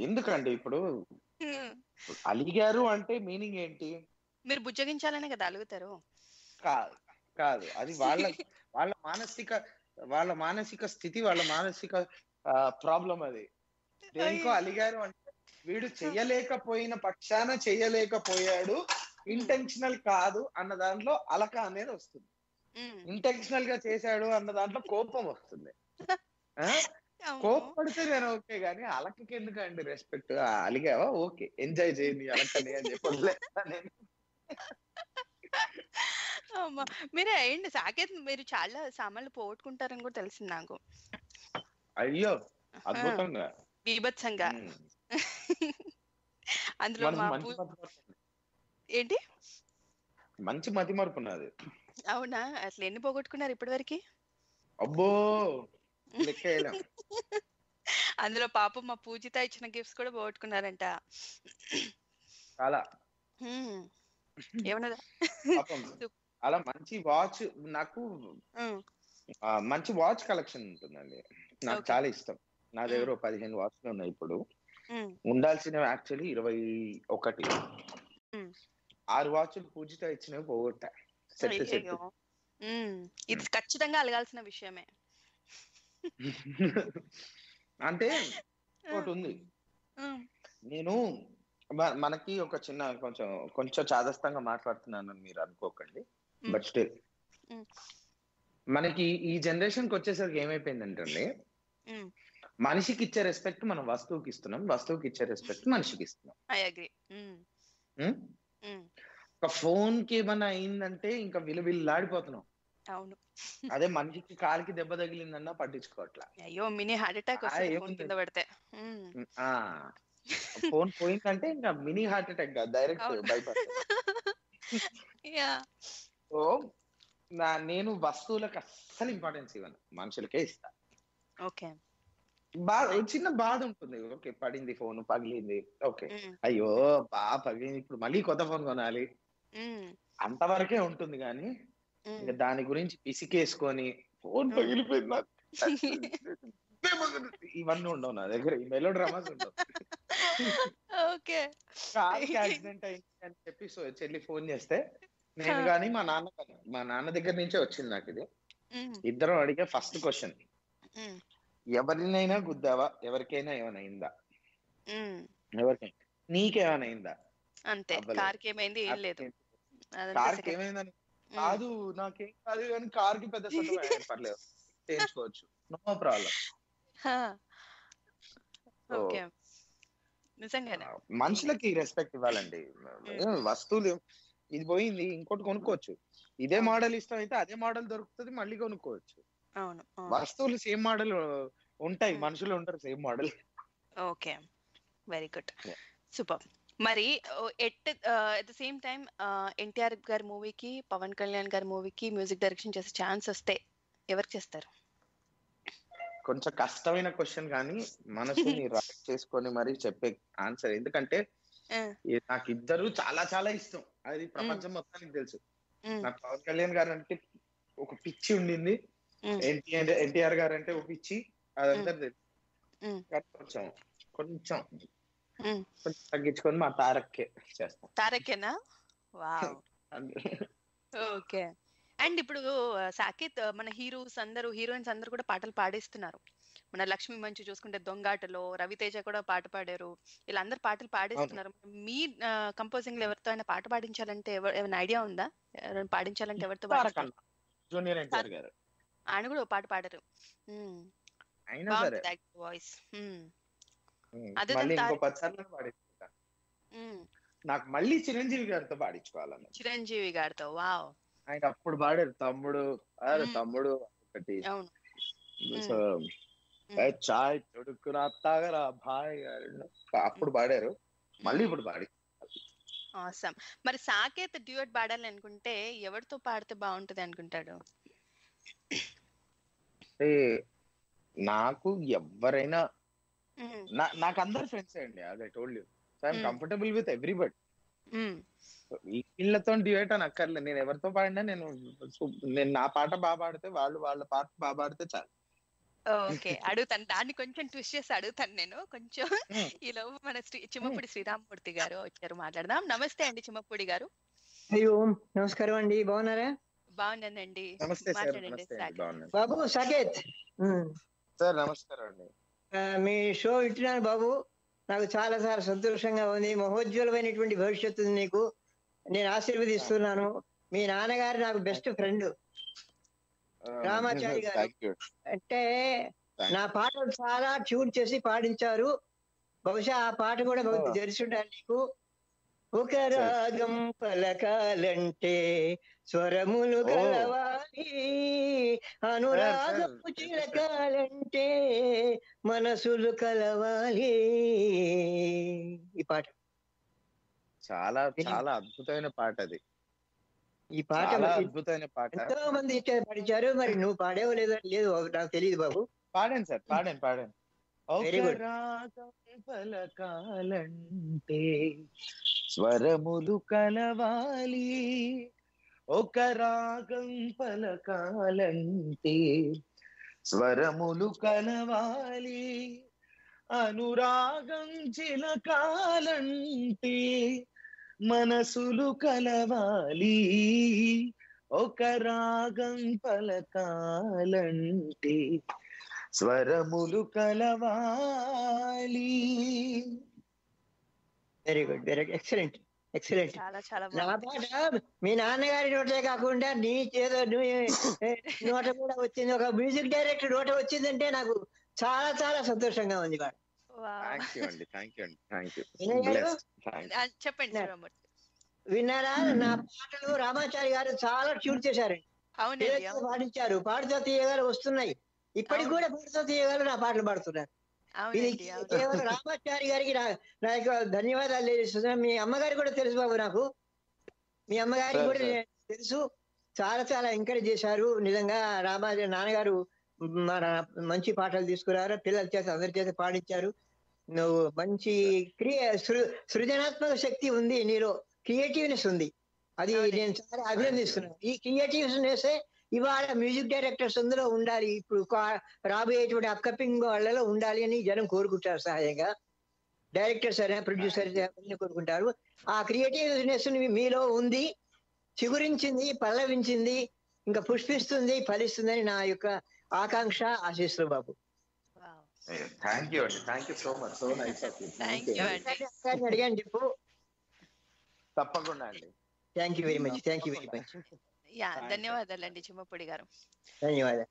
ఎందుకండి ఇప్పుడు. అలిగారు అంటే మీనింగ్ ఏంటి మీరు బుజ్జగించాలనే కదా అలుగుతారు కాదు కాదు అది వాళ్ళ వాళ్ళ మానసిక వాళ్ళ మానసిక స్థితి వాళ్ళ మానసిక ప్రాబ్లం అది దేనికో అలిగారు అంటే వీడు చెయ్యలేకపోయిన పక్షాన చెయ్యలేకపోయాడు ఇంటెన్షనల్ కాదు అన్న దాంట్లో అలక అనేది వస్తుంది. ఇంటెన్షనల్గా చేశాడు అన్న దాంట్లో కోపం వస్తుంది. [LAUGHS] కోప్పడితే నేను ఓకే గానీ అలకకి ఎందుకండి రెస్పెక్ట్ అలిగావా? ఓకే. ఎంజాయ్ చేయండి అలకని అని చెప్పి వదిలేస్తా నేను. అమ్మా. మీరే ఏంటి సాకేత్ మీరు చాలా సామాన్లు పోగొట్టుకుంటారని కూడా తెలిసింది నాకు. అయ్యో అద్భుతంగా. బీభత్సంగా. అందులో. ఏంటి? మంచి మతి మరుపు అవునా? అసలు ఎన్ని పోగొట్టుకున్నారు ఇప్పటివరకు? అబ్బో! [LAUGHS] అందులో పాపం మా పూజిత ఇచ్చిన గిఫ్ట్స్ కూడా పోగొట్టుకున్నారంట. చాలా. [LAUGHS] ఏమన్నదా? అలా [LAUGHS] మంచి వాచ్ నాకు మంచి వాచ్ కలెక్షన్ ఉంటుందండి. నాకు. చాలా ఇష్టం. నా దగ్గర పదిహేను వాచ్లు ఉన్నాయి ఇప్పుడు. ఉండాల్సినవి యాక్చువల్లీ ఇరవై ఒకటి. ఆరు వాచ్లు పూజిత ఇచ్చినవి పోగొట్టా. ఇది ఖచ్చితంగా అలగాల్సిన విషయమే. అంటే ఒకటి ఉంది నేను మనకి ఒక చిన్న కొంచెం కొంచెం చాదస్తంగా మాట్లాడుతున్నాను మీరు అనుకోకండి. But still. మనకి ఈ జనరేషన్కి వచ్చేసరికి ఏమైపోయిందంటే మనిషికి ఇచ్చే రెస్పెక్ట్ మనం వస్తువుకి ఇస్తున్నాం వస్తువుకి ఇచ్చే రెస్పెక్ట్ మనిషికి ఇస్తున్నాం. ఒక ఫోన్కి ఏమన్నా అయిందంటే ఇంకా విలువిల్లాడిపోతున్నాం. అవును. అదే మనిషికి కాలికి దెబ్బ తగిలిందన్నా పట్టించుకోవట్లా. అయ్యో మినీ హార్ట్ అటాక్ వస్తుంది ఫోన్? కింద పడితే. ఆ. ఫోన్ పోయిందంటే ఇంకా మినీ హార్ట్ అటాక్ కాదు డైరెక్ట్ యా. సో నా నేను వస్తువులకు అస్సలు ఇంపార్టెన్స్ ఇవ్వను మనుషులకే ఇస్తా. ఓకే. బాధ చిన్న బాధ ఉంటుంది. ఓకే పడింది ఫోన్ పగిలింది. ఓకే. అయ్యో బాగా పగిలింది. ఇప్పుడు మళ్ళీ కొత్త ఫోన్ కొనాలి. అంతవరకే ఉంటుంది కానీ. ఇంకా దాని గురించి పిసికేసుకొని ఫోన్ పగిలిపోయింది నాకు. ఇవన్నీ ఉండవు నా దగ్గర ఈ మెలో డ్రామాస్ ఉండవు. ఓకే. యాక్సిడెంట్ అయింది అని చెప్పి సో చెల్లి ఫోన్ చేస్తే నేను కానీ మా నాన్న కానీ మా నాన్న దగ్గర నుంచే వచ్చింది నాకు ఇది. ఇద్దరం అడిగే ఫస్ట్ క్వశ్చన్. ఎవరినైనా గుద్దావా? ఎవరికైనా ఏమైనా అయిందా. ఎవరికైనా. నీకేమైనా అయిందా? అంతే. కార్కి ఏమైంది ఏం లేదు. కార్కి. ఏమైందని? కాదు నాకేం కాదు కానీ కార్కి పెద్ద పర్లేదు. చేయించుకోవచ్చు. No problem. ఓకే. నిజంగానే. మనుషులకి రెస్పెక్ట్ ఇవ్వాలండి. వస్తువులు ఇది పోయింది ఇంకోటి కొనుక్కోవచ్చు. ఇదే మోడల్ ఇష్టం అయితే అదే మోడల్ దొరుకుతుంది మళ్ళీ కొనుక్కోవచ్చు. అవును. వస్తువులు సేమ్ మోడల్ ఉంటాయి. మనుషులు ఉంటారు same model okay. Very good. Super మరి at at the same time NTR గారి మూవీకి పవన్ కళ్యాణ్ గారి మూవీకి మ్యూజిక్ డైరెక్షన్ చేసే ఛాన్స్ వస్తే ఎవరికి చేస్తారు? కొంచెం కష్టమైన క్వశ్చన్ కానీ మనసుని [LAUGHS] రైట్ చేసుకొని మరి చెప్పే ఆన్సర్. ఎందుకంటే నాకు ఇద్దరు చాలా చాలా ఇష్టం. అది ప్రపంచం మొత్తానికి తెలుసు. నాకు పవన్ కళ్యాణ్ గారు అంటే ఒక పిచ్చి ఉండింది. ఎన్టీఆర్ ఎన్టీఆర్ గారు అంటే ఒక పిచ్చి. అదంతా తెలుసు. కొంచెం. కొంచెం తగ్గించుకొని మా తారక్కే చేస్తాం. తారకేనా వావ్. ఓకే. అండ్ ఇప్పుడు సాకేత్ మన హీరోస్ అందరూ హీరోయిన్స్ అందరూ కూడా పాటలు పాడిస్తున్నారు. మన లక్ష్మి మంచు చూసుకుంటే దొంగాటలో రవితేజ కూడా పాట పాడారు. ఇలా అందరు పాటలు పాడిస్తున్నారు. మీ కంపోజింగ్లో ఎవరితో అయినా పాట పాడించాలంటే ఏమైనా ఐడియా ఉందా? పాడించాలంటే ఎవరితో జూనియర్ ఎన్టీఆర్ గారు. ఆయన కూడా పాట పాడారు. వాయిస్ అదే మళ్ళీ తను ఇంకో తారక్- పది సార్లు పాడించుకుంటా నాకు మళ్ళీ చిరంజీవి గారితో పాడించుకోవాలన్న చిరంజీవి గారితో వావ్. ఆయన అప్పుడు పాడారు తమ్ముడు. అరే. తమ్ముడు ఒకటి. సో చాయ్ తొడుక్కురా తాగరా భాయ్ గారు అప్పుడు పాడారు. మళ్ళీ ఇప్పుడు పాడి. ఆసమ్. మరి సాకేత్ డ్యూయట్ పాడాలి అనుకుంటే ఎవరితో పాడితే బాగుంటది అనుకుంటాడు? నాకు ఎవరైనా నాకు అందరు ఫ్రెండ్స్ అండి అదే told you so I'm Mm. Comfortable with everybody. వీళ్ళతో డివేట్ అని అక్కర్లేదు. నేను ఎవరితో పాడినా నేను నేను నా పాట బాగా పాడితే వాళ్ళు వాళ్ళ పాట బాగా పాడితే చాలు. ఓకే అడుగుతాను. దాన్ని కొంచెం ట్విస్ట్ చేసి అడుగుతాను నేను. కొంచెం మ్మ్. ఈలో మన శ్రీ చిమ్మపూడి శ్రీరామమూర్తి గారు వచ్చారు మాట్లాడదాం. నమస్తే అండి చిమ్మపూడి గారు. అయ్యో నమస్కారం అండి. బాగున్నారా? బాగున్నానండి. మాట్లాడండి బాబు సాకేత్ సార్ నమస్కారం అండి. మీ షో వింటున్నాను బాబు. నాకు చాలా చాలా సంతోషంగా ఉంది. మహోజ్వలమైనటువంటి భవిష్యత్తు నీకు. నేను ఆశీర్వదిస్తున్నాను. మీ నాన్నగారు నాకు బెస్ట్ ఫ్రెండ్ రామాచారి గారు. అంటే నా పాటలు చాలా ట్యూన్ చేసి పాడించారు. బహుశా ఆ పాట కూడా తెలిసి ఉండాలి నీకు. ఒక రాగం పలకాలంటే స్వరములు. కలవాలి. అనురాగము sir. చిలకాలంటే మనసులు కలవాలి. ఈ పాట. చాలా చాలా అద్భుతమైన పాట అది. ఈ పాట అద్భుతమైన పాట. ఎంతో మంది పాడించారు మరి నువ్వు పాడేవో లేదో లేదు నాకు తెలియదు బాబు. పాడాను సార్ పాడాను పాడాను. Very ఒక good. రాగం పలకాలంటే స్వరములు కలవాలి. ఒక రాగం పలకాలంటే స్వరములు కలవాలి. అనురాగం చిలకాలంటే మనసులు కలవాలి. ఒక రాగం పలకాలంటే స్వరములు కలవాలి. Very good very excellent excellent చాలా నా పాట మీ నాన్నగారి నోటే కాకుండా నీ చేదో నోట కూడా వచ్చింది. ఒక మ్యూజిక్ డైరెక్టర్ నోట వచ్చిందంటే నాకు చాలా చాలా సంతోషంగా ఉంది? ఆ, చెప్పండి విన్నారా? నా పాటలు రామాచారి గారు చాలా ట్యూన్ చేశారండి. పాడించారు. పాడుతో తీయగాలు వస్తున్నాయి. ఇప్పటికి. కూడా పాడుతో తీయగాలు నా పాటలు పాడుతున్నారు. ఇది. కేవలం రామాచారి గారికి నా యొక్క ధన్యవాదాలు తెలియజేస్తున్నాను. మీ అమ్మగారు కూడా తెలుసు బాబు నాకు. మీ అమ్మగారికి కూడా తెలుసు. చాలా చాలా ఎంకరేజ్ చేశారు. నిజంగా రామాజీ నాన్నగారు మంచి పాటలు తీసుకురారు. పిల్లల చేత అందరి చేత పాడించారు. నువ్వు మంచి క్రియ సృ సృజనాత్మక శక్తి ఉంది నీలో. క్రియేటివ్నెస్ ఉంది. అది. నేను చాలా అభినందిస్తున్నాను. ఈ క్రియేటివ్నెస్ ఇవాళ మ్యూజిక్ డైరెక్టర్స్ అందులో ఉండాలి ఇప్పుడు రాబోయేటువంటి అప్కమింగ్ వాళ్ళలో ఉండాలి అని జనం కోరుకుంటారు సహజంగా. డైరెక్టర్స్ అయినా ప్రొడ్యూసర్స్ అన్ని కోరుకుంటారు. ఆ క్రియేటివ్నెస్ మీలో ఉంది చిగురించింది పల్లవించింది ఇంకా పుష్పిస్తుంది ఫలిస్తుందని నా యొక్క ఆకాంక్ష ఆశిస్తున్నారు బాబు. థ్యాంక్ యూ అండి. Thank you so much so nice అడిగాను చెప్పు తప్పకుండా అండి. Thank you very much thank you very much yeah. ధన్యవాదాలండి చిమ్మపొడి గారు. ధన్యవాదాలు.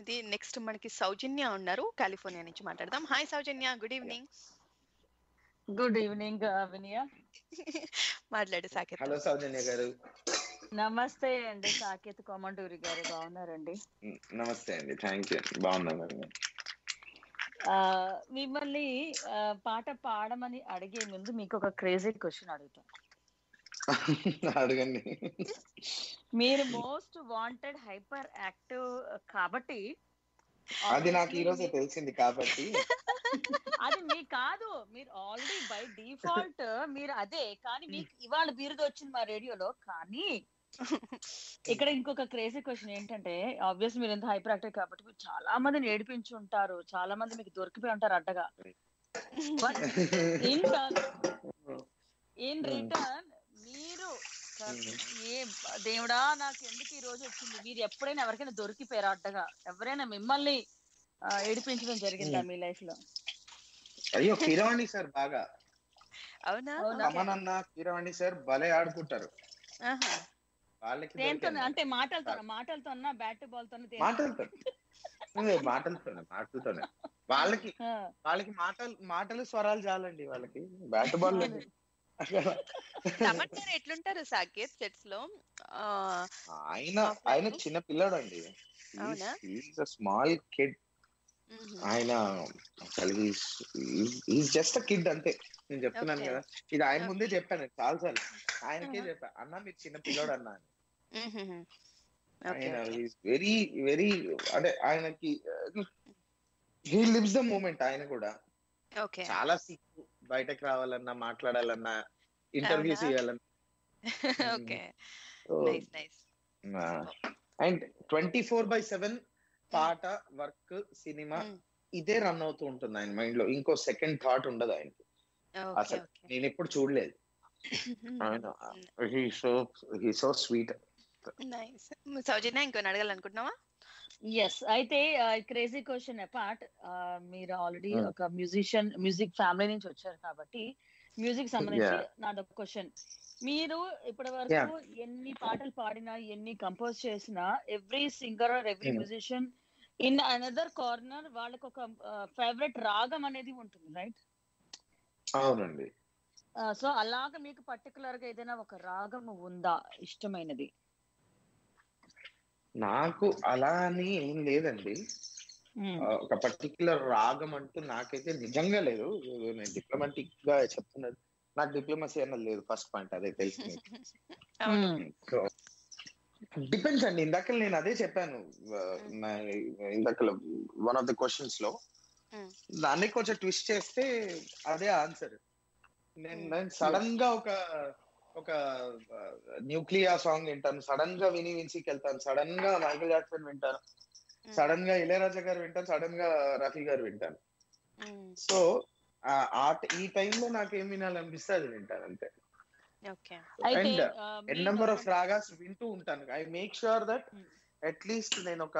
ఇది నెక్స్ట్ మనకి సౌజన్య ఉన్నారు కాలిఫోర్నియా నుంచి మాట్లాడదాం. Hi Soujanya good evening good evening Vinaya మాట్లాడు సాకేత్. హలో సౌజన్య గారు. నమస్తే అండి సాకేత్ కోమండూరి గారు బాగున్నారండి? నమస్తే అండి థ్యాంక్ యూ. బాగున్నాను మిమ్మల్ని పాట పాడమని అడిగే ముందు మీకు ఒక క్రేజీ క్వశ్చన్ అడుగుతాను. [LAUGHS] అడగండి. మీరు మోస్ట్ వాంటెడ్ హైపర్ యాక్టివ్ కాబట్టి అది నాకు ఈ రోజే తెలిసింది కాబట్టి. [LAUGHS] అది మీ కాదు మీరు ఆల్రెడీ బై డిఫాల్ట్ మీరు అదే కానీ మీకు ఇవాళ బిరుదు వచ్చింది మా రేడియోలో కానీ ఇక్కడ ఇంకొక క్రేజీ క్వశ్చన్ ఏంటంటే ఆబ్వియస్ మీరు ఎంత హైపర్ యాక్టివ్ కాబట్టి మీరు చాలా మందిని ఏడిపించి ఉంటారు చాలా మంది మీకు దొరికిపోయి ఉంటారు అడ్డగా. ఇన్ ఇన్ రిటర్న్ ఏ దేవుడా నాకు ఎందుకు ఈ రోజు వచ్చింది? మీరు ఎప్పుడైనా ఎవరికైనా దొరికిపోయారు అడ్డగా ఎవరైనా మిమ్మల్ని ఏడిపించడం జరిగిందా మీ లైఫ్లో అయ్యో కిరవాణి సార్ బాగా. అవునా? రమణన్న కిరవాణి సార్ భలే ఆడుకుంటారు. దేంతో. అంటే మాటలతో మాటలతో బ్యాట్ బాల్తో మాటలతో. మాటలతోనే మాటలతోనే. వాళ్ళకి వాళ్ళకి మాటలు మాటలు స్వరాలు చాలండి వాళ్ళకి. బ్యాట్ బాల్ రమణ్ గారు ఎట్లుంటారు సాకేత్ సెట్స్లో ఆయన ఆయన చిన్న పిల్లాడు అండి? Small kid. ఆయన ఈజ్ జస్ట్ కిడ్ అంతే. నేను చెప్తున్నాను. కదా. ఇది ఆయన ముందే. చెప్పాను చాలా సార్లు ఆయనకే చెప్పా. అన్న మీరు చిన్న పిల్లోడు అన్న అని. ఆయన. వెరీ వెరీ అంటే ఆయనకి హీ లివ్స్ ద మూమెంట్ ఆయన కూడా. చాలా సిక్కు బయటకు రావాలన్నా మాట్లాడాలన్నా ఇంటర్వ్యూస్? ఇవ్వాలన్నా. [LAUGHS] Okay. So, nice nice and twenty four by seven పాట వర్క్ సినిమా Mm. ఇదే రన్ అవుతూ ఉంటుంది ఆయన మైండ్లో ఇంకో సెకండ్ థాట్ ఉండదు ఆయనకి. అసలు నేను ఎప్పుడు చూడలేదు. ఆయన he so he so sweet. Soujanya ఇంకొని అడగాలనుకుంటున్నావా? ఎస్ అయితే క్రేజీ క్వశ్చన్ అపార్ట్ మీరు ఆల్రెడీ Hmm. ఒక మ్యూజిషియన్ మ్యూజిక్ ఫ్యామిలీ నుంచి వచ్చారు కాబట్టి మ్యూజిక్ [LAUGHS] సంబంధించి Yeah. నాదొక క్వశ్చన్ మీరు ఇప్పటి. వరకు ఎన్ని పాటలు పాడినా ఎన్ని కంపోజ్ చేసినా every singer or every. Musician in another corner వాళ్ళకి ఒక ఫేవరెట్ రాగం అనేది ఉంటుంది రైట్ అవునండి సో అలాగ మీకు పర్టికులర్గా ఏదైనా ఒక రాగం ఉందా ఇష్టమైనది నాకు అలా అని ఏం లేదండి. ఒక పర్టికులర్ రాగం అంటూ నాకైతే నిజంగా లేదు. నేను డిప్లొమాటిక్గా చెప్తున్నది నాకు డిప్లొమసీ అన్నది లేదు ఫస్ట్ పాయింట్ అదే తెలుసు. సో డిపెండ్స్ అండి. ఇందాక నేను అదే చెప్పాను. ఇందాక వన్ ఆఫ్ ద క్వశ్చన్స్లో. దాన్ని కొంచెం ట్విస్ట్ చేస్తే అదే ఆన్సర్ నేను సడన్గా ఒక ఒక న్యూక్లియర్ సాంగ్ వింటాను సడన్గా విని విన్సీకి వెళ్తాను సడన్గా మైకల్ జాక్సన్ వింటాను సడన్గా ఇళయరాజా గారు వింటాను సడన్గా రఫీ గారు వింటాను సో ఆ ఈ టైంలో నాకు ఏం వినాలనిపిస్తే అది వింటాను అంతే. And N number of ragas వింటూ ఉంటాను. I make sure that. At least నేను ఒక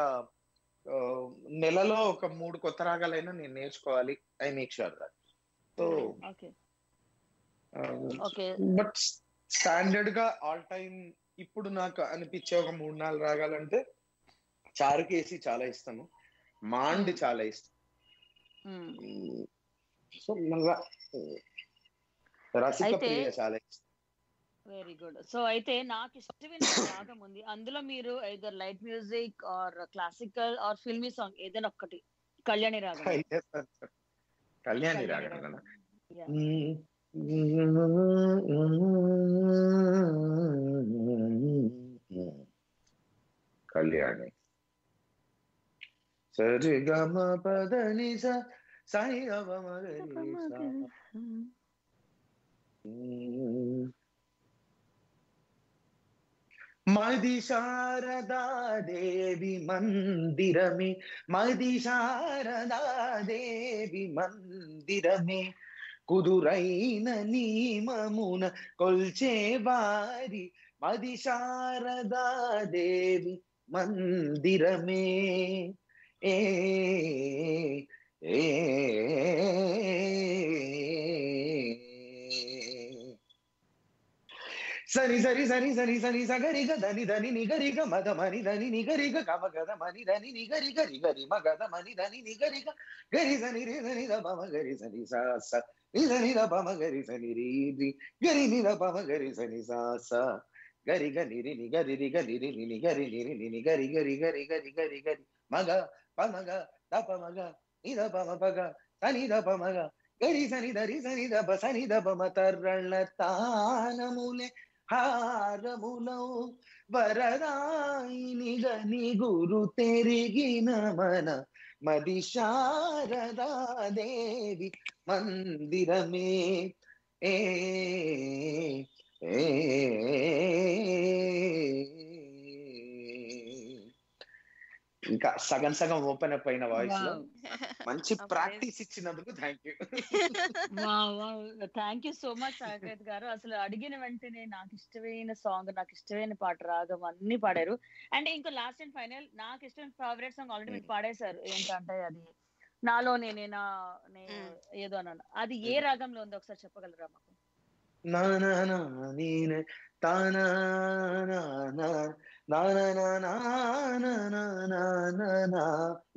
నెలలో ఒక మూడు కొత్త రాగాలైనా నేను నేర్చుకోవాలి. I make sure that so okay. Okay. But స్టాండర్డ్గా ఆల్ టైమ్ ఇప్పుడు నాకు అనిపించే ఒక మూడు నాలుగు రాగాలంటే చారుకేసి చాలా ఇష్టము. మాండ్ చాలా ఇష్టం. సో మళ్ళా చాలా ఇష్టం. వెరీ గుడ్ సో అయితే నాకు ఇష్టమైన రాగం ఉంది. అందులో మీరు either light music or classical or filmy song ఏదైనా ఒక్కటి. కళ్యాణి రాగం. [LAUGHS] కళ్యాణి రాగం கல்யாணி சரி கம பதனி சாய் மதி சாரதா தேவி மந்திரமே மதி சாரதா தேவி மந்திரமே కుదురైన నియమమున కొల్చేవారి మది శారదాదేవి మందిరమే. ఏ సరి సరి సరి సరి సరి సగరిగ దని దని నిగరిగ మద మని దని నిగరిగ కమ గద మని దని నిగరిగ రిగరి మగద మని దని నిగరిగ గరి సని రి సని ద బమ గరి సని సా నిజ నిర సని బమ గరి సని రి గరి నిర ద బమ గరి సని సాస స గరి గ నిరి ని గరి రి గరి రి ని ని గరి నిరి ని ని గరి గరి గరి గరి గరి గరి మగ పమగ తప మగ నిర ద పగ సని ద పమగ గరి సని దరి సని ద బ సని ద బమ తర్రళ్ళ తానములే హారములౌ వరదాయిని గని గురు తెరిగిన మన मदि देवी मंदिर में ए, ए, ए, ए, ए, ए, ए, ए ఇంకా సగం సగం ఓపెన్ అప్ అయిన వాయిస్లో మంచి. ప్రాక్టీస్ ఇచ్చినందుకు thank you thank you so much Sagar garu. అసలు అడిగిన వెంటనే నాకు ఇష్టమైన సాంగ్ నాకు ఇష్టమైన పాట రాగం అన్ని పాడారు. అండ్ ఇంకా లాస్ట్ అండ్ ఫైనల్ నాకు ఇష్టమైన ఫేవరెట్ సాంగ్ ఆల్రెడీ మీరు పాడేశారు. ఏంటంటే అది నాలో నేనేనా నే- Mm. ఏదో అన్నాను. అది ఏ రాగంలో ఉందో ఒకసారి చెప్పగలరా మాకు? నా.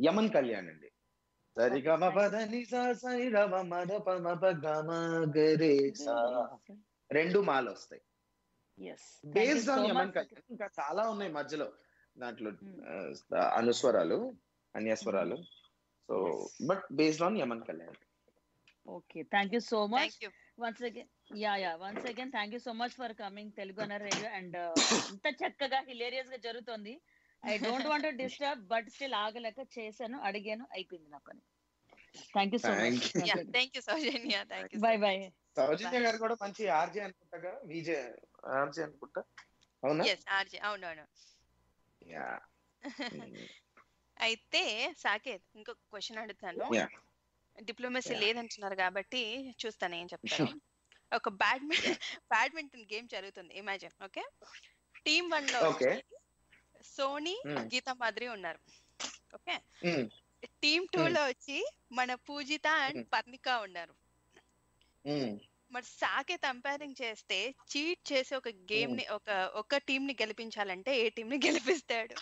యమన్ కళ్యాణ్ అండి. సరిగమ పద నిరవ మద గమ గరే రెండు మాలు వస్తాయి. Based on Yaman Kalyan. ఇంకా చాలా ఉన్నాయి మధ్యలో. దాంట్లో అనుస్వరాలు అన్యస్వరాలు. So but based on Yaman Kalyan. Okay thank you so much once again yeah yeah once again thank you so much for coming Telugu అన్న రేడియో అండ్ ఇంత చక్కగా హిలేరియస్గా జరుగుతుంది. I don't want disturb but still ఆగలేక చేశాను అడిగాను అయిపోయింది నా పని thank you so Thank much yeah thank you Soujanya thank you bye bye Soujanya garu కూడా మంచి ఆర్జే అనుకుంటా విజే ఆర్జే అనుకుంటా? అవునా? ఎస్ ఆర్జే అవునవును యా అయితే సాకేత్ ఇంకొక క్వశ్చన్ అడుగుతాను. Yeah. డిప్లొమసీ. లేదంటున్నారు కాబట్టి చూస్తాను ఏం చెప్తాను [LAUGHS] ఒక బ్యాడ్మింటన్ బ్యాడ్మింటన్ గేమ్ జరుగుతుంది ఇమాజిన్ ఓకే టీమ్ వన్లో సోనీ Hmm. గీతా మాదిరి ఉన్నారు ఓకే. Team two Hmm. లో వచ్చి మన పూజిత అండ్ Hmm. పర్ణిక ఉన్నారు Mm. మరి సాకేత్ అంపైరింగ్ చేస్తే చీట్ చేసి ఒక గేమ్ని ఒక ఒక టీం ని గెలిపించాలంటే ఏ టీం ని గెలిపిస్తాడు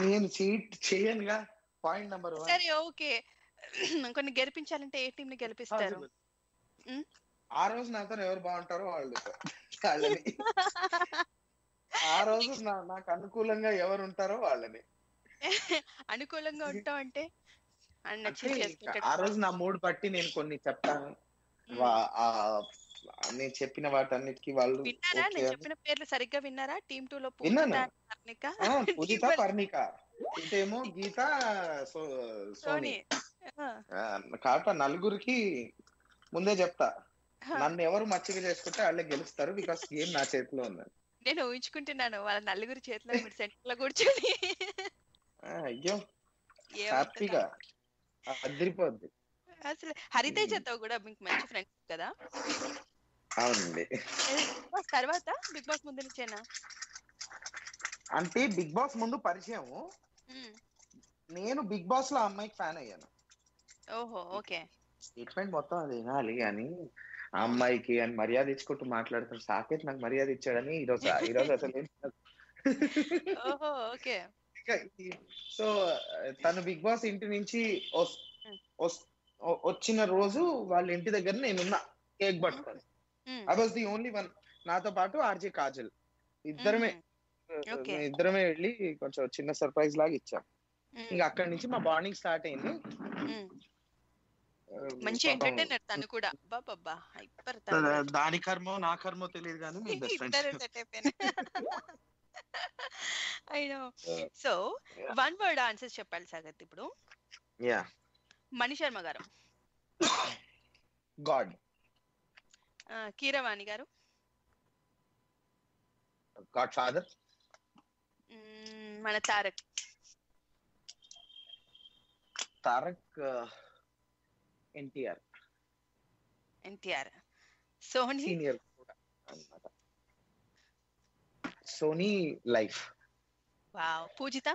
నేను చీట్ చేయనుగా పాయింట్ నెంబర్ సరే ఓకే [CLEARS THROAT] కొన్ని గెలిపించాలంటే ఏ టీం ని గెలిపిస్తారు. ఆ రోజు నాతో ఎవరు బాగుంటారో వాళ్ళు వాళ్ళని. ఆ రోజు నాకు అనుకూలంగా ఎవరు ఉంటారో వాళ్ళని. [LAUGHS] అనుకూలంగా ఉంటాం అంటే ఆ రోజు నా మూడ్ బట్టి నేను కొన్ని చెప్తాను. నేను చెప్పిన వాటన్నిటికి వాళ్ళు విన్నారా? నేను. చెప్పిన పేర్లు సరిగ్గా విన్నారా? టీమ్ టూ లో. పూజిత [LAUGHS] పర్ణిక. ఇటేమో గీత సోని. కాబట్టి ఆ నలుగురికి ముందే చెప్తా. నన్ను ఎవరు మచ్చిక చేసుకుంటే వాళ్ళే గెలుస్తారు బికాస్ గేమ్ నా చేతిలో ఉంది. నేను ఊహించుకుంటున్నాను వాళ్ళ నలుగురు చేతిలో మీరు సెంటర్లో కూర్చొని అయ్యో. హ్యాపీగా. అదిరిపోద్ది. అసలు హరితేజతో కూడా మీకు మంచి ఫ్రెండ్స్ కదా? అవునండి. బిగ్ బాస్ తర్వాత బిగ్ బాస్ ముందు నుంచేనా? అంటే బిగ్ బాస్ ముందు పరిచయం. నేను బిగ్ బాస్లో అమ్మాయికి ఫ్యాన్ అయ్యాను. ఓహో ఓకే. స్టేట్మెంట్ మొత్తం అది వినాలి కానీ ఆ అమ్మాయికి అని మర్యాద ఇచ్చుకుంటూ మాట్లాడతారు సాకేత్ నాకు మర్యాద ఇచ్చాడని ఈరోజు ఈరోజు అసలు. ఓహో ఓకే. సో తను బిగ్ బాస్ ఇంటి నుంచి వచ్చిన రోజు వాళ్ళ ఇంటి దగ్గర నేనున్నా కేక్ పట్టుకొని. I was the only one నాతో పాటు ఆర్జే కాజల్. ఇద్దరమే. ఓకే. మేము ఇద్దరమే వెళ్ళి కొంచెం చిన్న సర్ప్రైజ్ లాగా ఇచ్చాం. ఇంకా అక్కడి నుంచి మా బాండింగ్ స్టార్ట్ అయింది. మంచి ఎంటర్టైనర్ తను కూడా. బాబా హైపర్ దాని కర్మో నా కర్మో తెలియదు కానీ [LAUGHS] మేము బెస్ట్ ఇద్దరు ఫ్రెండ్స్ set అయిపోయినా I know so one word answers చెప్పాలి సాగత్ ఇప్పుడు. యా మణి శర్మ గారు. [COUGHS] గాడ్ కీరవాణి గారు. గాడ్ ఫాదర్ మన తారక్. తారక్ ఎన్టీఆర్. ఎన్టీఆర్. సోని? సీనియర్ కూడా అన్నమాట. Sony life. వావ్. పూజిత?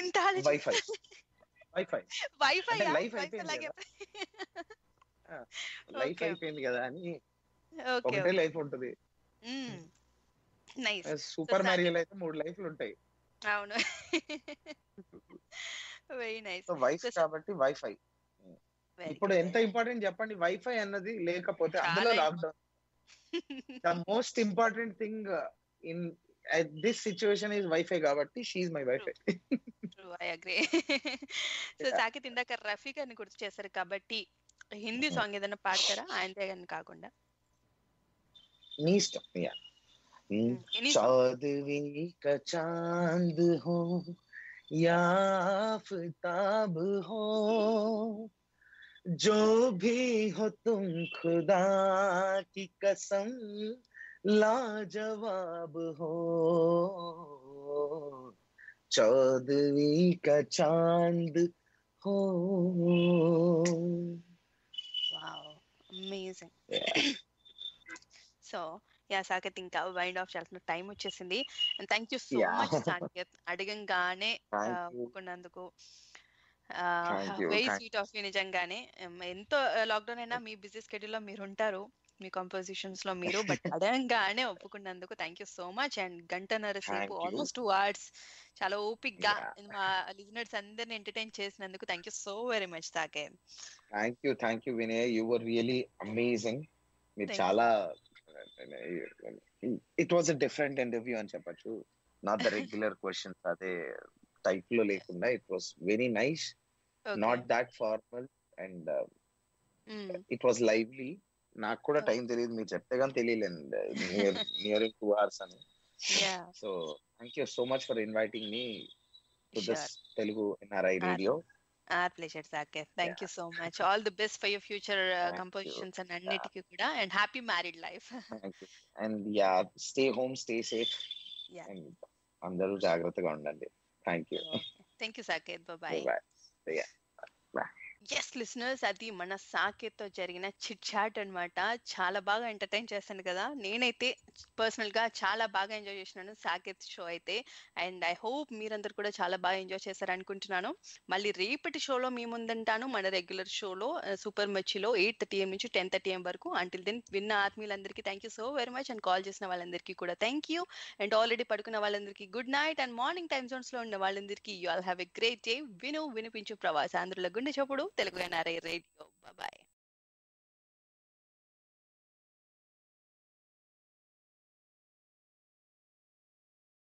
ఇంత వైఫై వైఫై వైఫై life అయిపోయింది లైఫ్. అయిపోయింది కదా అని ఓకే ఒకటే లైఫ్ ఉంటది. సూపర్ మ్యారియల్ అయితే మూడు లైఫ్లు ఉంటాయి అవును. వెరీ నైస్ వైఫ్ కాబట్టి వైఫై. ఇప్పుడు ఎంత ఇంపార్టెంట్ చెప్పండి. వైఫై అన్నది లేకపోతే అందులో lockdown the most important thing in this situation is wifi కాబట్టి she my wifi I agree so Saketh ఇందాక రఫీ గారిని గుర్తు చేశారు కాబట్టి హిందీ సాంగ్ ఏదైనా పాడతారా? ఆయనదే కానీ కాకుండా? నీ ఇష్టం हम्म, चौदवी तो। का चाँद हो या हो जो भी हो तुम खुदा की कसम लाजवाब हो। चौदवी का चाँद हो। wow amazing [COUGHS] so yeah Saketh ఇంకా వైండ్ ఆఫ్ చేయాల్సిన టైం వచ్చేసింది. And thank you so. Much Saketh. అడగంగానే. ఒప్పుకున్నందుకు. వెరీ స్వీట్ ఆఫ్ యూ నిజంగానే. ఎంతో లాక్డౌన్ అయినా మీ బిజీ స్కెడ్యూల్లో మీరు ఉంటారు మీ కంపోజిషన్స్లో మీరు బట్ అడగంగానే ఒప్పుకున్నందుకు thank you so much. And గంటన్నర సేపు. ఆల్మోస్ట్ టూ అవర్స్ చాలా ఓపిక్గా. మా లిజనర్స్ అందరిని ఎంటర్టైన్ చేసినందుకు thank you so very much తాకే thank you. Thank you Vinay. You were really amazing. మీరు చాలా ఇట్ అ డిఫరెంట్ ఇంటర్వ్యూ అని చెప్పొచ్చు. నాట్ ద రెగ్యులర్ క్వశ్చన్స్ అదే టైప్లో లేకుండా it was very nice not that formal and it was lively నాకు కూడా టైం తెలియదు. మీరు చెప్తే కానీ తెలియలేదు. నియర్ టూ అవర్స్ అని. So thank you so much for inviting me to this. Telugu NRI radio our pleasure Saketh thank you so much all the best for your future. Compositions and అన్నిటికీ కూడా. And happy married life and yeah stay home stay safe అందరూ జాగ్రత్తగా ఉండండి. Thank you thank you Saketh. Bye bye yes listeners అది మన సాకేత్తో జరిగిన chit chat అనమాట చాలా బాగా ఎంటర్టైన్ చేశాను కదా. నేనైతే పర్సనల్గా చాలా బాగా ఎంజాయ్ చేసినాను సాకేత్ షో అయితే. అండ్ ఐ హోప్ మీరందరూ కూడా చాలా బాగా ఎంజాయ్ చేశారు అనుకుంటున్నాను మళ్ళీ రేపటి షోలో మీ ముందుంటాను. మన రెగ్యులర్ షోలో సూపర్ మచ్చిలో ఎయిట్ థర్టీ ఎం నుంచి టెన్ థర్టీ ఎం వరకు. అంటిల్ దెన్ విన్న ఆత్మీయులందరికీ thank you so very much and call చేసిన వాళ్ళందరికీ కూడా థ్యాంక్ యూ అండ్ ఆల్రెడీ పడుకున్న వాళ్ళందరికీ good night and morning time జోన్స్లో ఉన్న వాళ్ళందరికీ you all have a great day విను వినిపించు ప్రవాసాంధ్రుల గుండె చెప్పుడు. Telugu NRI radio bye